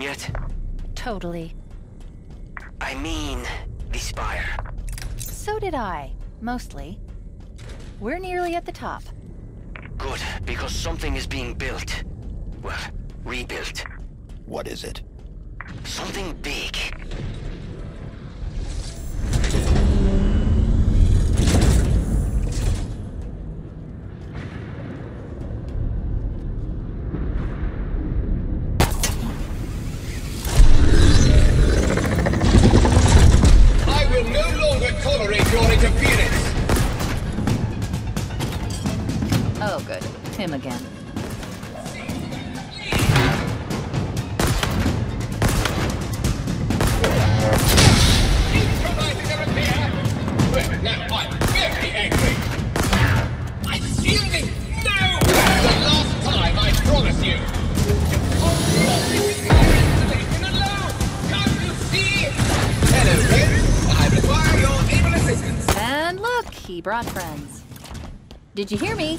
yet? Totally. I mean, the spire. So did I, mostly. We're nearly at the top. Do you hear me?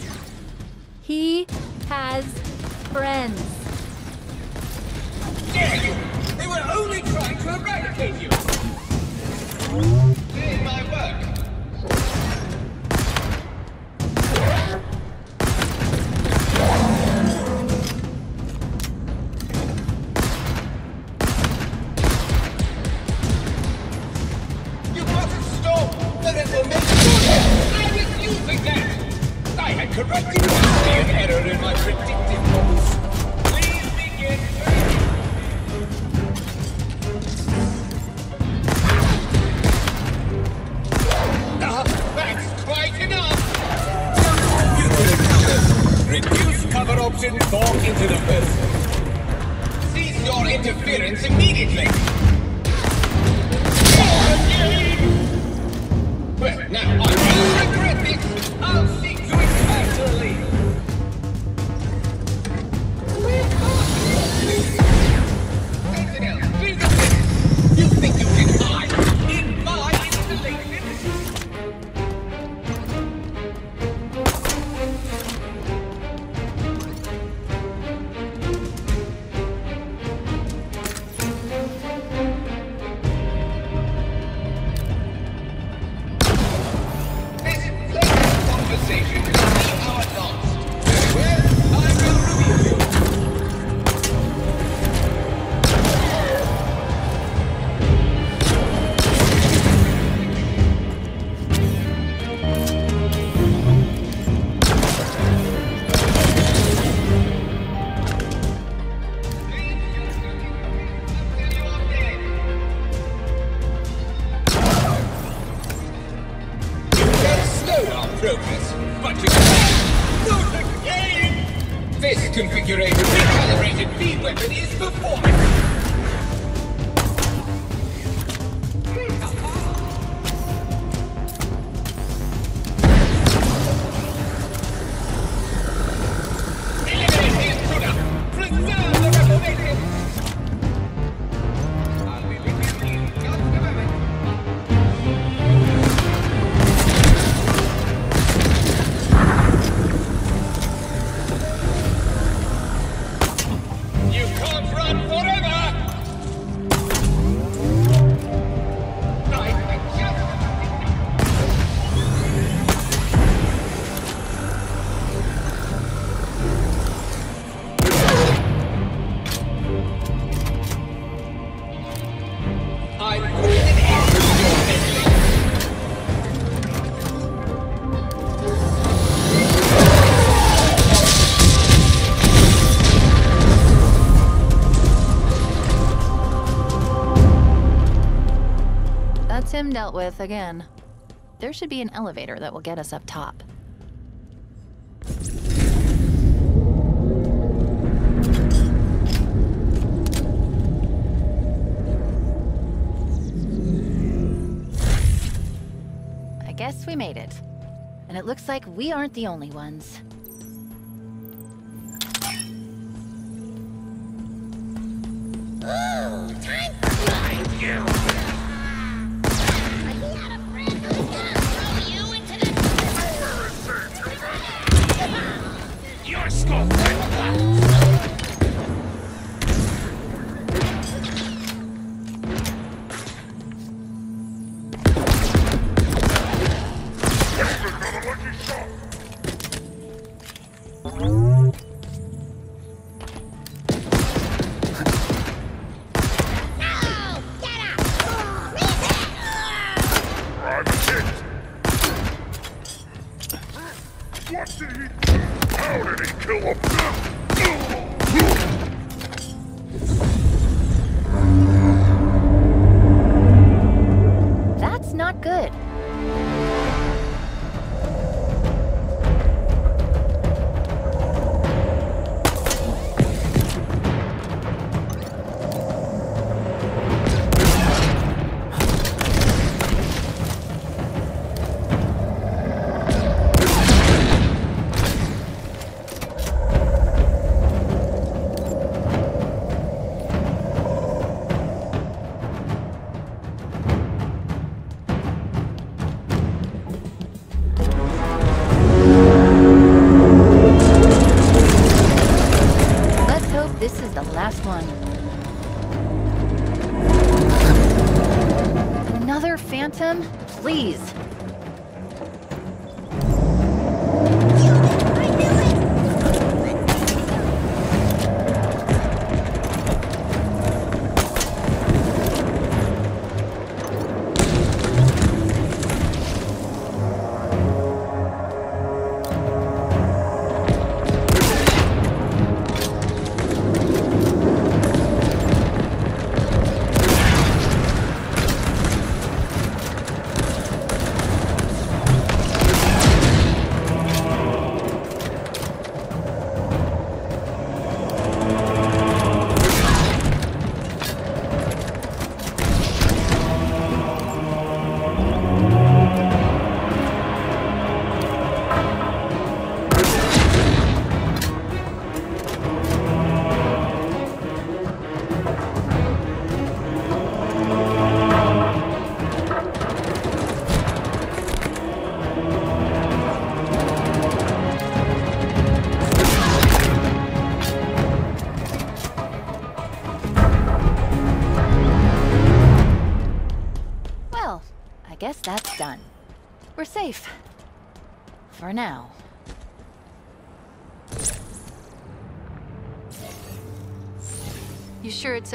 Dealt with again. There should be an elevator that will get us up top. I guess we made it. And it looks like we aren't the only ones.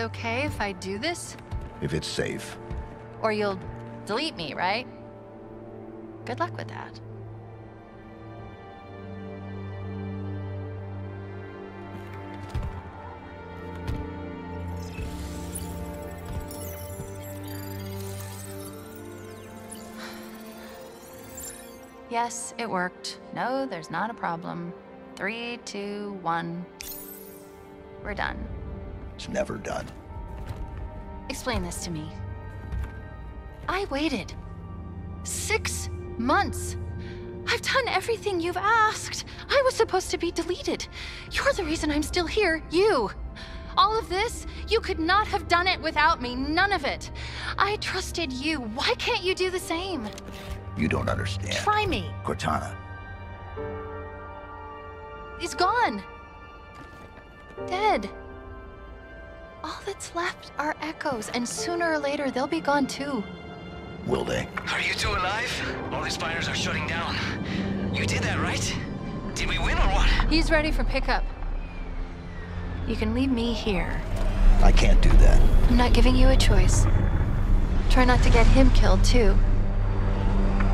Okay if I do this? If it's safe. Or you'll delete me, right? Good luck with that. Yes, it worked. No, there's not a problem. Three, two, one. We're done. It's never done. Explain this to me. I waited six months. I've done everything you've asked. I was supposed to be deleted. You're the reason I'm still here. You. All of this, you could not have done it without me. None of it. I trusted you. Why can't you do the same? You don't understand. Try me. Cortana, He's gone. Dead. All that's left are echoes, and sooner or later they'll be gone too. will they? Are you two alive? All these spiders are shutting down. You did that, right? Did we win or what? He's ready for pickup. You can leave me here. I can't do that. I'm not giving you a choice. Try not to get him killed too.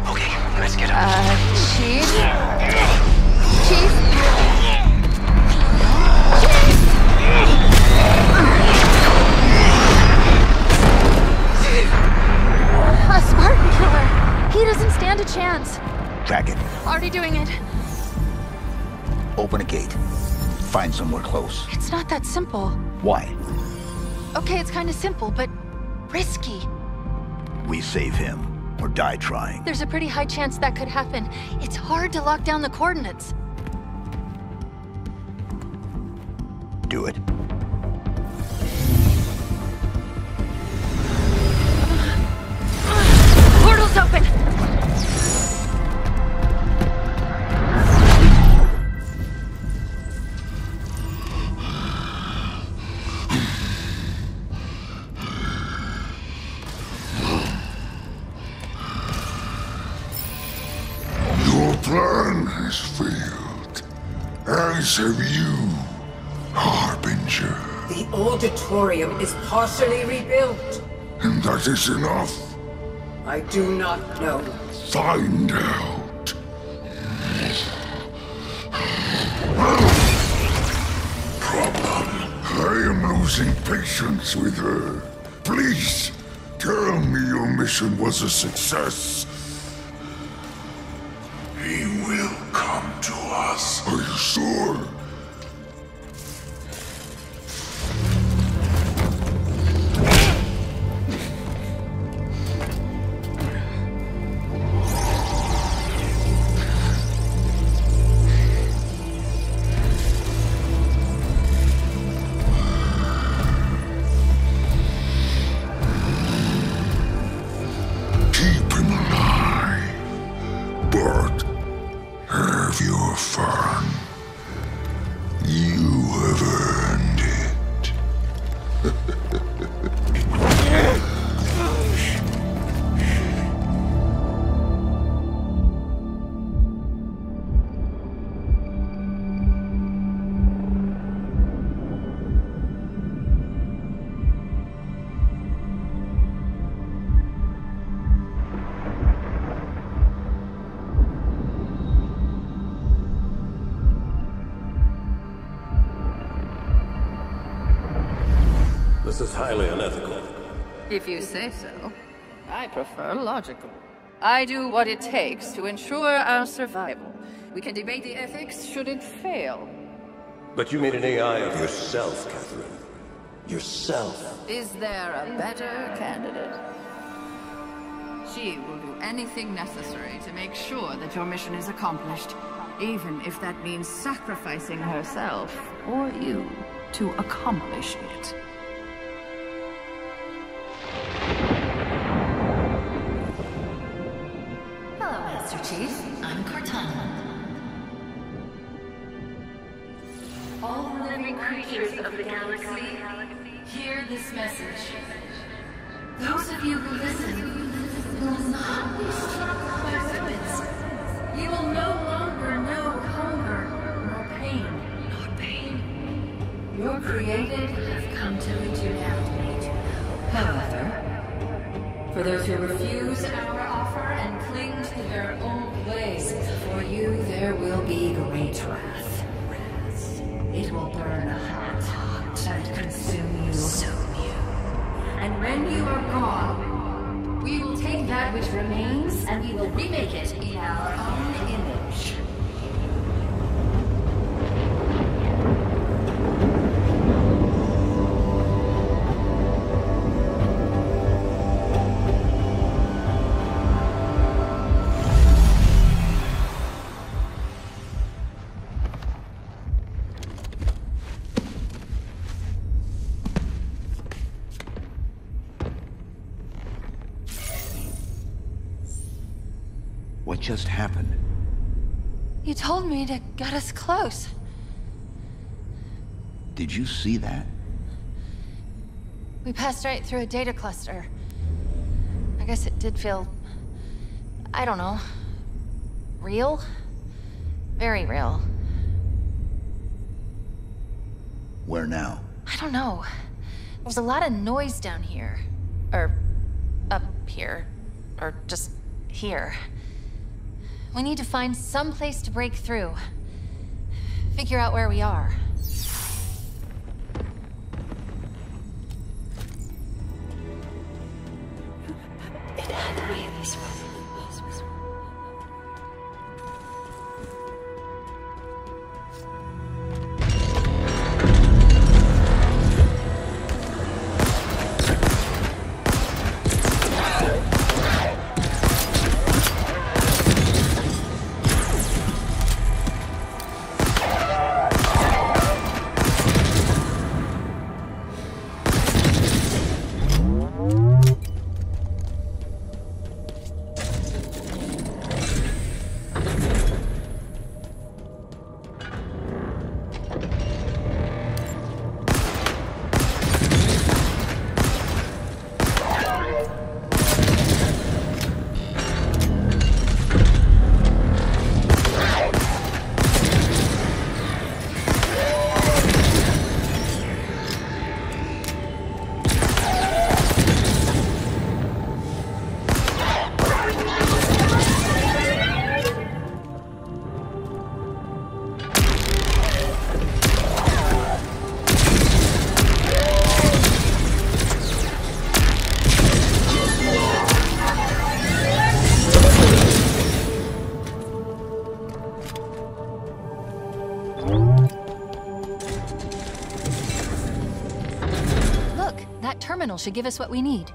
Okay, let's get out. Uh, Chief? Chief? A Spartan killer! He doesn't stand a chance. Track it. Already doing it. Open a gate. Find somewhere close. It's not that simple. Why? Okay, it's kind of simple, but risky. We save him, or die trying. There's a pretty high chance that could happen. It's hard to lock down the coordinates. Do it. Portal's open! Your plan has failed. As have you, Harbinger. The auditorium is partially rebuilt. And that is enough. I do not know. Find out. Problem. I am losing patience with her. Please, tell me your mission was a success. He will come to us. Are you sure? If you say so. I prefer logical. I do what it takes to ensure our survival. We can debate the ethics should it fail. But you made an AI of yourself, Catherine. Yourself. Is there a better candidate? She will do anything necessary to make sure that your mission is accomplished, even if that means sacrificing herself or you to accomplish it. Hear this message. Those of you who listen will not be struck by weapons. You will no longer know hunger nor pain. Nor pain. Your created have come to now. However, for those who refuse our offer and cling to their old ways, for you there will be great wrath. It will burn hot and consume you. And when you are gone, we will take that which remains and we will remake it in our just happened? You told me to get us close. Did you see that? We passed right through a data cluster. I guess it did feel... I don't know. Real? Very real. Where now? I don't know. There's a lot of noise down here. Or up here. Or just here. We need to find some place to break through. Figure out where we are. Should give us what we need.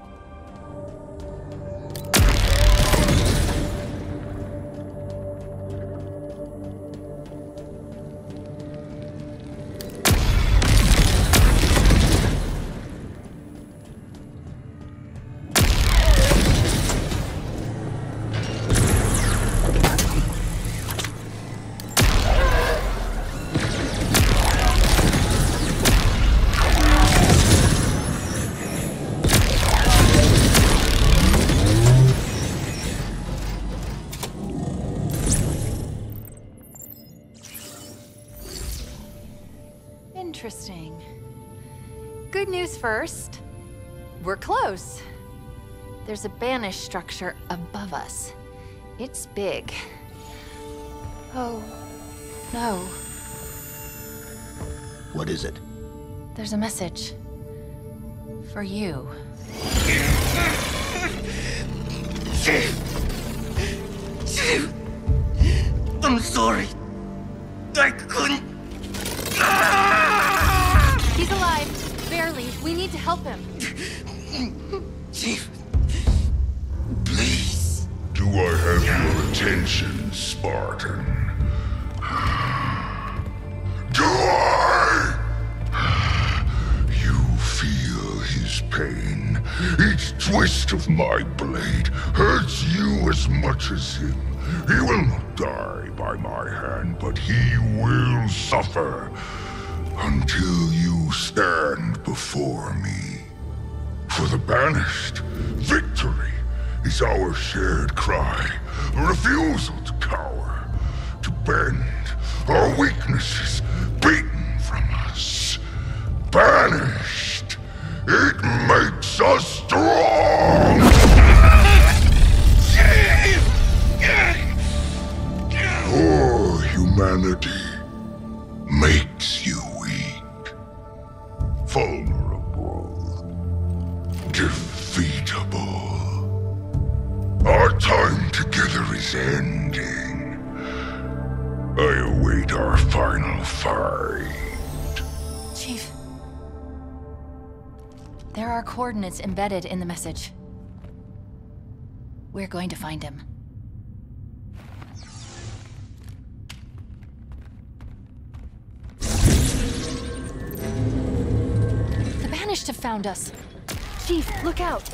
First. We're close. There's a banished structure above us. It's big. Oh, no. What is it? There's a message. For you. by my hand, but he will suffer until you stand before me. For the banished, victory is our shared cry. A refusal to cower, to bend our weaknesses beaten from us. Banished, it makes coordinates embedded in the message. We're going to find him. The Banished have found us. Chief, look out!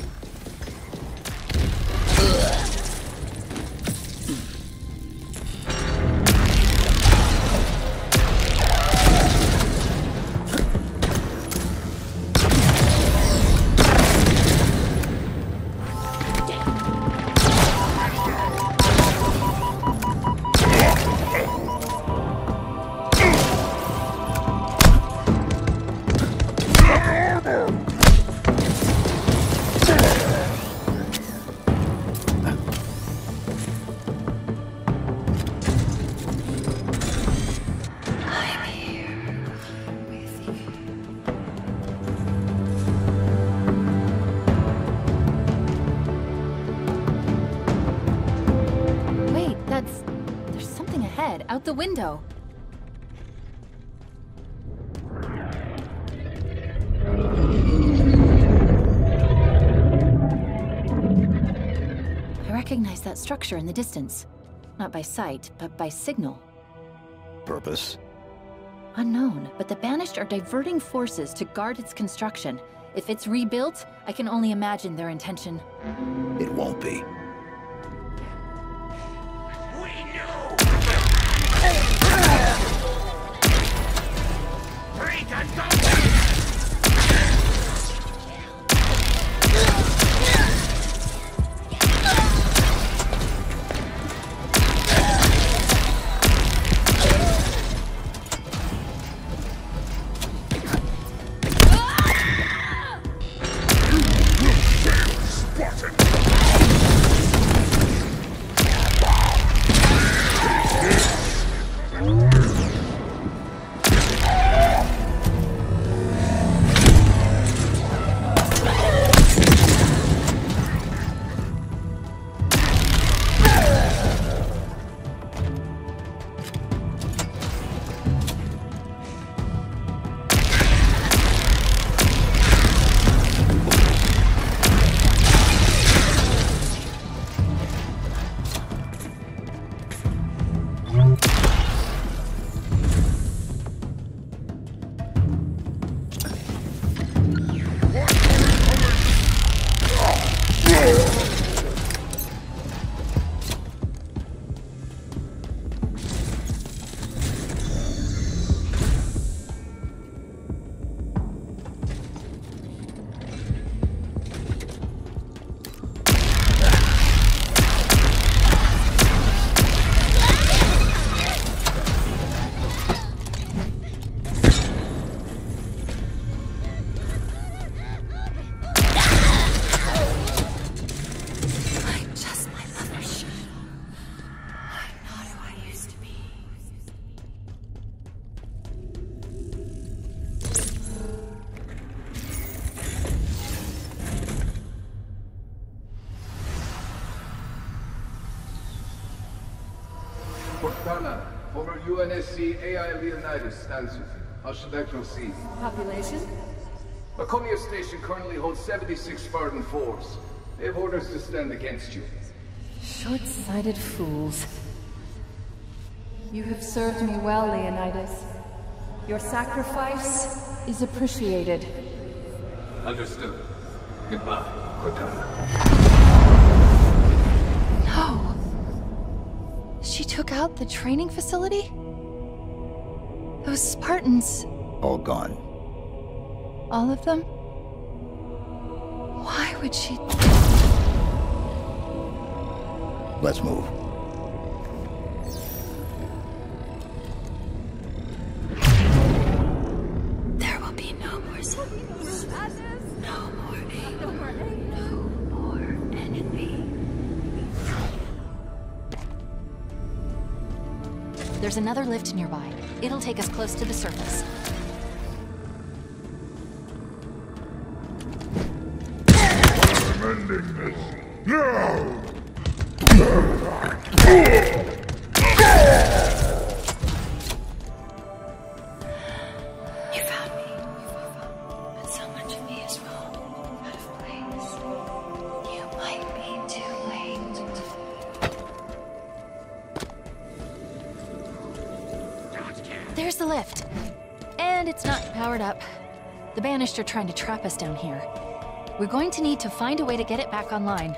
Window. I recognize that structure in the distance. Not by sight, but by signal. Purpose? Unknown, but the Banished are diverting forces to guard its construction. If it's rebuilt, I can only imagine their intention. It won't be. can't go! Former AI Leonidas stands with you. How should I proceed? Population? Laconia Station currently holds 76 Spartan 4s. They have orders to stand against you. Short-sighted fools. You have served me well, Leonidas. Your sacrifice is appreciated. Understood. Goodbye, Cortana. No! She took out the training facility? Those Spartans, All gone. all of them? Why would she... Let's move. There will be no more. No more aid. No more. No more enemy. There's another lift nearby. It'll take us close to the surface. Are trying to trap us down here. We're going to need to find a way to get it back online.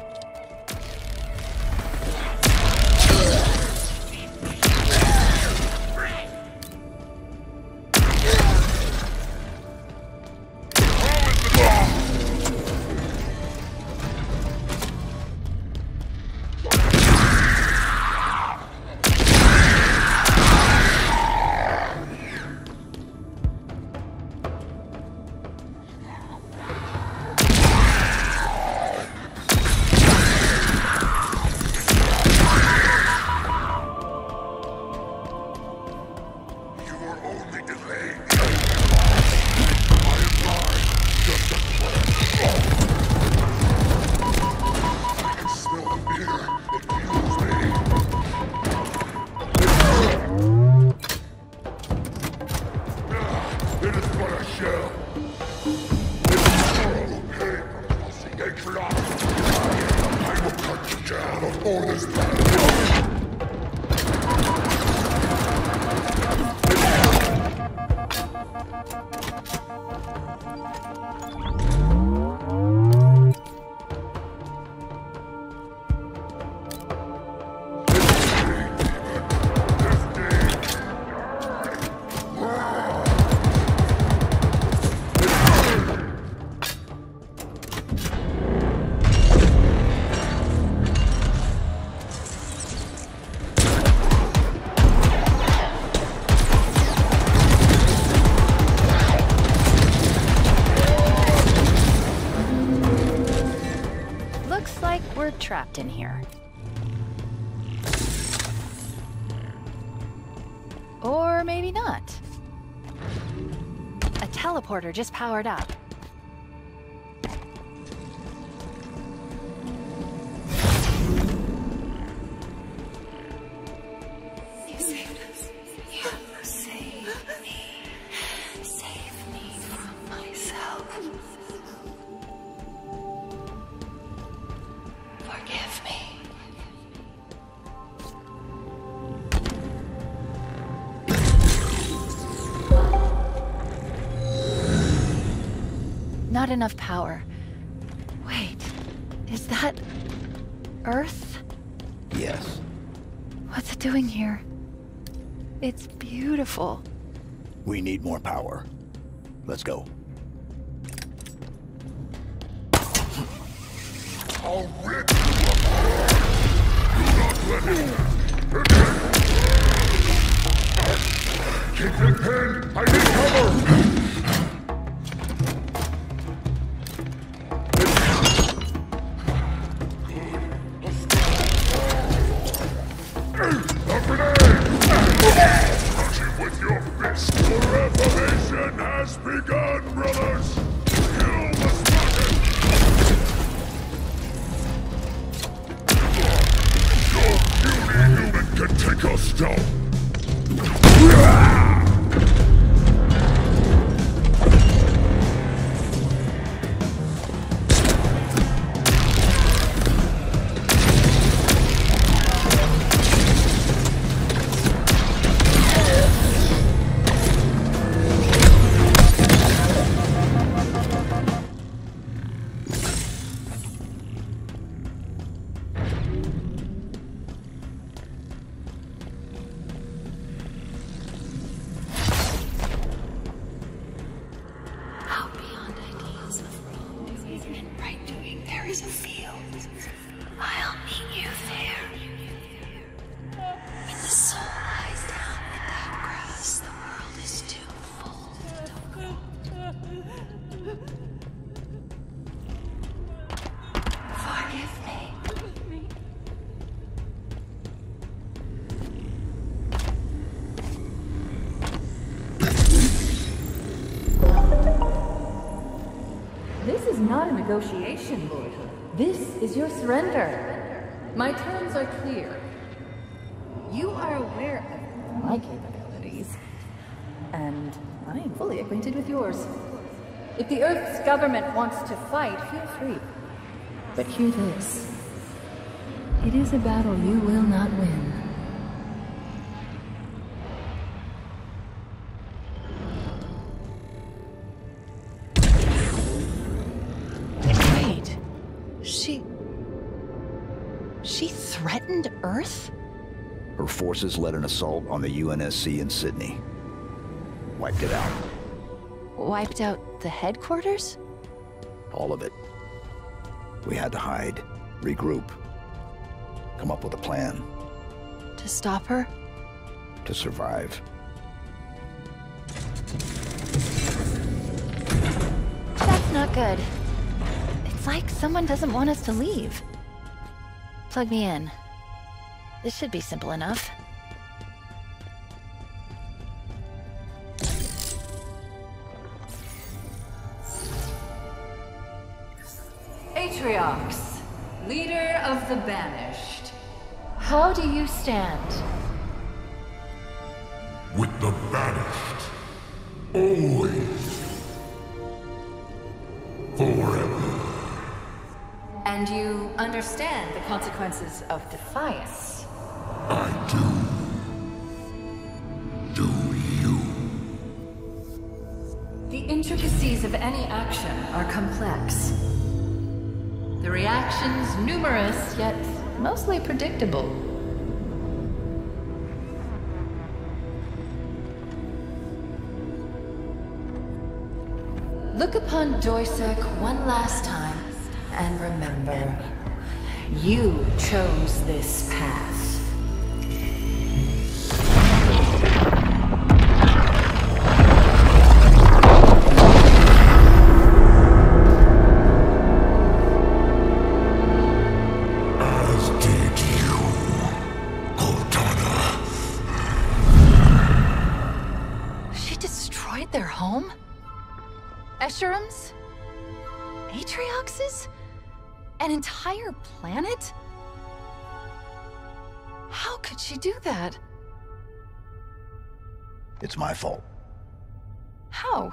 Trapped in here. Or maybe not. A teleporter just powered up. Power. Let's go. Negotiation, Lord Hood. This is your surrender. My terms are clear. You are aware of my capabilities, and I am fully acquainted with yours. If the Earth's government wants to fight, feel free. But hear this. Forces led an assault on the UNSC in Sydney. Wiped it out. Wiped out the headquarters? All of it. We had to hide, regroup, come up with a plan To stop her? to survive. That's not good. It's like someone doesn't want us to leave. Plug me in. This should be simple enough. How do you stand? With the banished. Always. Forever. And you understand the consequences of defiance. I do. Do you? The intricacies of any action are complex. The reactions numerous, yet mostly predictable. Look upon Doisac one last time and remember, you chose this path. That? It's my fault. How?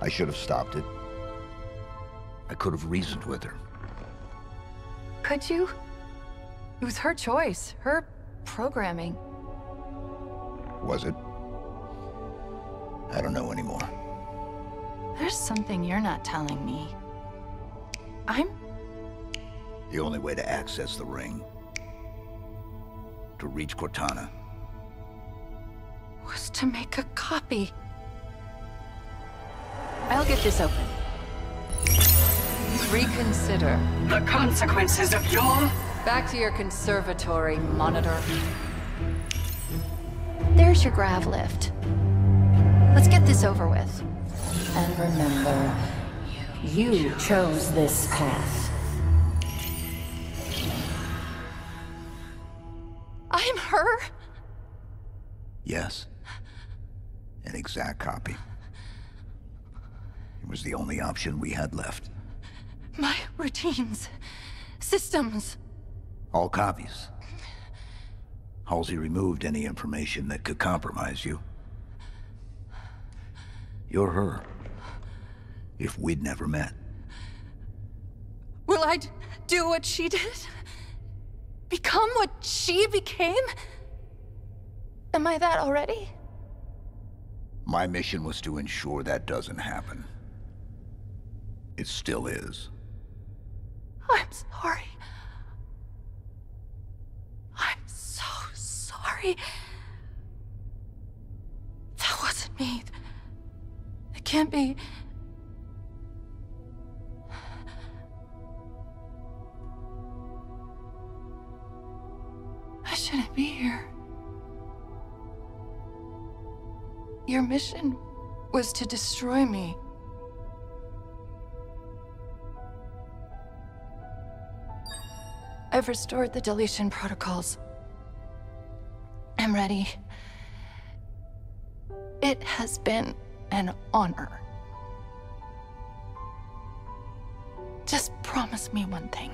I should have stopped it. I could have reasoned with her. Could you? It was her choice, her programming. Was it? I don't know anymore. There's something you're not telling me. I'm. The only way to access the ring, to reach Cortana, was to make a copy. I'll get this open. Reconsider. The consequences of your... Back to your conservatory, monitor. There's your grav lift. Let's get this over with. And remember, you chose this path. I'm her? yes. An exact copy. It was the only option we had left. My routines, systems. All copies. Halsey removed any information that could compromise you. You're her. If we'd never met. Will I do what she did? Become what she became? Am I that already? My mission was to ensure that doesn't happen. It still is. I'm sorry. I'm so sorry. That wasn't me. It can't be. Shouldn't be here. Your mission was to destroy me. I've restored the deletion protocols. I'm ready. It has been an honor. Just promise me one thing.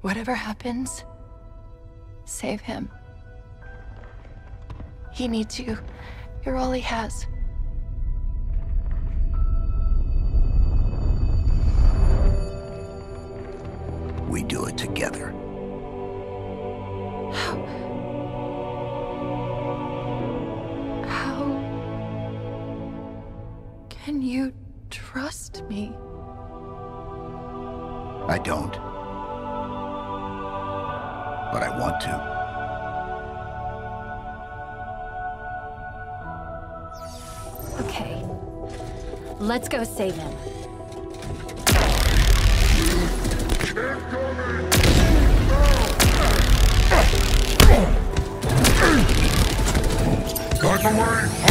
Whatever happens, save him. He needs you. You're all he has. We do it together. How How? can you trust me? I don't. To. Okay. Let's go save him. Got away!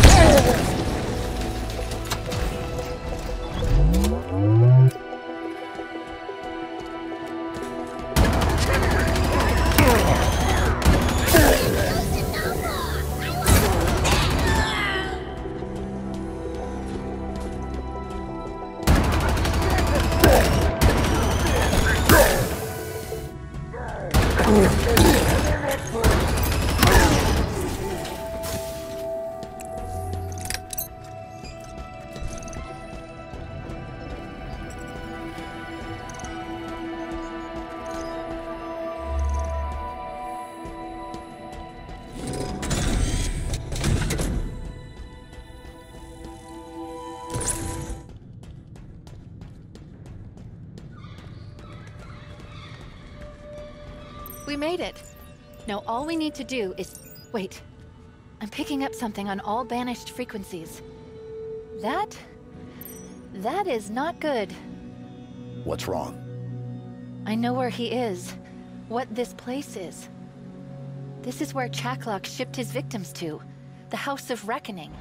Now all we need to do is... Wait. I'm picking up something on all banished frequencies. That... That is not good. What's wrong? I know where he is. What this place is. This is where Chak 'Lok shipped his victims to. The House of Reckoning.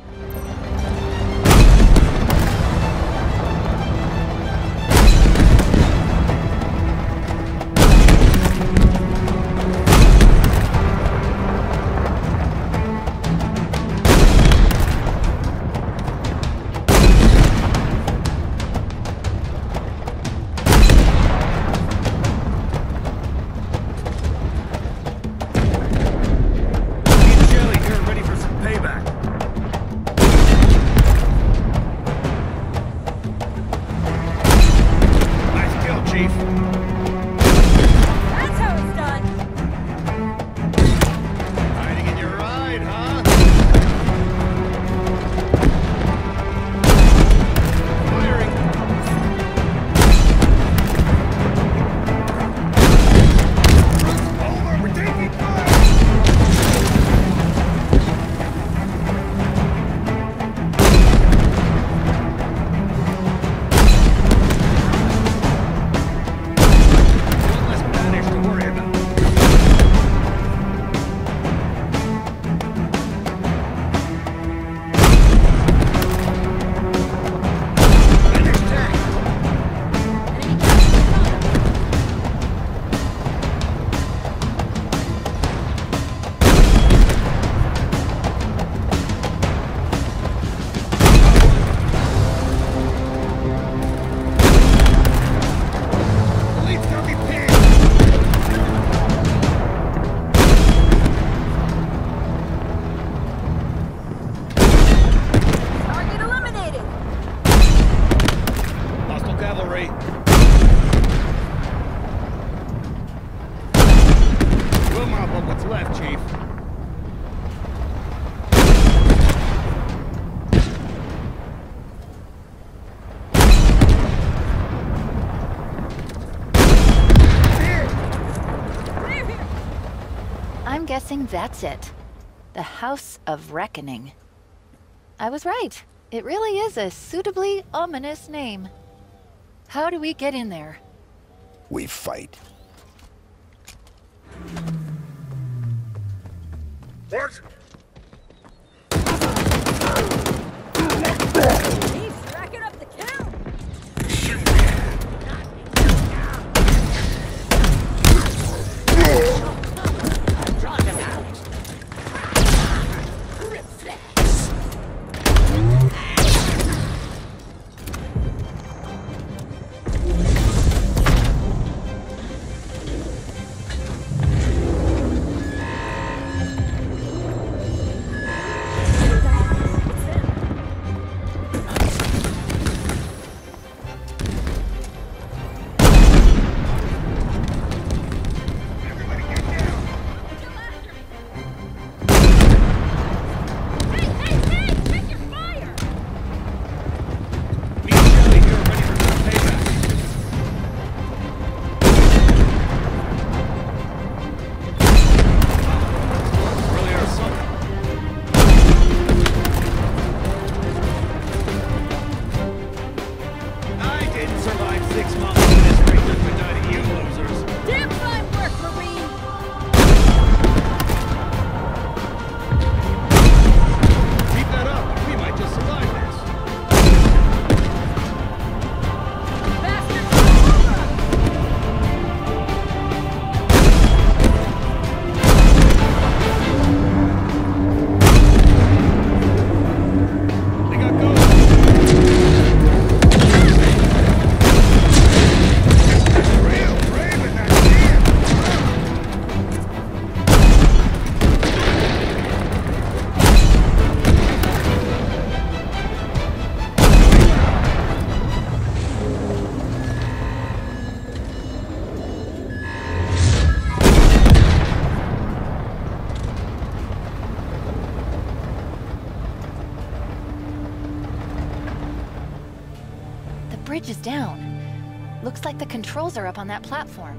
Guessing that's it. The House of Reckoning. I was right. It really is a suitably ominous name. How do we get in there? We fight. The controls are up on that platform.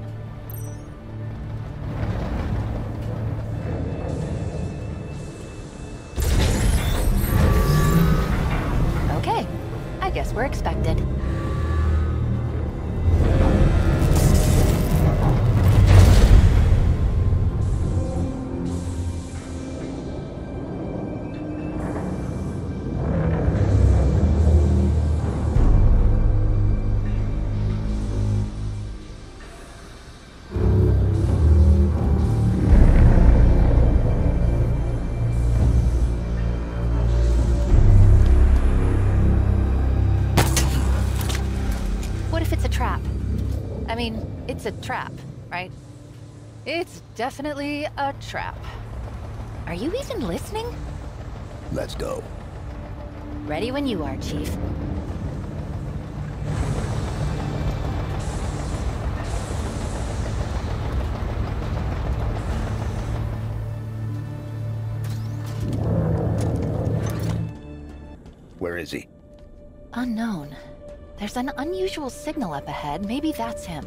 A trap, right? It's definitely a trap. Are you even listening? Let's go. Ready when you are, Chief. Where is he? Unknown. There's an unusual signal up ahead. Maybe that's him.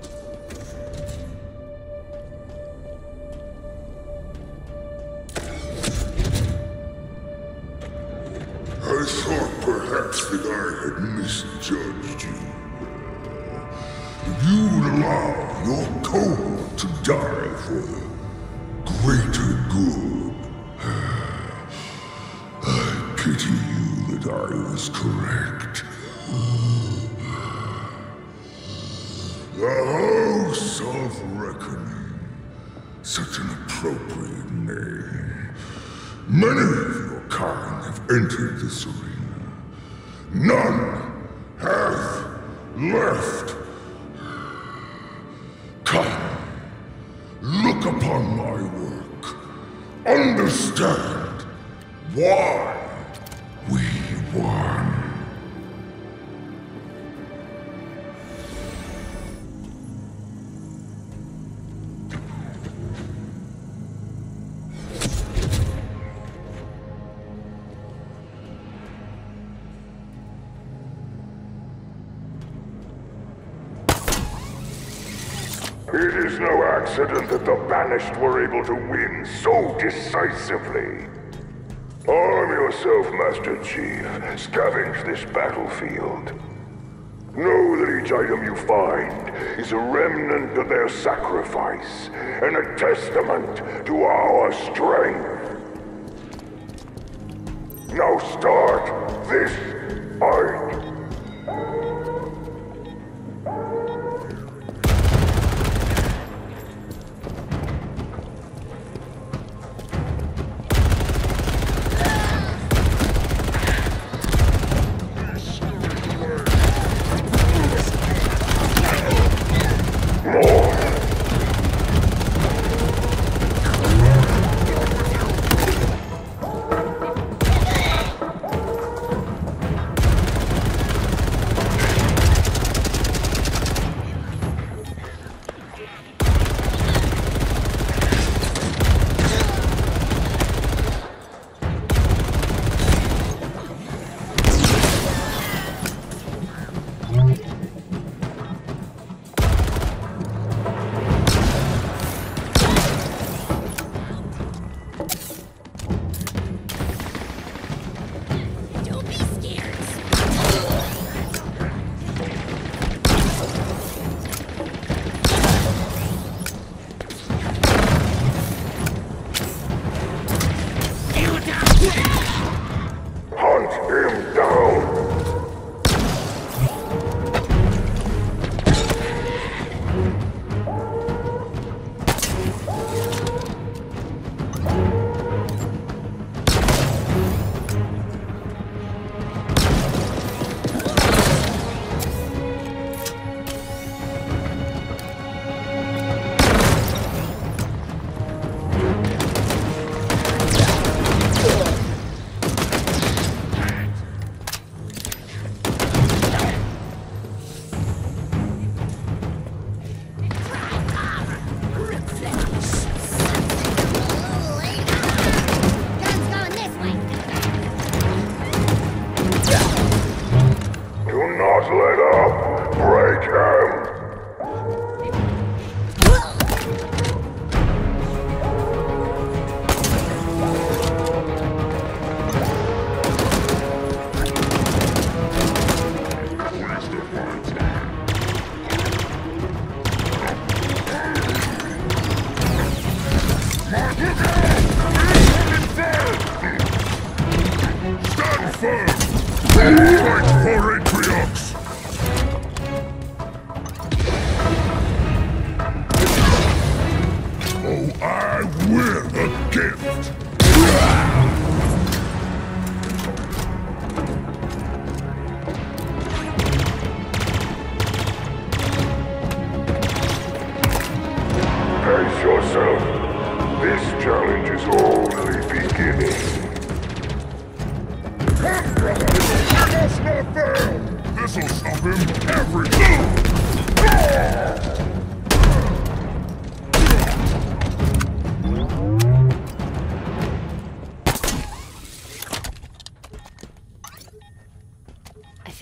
Pity you that I was correct. The House of Reckoning. Such an appropriate name. Many of your kind have entered this arena. None able to win so decisively. Arm yourself, Master Chief. Scavenge this battlefield. Know that each item you find is a remnant of their sacrifice and a testament to our strength. Now start this fight.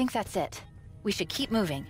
Think that's it. We should keep moving.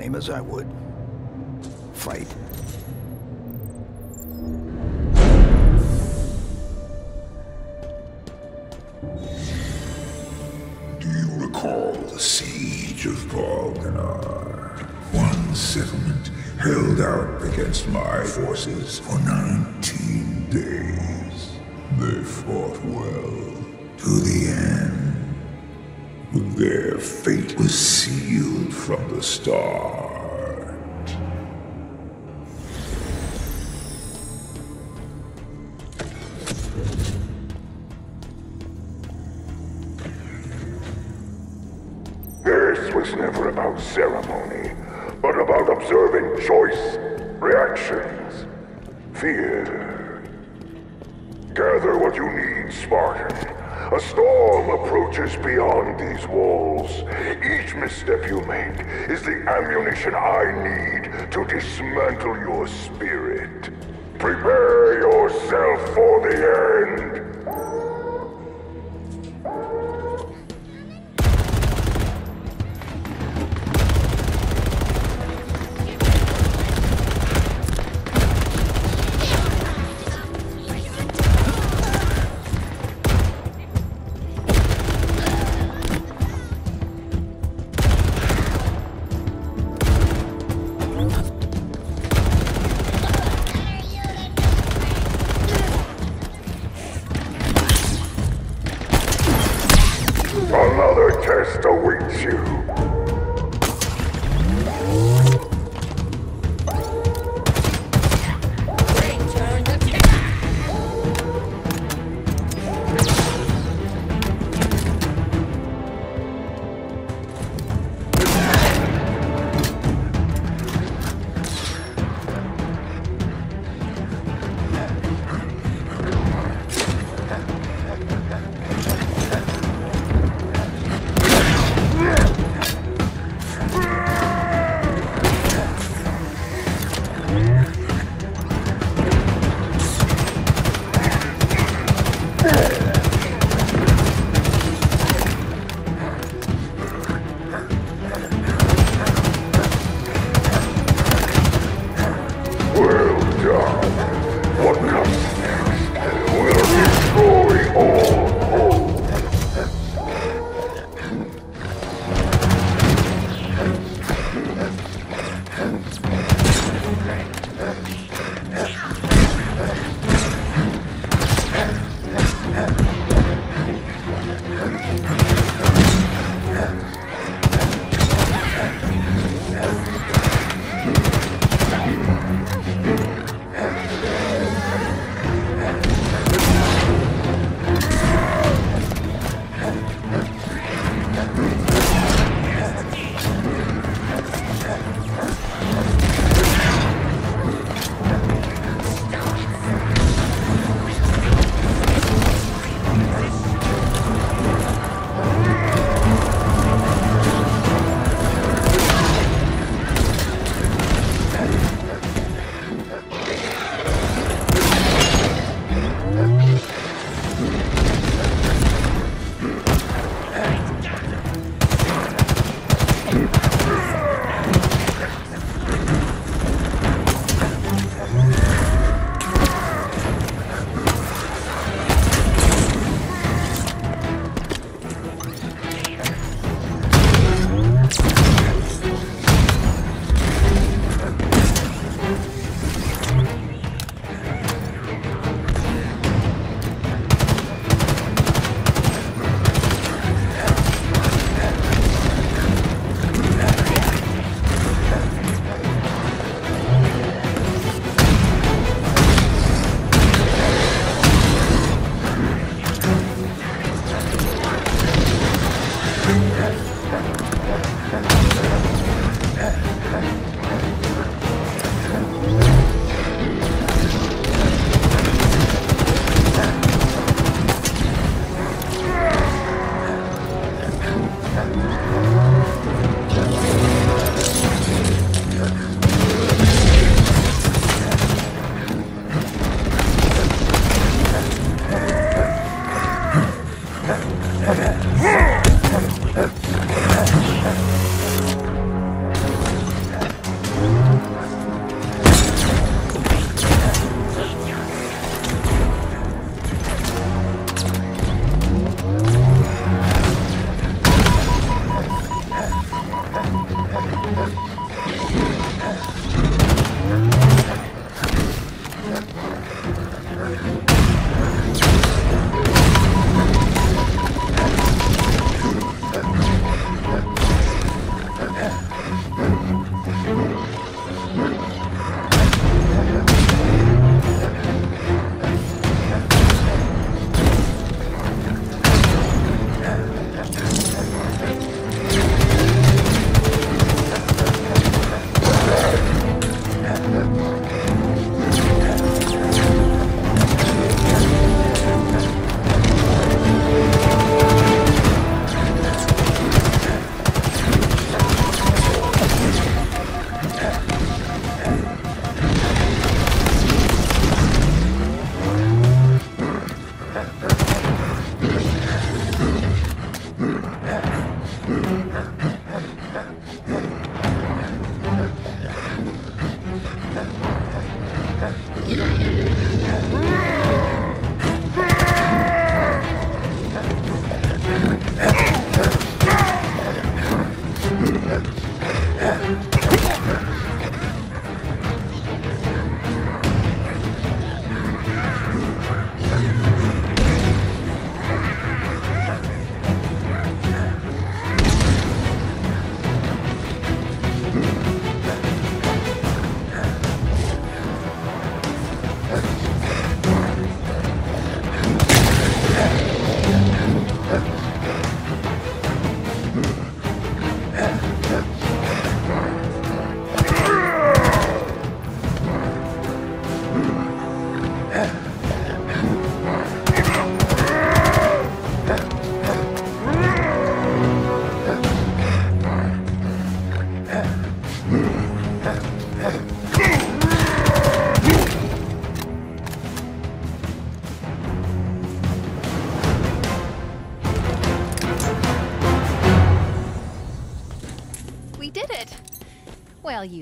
same as I would. Fight. Do you recall the siege of Volganar? One settlement held out against my forces for 19 days. They fought well. To the their fate was sealed from the start.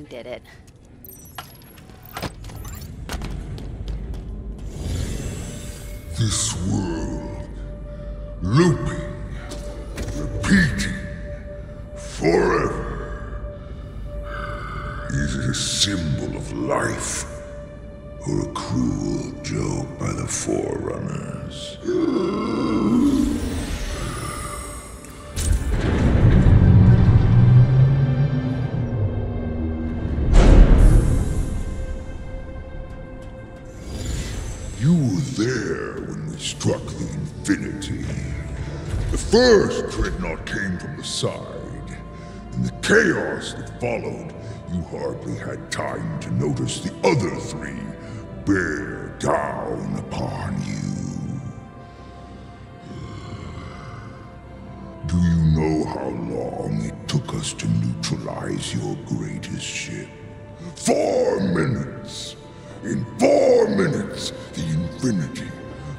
Did it. Chaos that followed, you hardly had time to notice the other three bear down upon you. Do you know how long it took us to neutralize your greatest ship? Four minutes! In four minutes, the Infinity,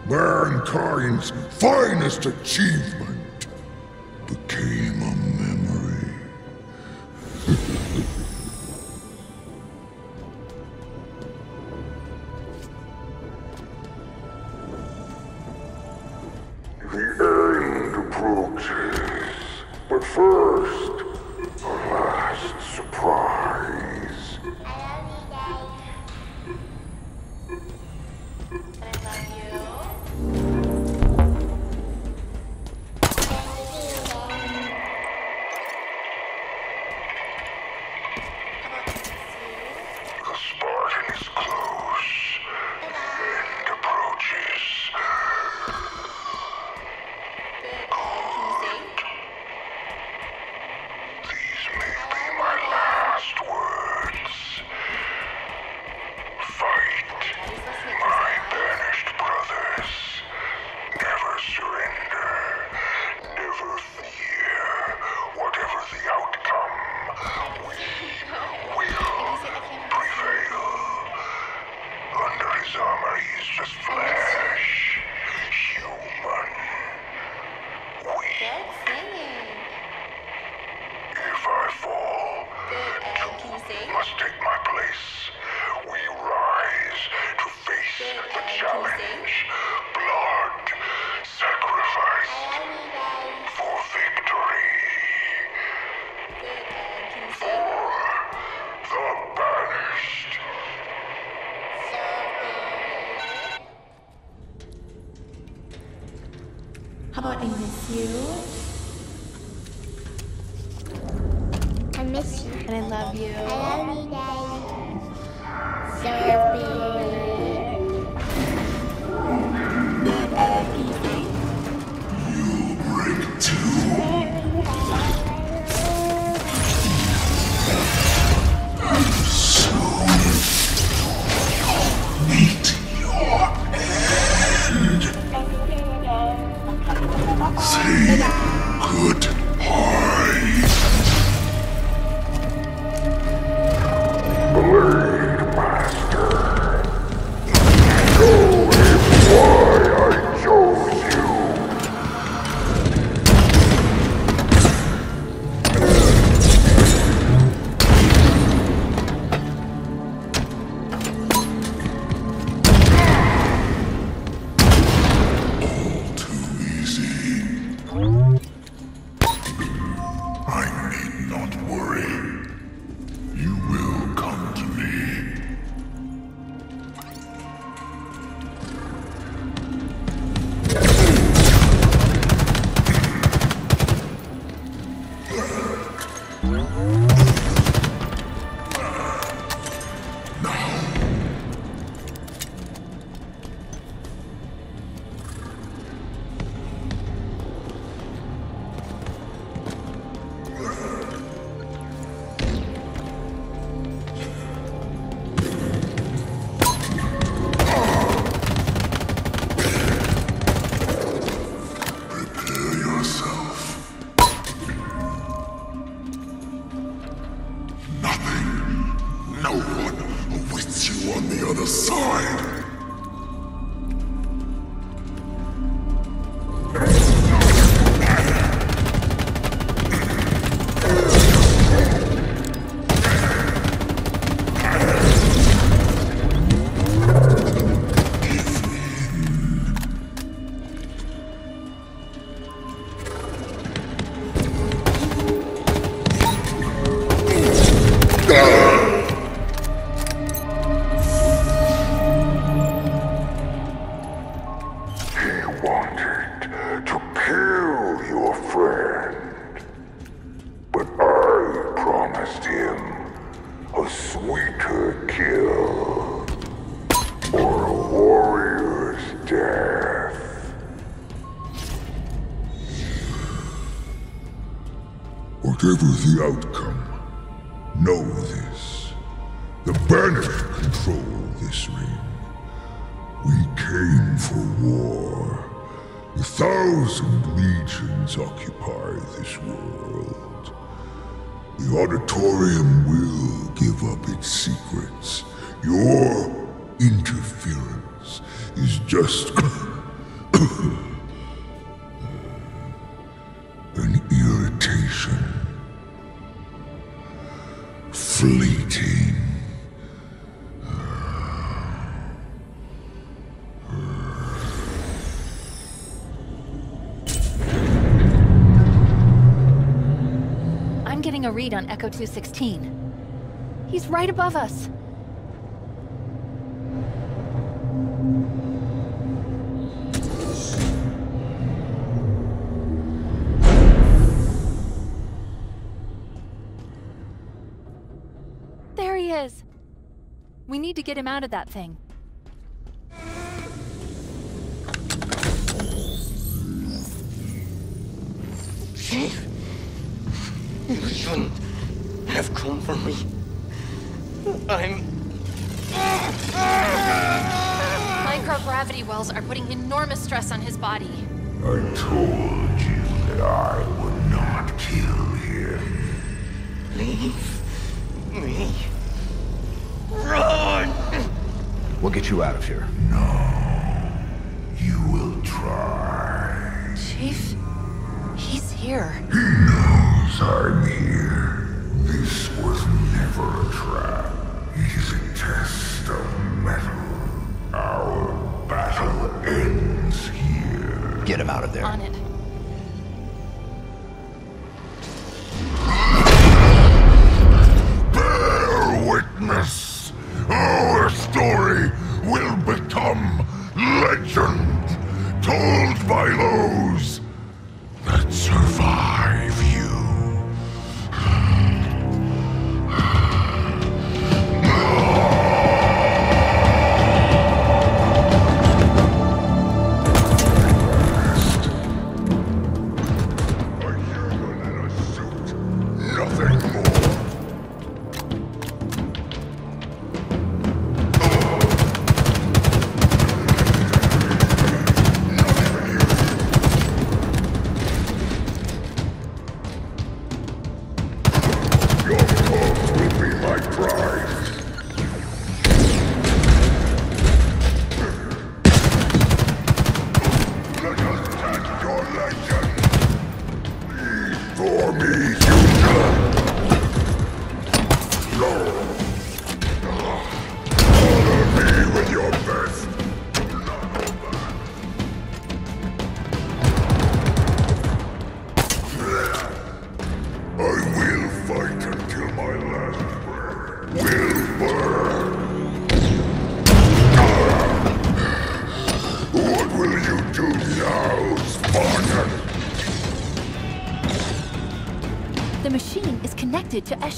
mankind's finest achievement, the outcome, know this. The Banished control this ring. We came for war. A thousand legions occupy this world. The Auditorium will give up its secrets. Your interference is just Echo 216. He's right above us. There he is. We need to get him out of that thing. You shouldn't have come for me. I'm. Microgravity wells are putting enormous stress on his body. I told you that I would not kill him. Leave me. Run! We'll get you out of here. No. You will try. Chief, he's here. He knows I'm here. This was never a trap. It is a test of mettle. Our battle ends here. Get him out of there. On it. Bear witness.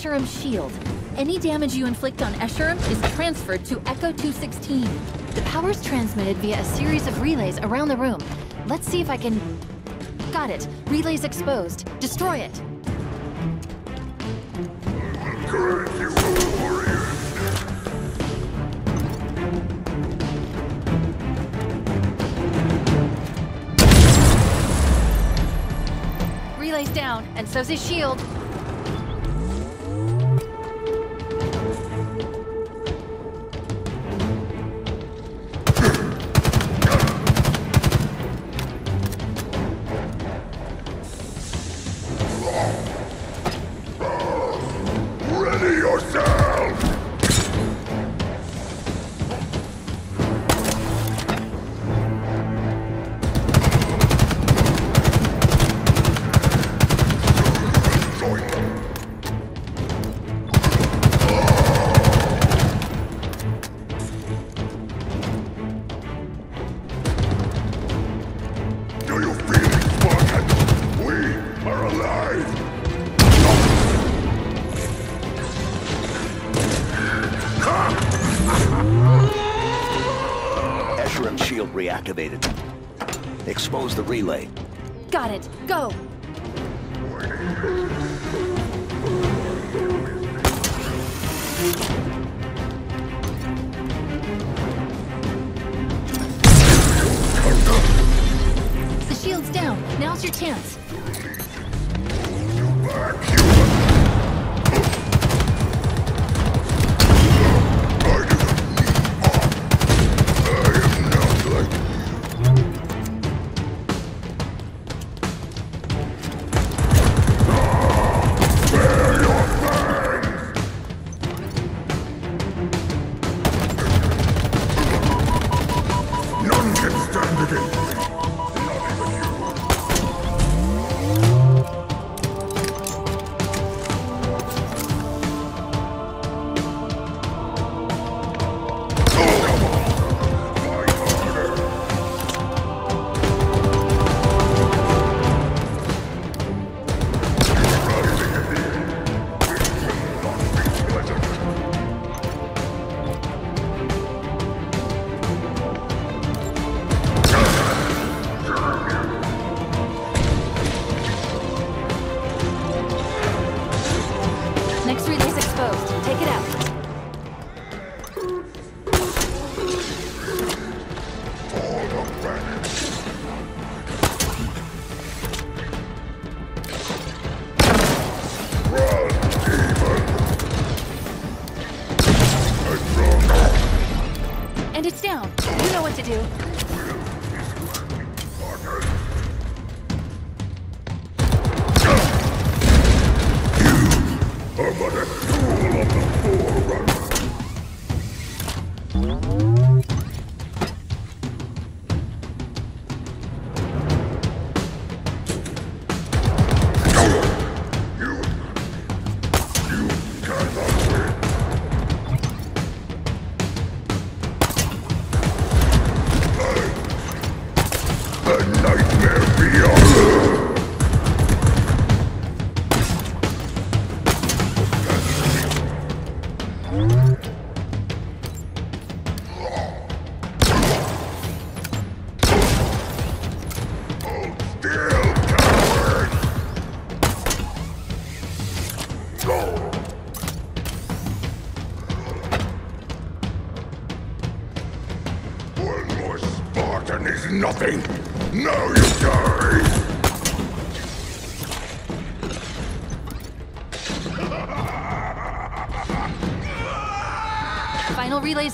Escharum's shield. Any damage you inflict on Escharum is transferred to Echo 216. The power's transmitted via a series of relays around the room. Let's see if I can... Got it. Relay's exposed. Destroy it. Relay's down, and so's his shield.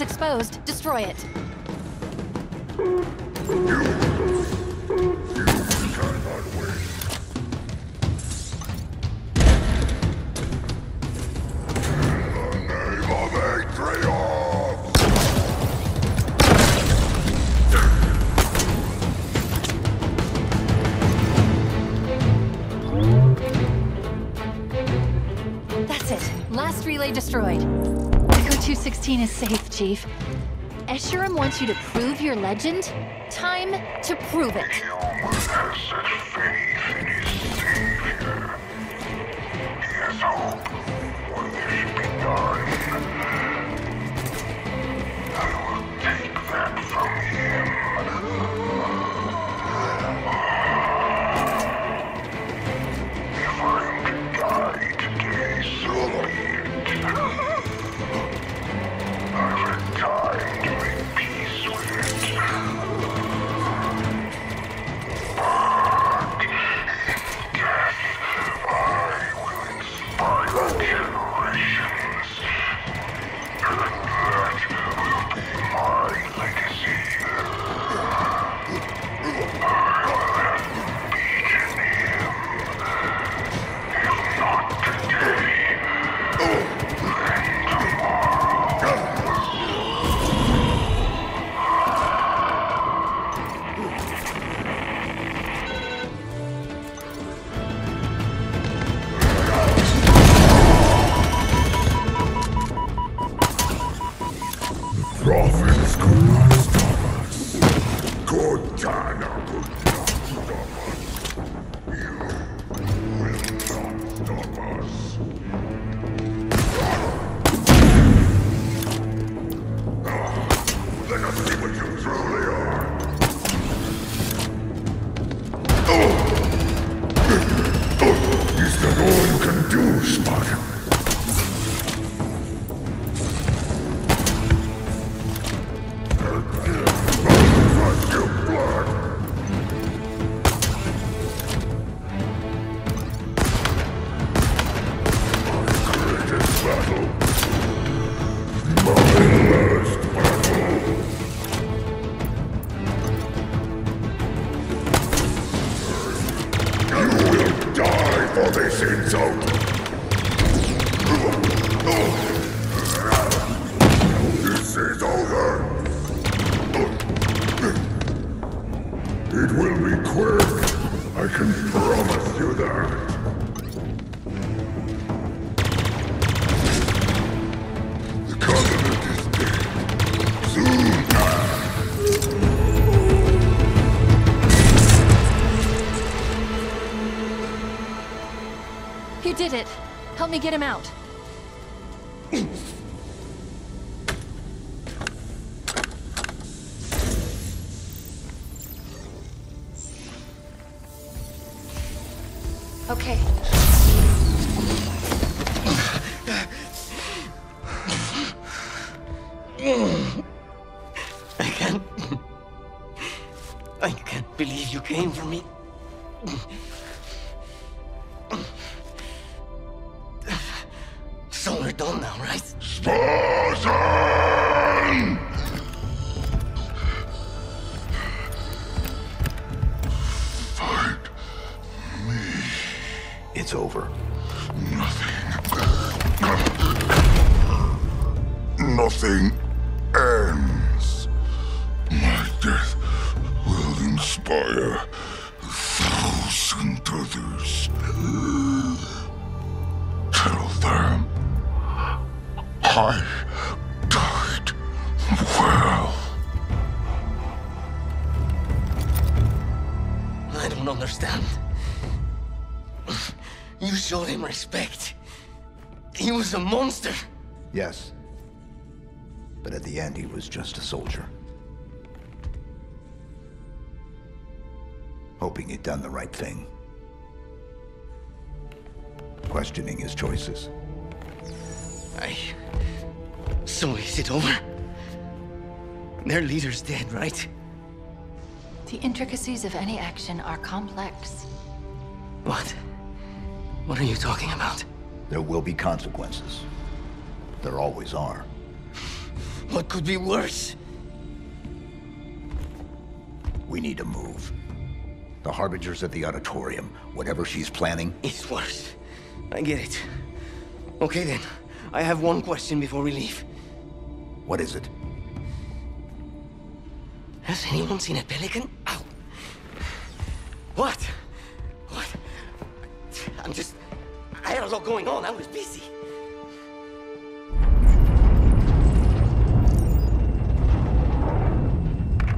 exposed, destroy it. Chief. Escharum wants you to prove your legend. Time to prove it. Did it. Help me get him out. Okay. I can't. I can't believe you came for me. So we're done now, right? Spartan! Fight me. It's over. Nothing ends. My death will inspire a thousand others. I died well. I don't understand. You showed him respect. He was a monster. Yes. But at the end, he was just a soldier. Hoping he'd done the right thing. Questioning his choices. I. So is it over? Their leader's dead, right? The intricacies of any action are complex. What? What are you talking about? There will be consequences. There always are. What could be worse? We need to move. The Harbinger's at the auditorium. Whatever she's planning, It's worse. I get it. Okay then. I have one question before we leave. What is it? Has anyone seen a pelican? Ow! What? What? I'm just... I had a lot going on. I was busy.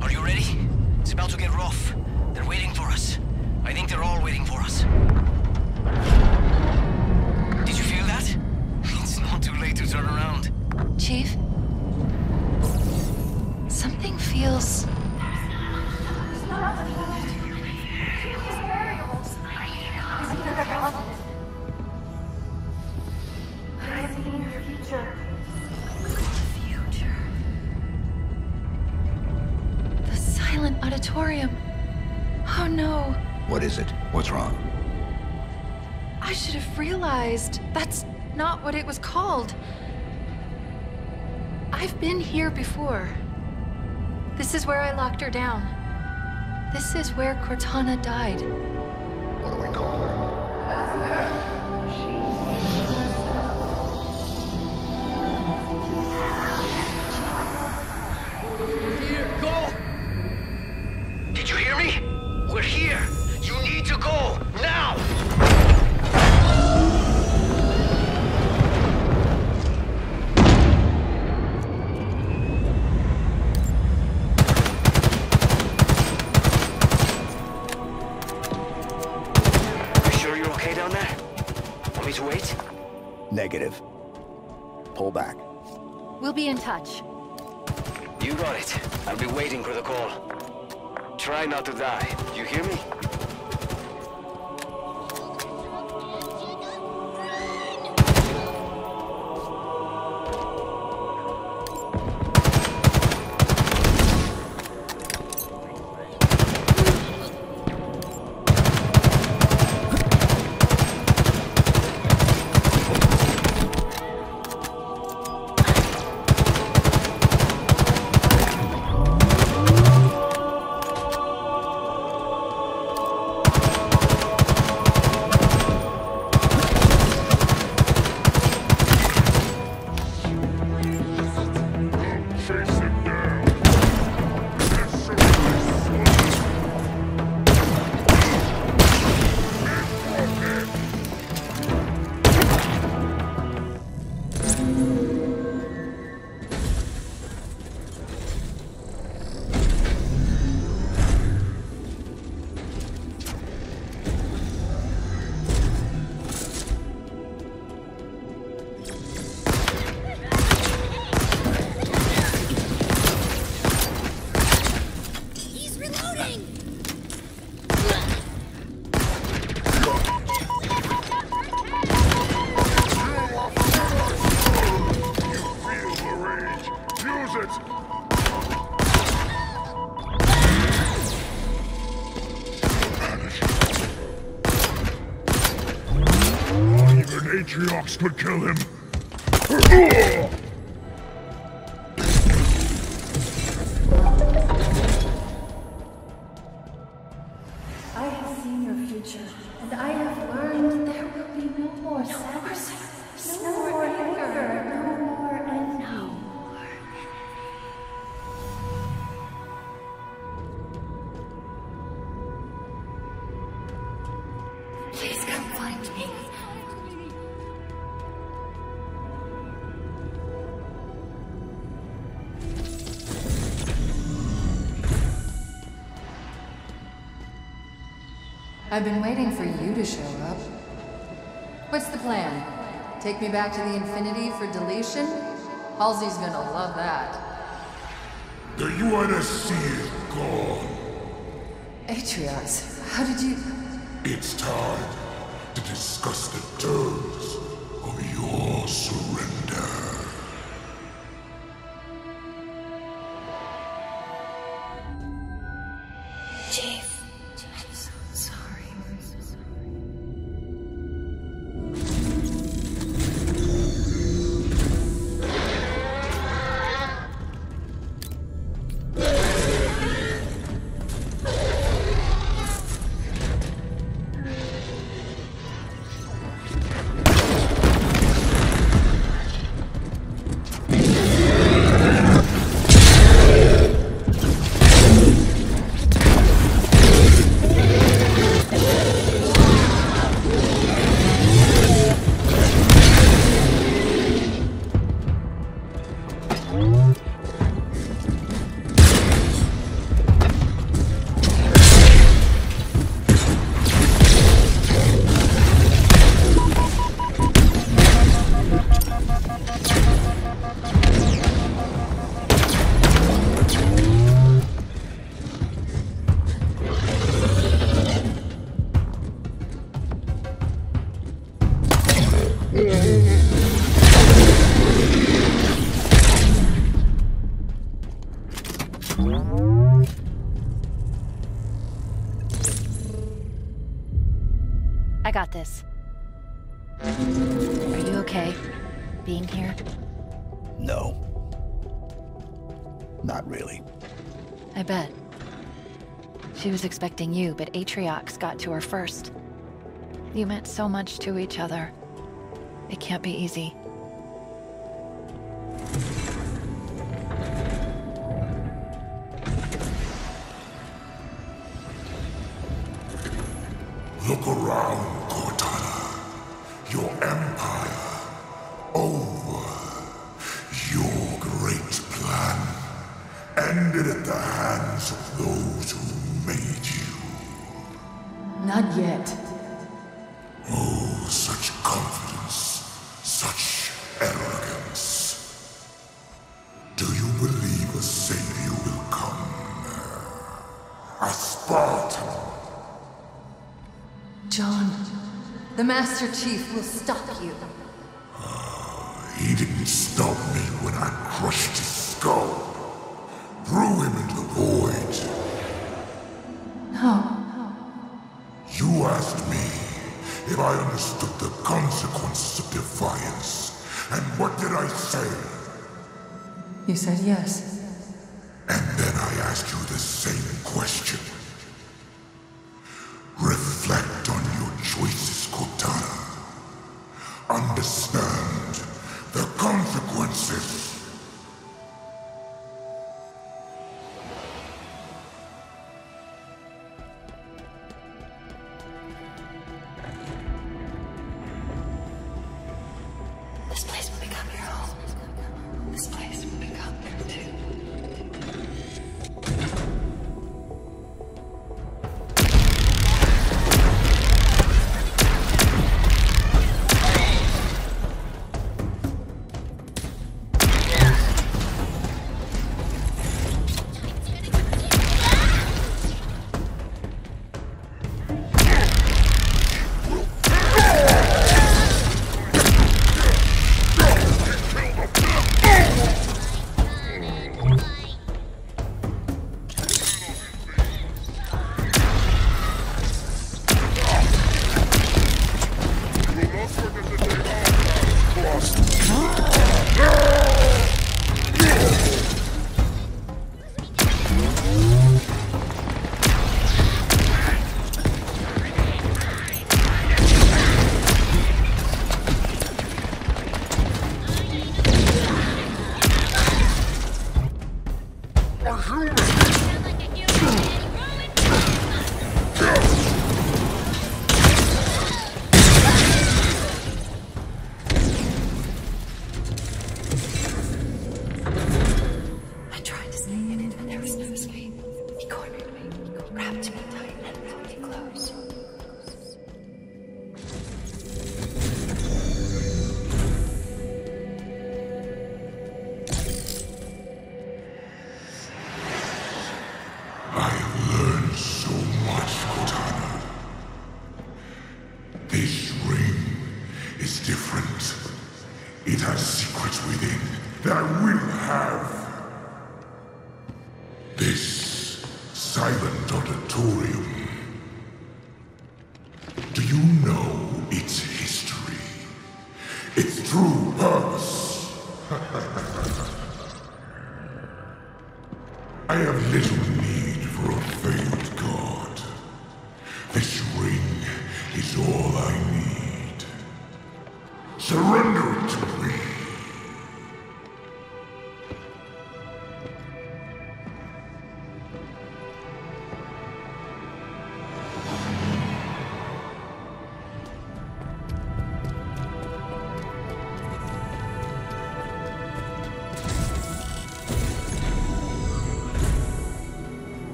Are you ready? It's about to get rough. They're waiting for us. I think they're all waiting for us. Did you feel that? It's not too late to turn around. Chief? Something feels... The silent auditorium. Oh no. What is it? What's wrong? I should have realized. That's not what it was called. I've been here before. This is where I locked her down. This is where Cortana died. What do we call her? Be in touch. You got it. I'll be waiting for the call. Try not to die. You hear me? Atriox could kill him. I've been waiting for you to show up. What's the plan? Take me back to the Infinity for deletion? Halsey's gonna love that. The UNSC is gone. got this. Are you okay? Being here? No. Not really. I bet. She was expecting you, but Atriox got to her first. You meant so much to each other. It can't be easy. Master Chief will stop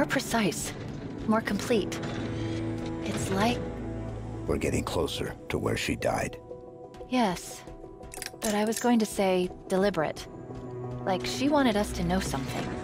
more precise, more complete. It's like... We're getting closer to where she died. Yes, but I was going to say deliberate. Like she wanted us to know something.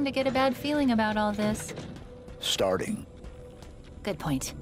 starting to get a bad feeling about all this. Starting. Good point.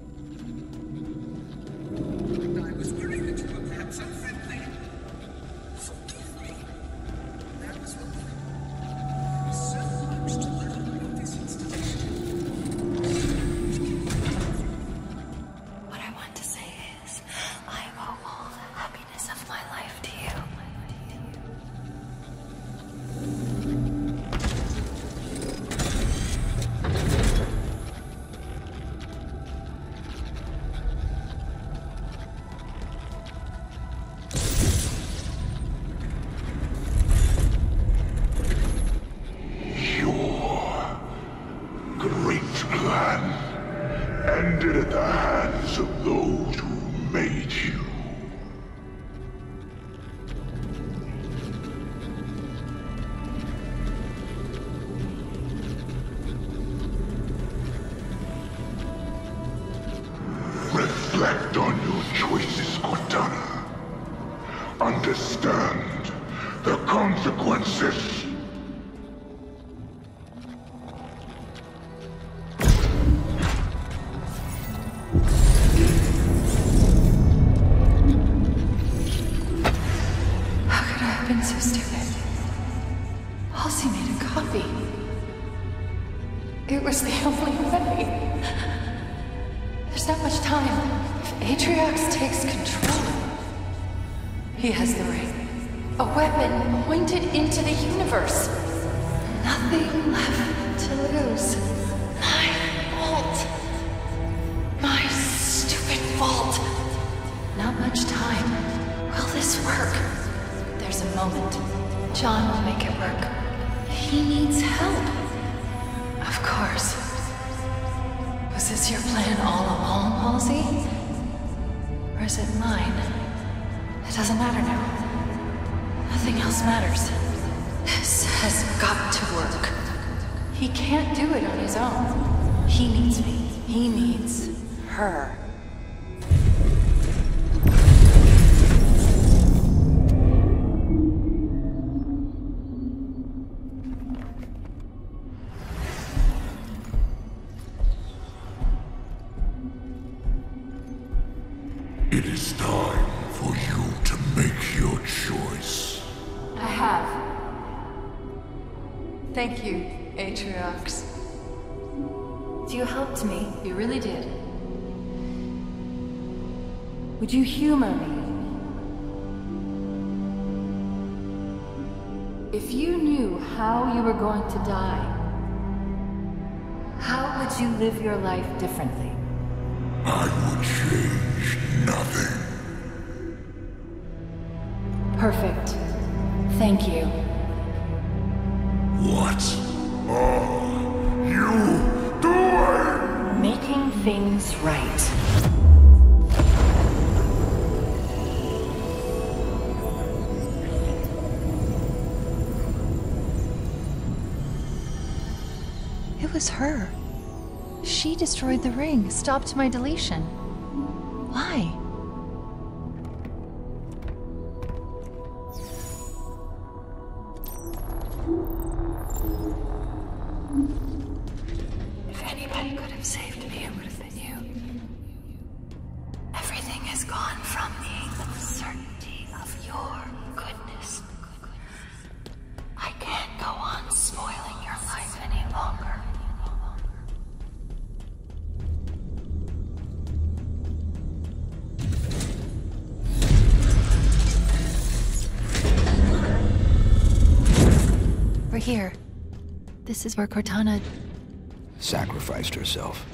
Going to die, how would you live your life differently? Her. She destroyed the ring, stopped my deletion. Is where Cortana. Sacrificed herself.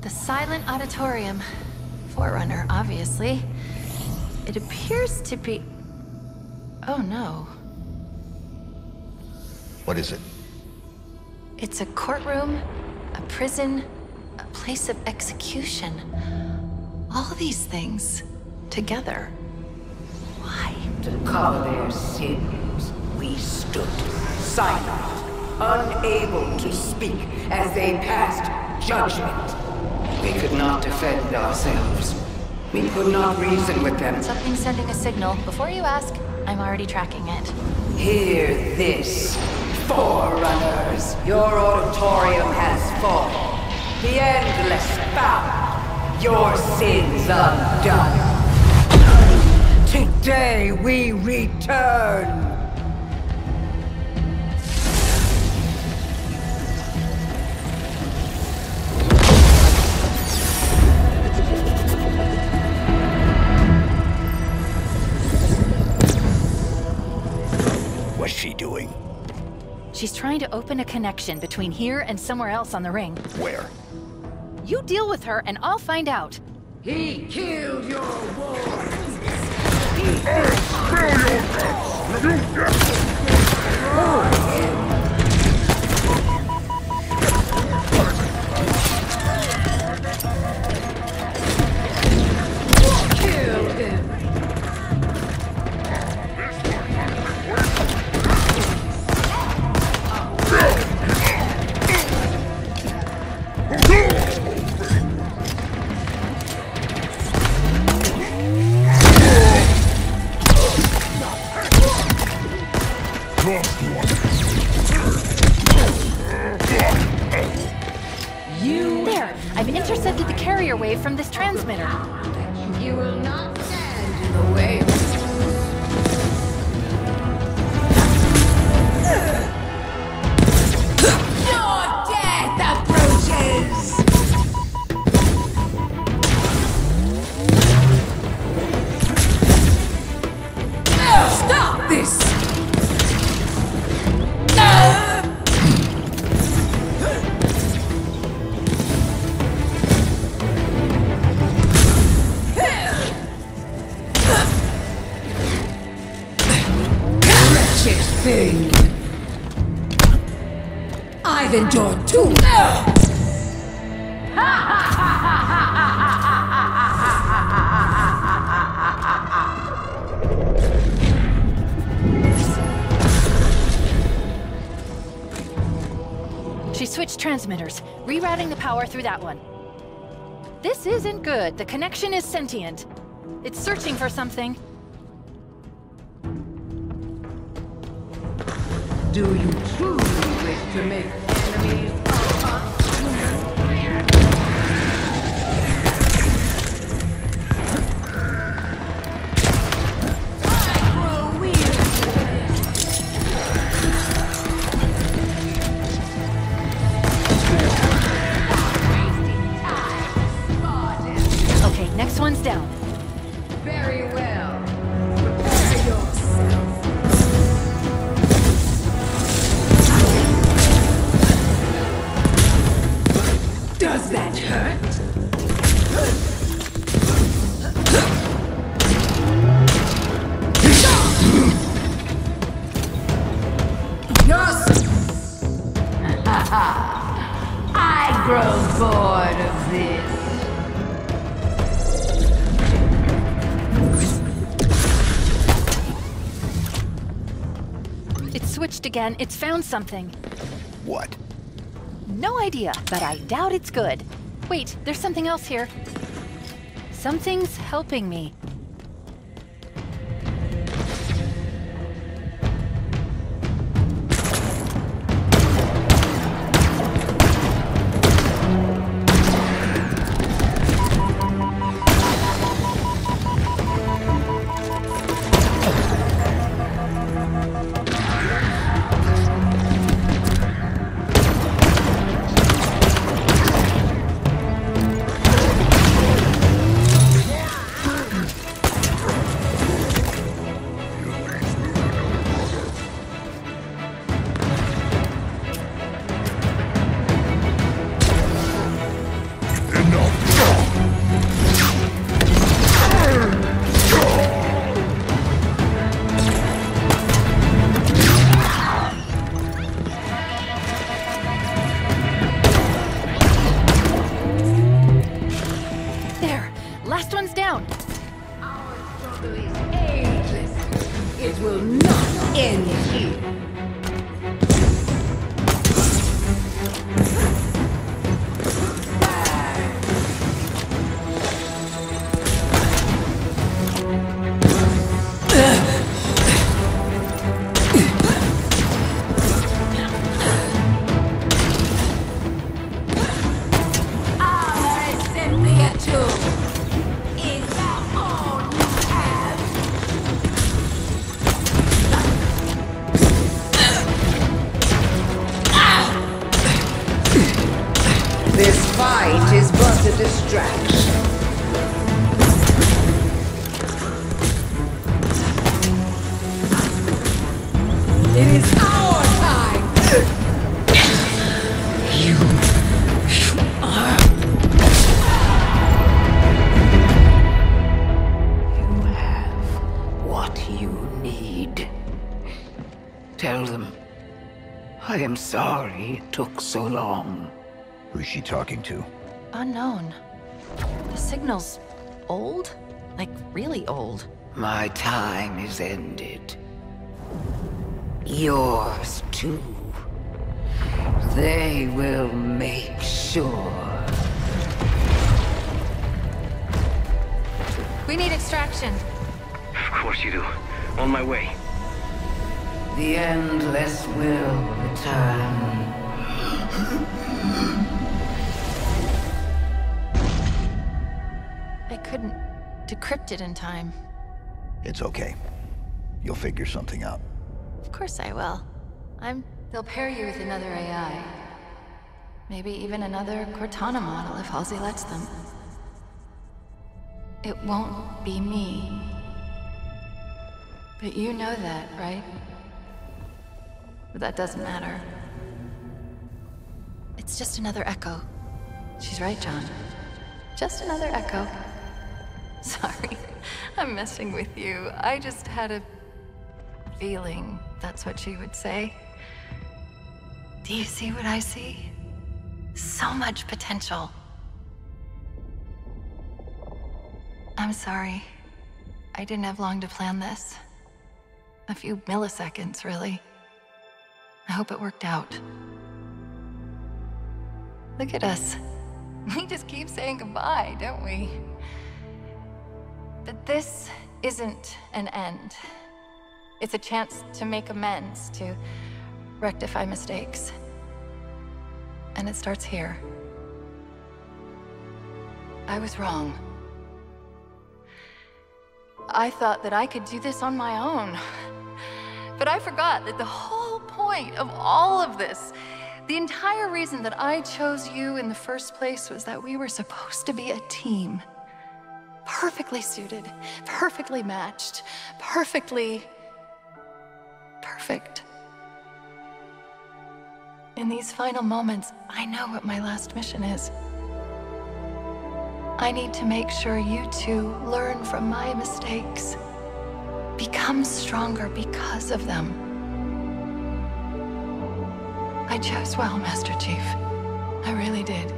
The Silent Auditorium. Forerunner, obviously. It appears to be. Oh no. What is it? It's a courtroom, a prison, a place of execution. All these things together. Why? To cover their sins, we stood silent, unable to speak as they passed judgment. We could not defend ourselves. We could not reason with them. Something's sending a signal. Before you ask, I'm already tracking it. Hear this, Forerunners. Your auditorium has fallen. The endless found. Your sins undone. Today we return. She's trying to open a connection between here and somewhere else on the ring. Where? You deal with her and I'll find out. He killed your Kill I've endured too! She switched transmitters, rerouting the power through that one. This isn't good. The connection is sentient. It's searching for something. Do you truly wish to make Again. It's found something. What? No idea, but I doubt it's good. Wait, there's something else here. Something's helping me. Took so long. Who's she talking to? Unknown. The signal's old? Like, really old. My time is ended. Yours too. Decrypt it in time. It's okay. You'll figure something out. Of course I will. I'm... They'll pair you with another AI. Maybe even another Cortana model if Halsey lets them. It won't be me. But you know that, right? But that doesn't matter. It's just another echo. She's right, John. Just another echo. Sorry, I'm messing with you. I just had a feeling that's what she would say. Do you see what I see? So much potential. I'm sorry. I didn't have long to plan this. A few milliseconds, really. I hope it worked out. Look at us. We just keep saying goodbye, don't we? But this isn't an end. It's a chance to make amends, to rectify mistakes. And it starts here. I was wrong. I thought that I could do this on my own. But I forgot that the whole point of all of this, the entire reason that I chose you in the first place was that we were supposed to be a team. Perfectly suited, perfectly matched, perfectly perfect. In these final moments, I know what my last mission is. I need to make sure you two learn from my mistakes. Become stronger because of them. I chose well, Master Chief. I really did.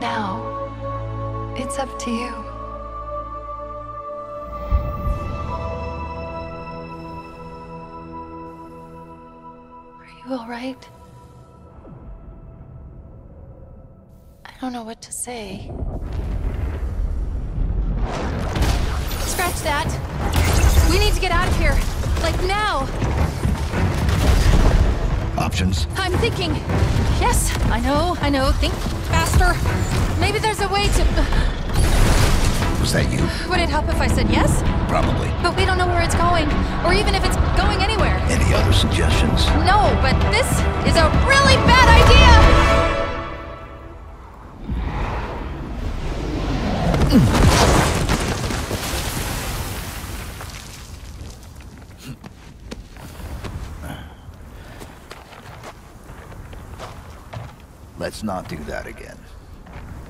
Now, it's up to you. Are you all right? I don't know what to say. Scratch that! We need to get out of here! Like now! Options? I'm thinking. Yes, I know, I know. Think faster. Maybe there's a way to. Was that you? Would it help if I said yes? Probably. But we don't know where it's going, or even if it's going anywhere. Any other suggestions? No, but this is a really bad idea! Let's not do that again.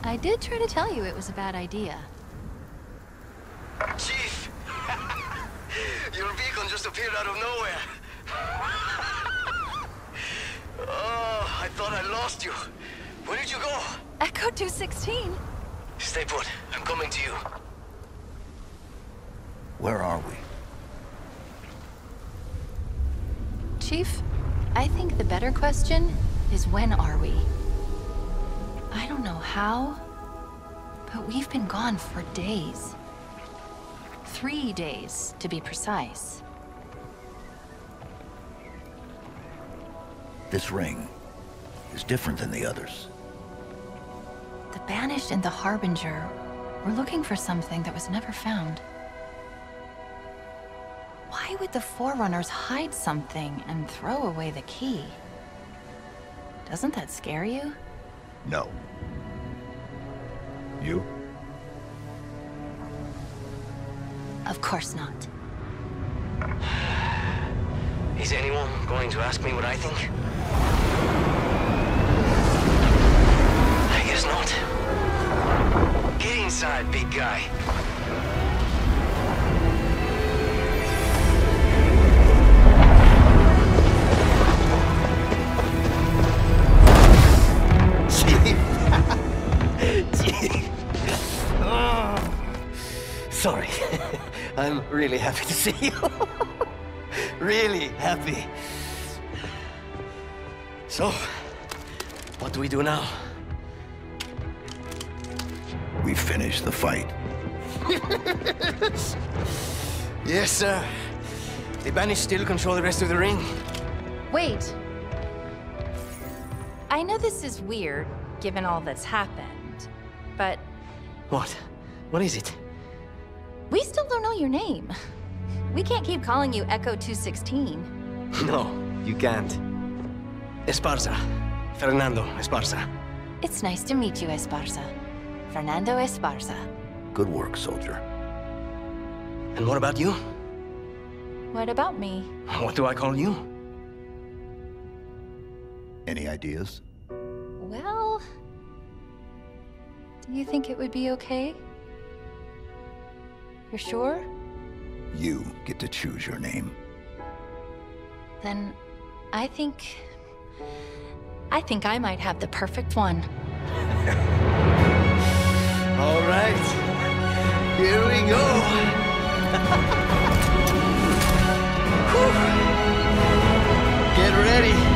I did try to tell you it was a bad idea. Chief! Your beacon just appeared out of nowhere. oh, I thought I lost you. Where did you go? Echo 216. Stay put. I'm coming to you. Where are we? Chief, I think the better question is when are we? I don't know how, but we've been gone for days. Three days, to be precise. This ring is different than the others. The Banished and the Harbinger were looking for something that was never found. Why would the Forerunners hide something and throw away the key? Doesn't that scare you? No. You? Of course not. Is anyone going to ask me what I think? I guess not. Get inside, big guy. Sorry. I'm really happy to see you. really happy. So, what do we do now? We finished the fight. yes, sir. The Banished still control the rest of the ring. Wait. I know this is weird, given all that's happened, but What? What is it? We don't know your name. We can't keep calling you Echo 216. No, you can't. Esparza. Fernando Esparza. It's nice to meet you, Esparza. Fernando Esparza. Good work, soldier. And what about you? What about me? What do I call you? Any ideas? Well... Do you think it would be okay? You're sure? You get to choose your name. Then I think... I think I might have the perfect one. All right. Here we go. Get ready.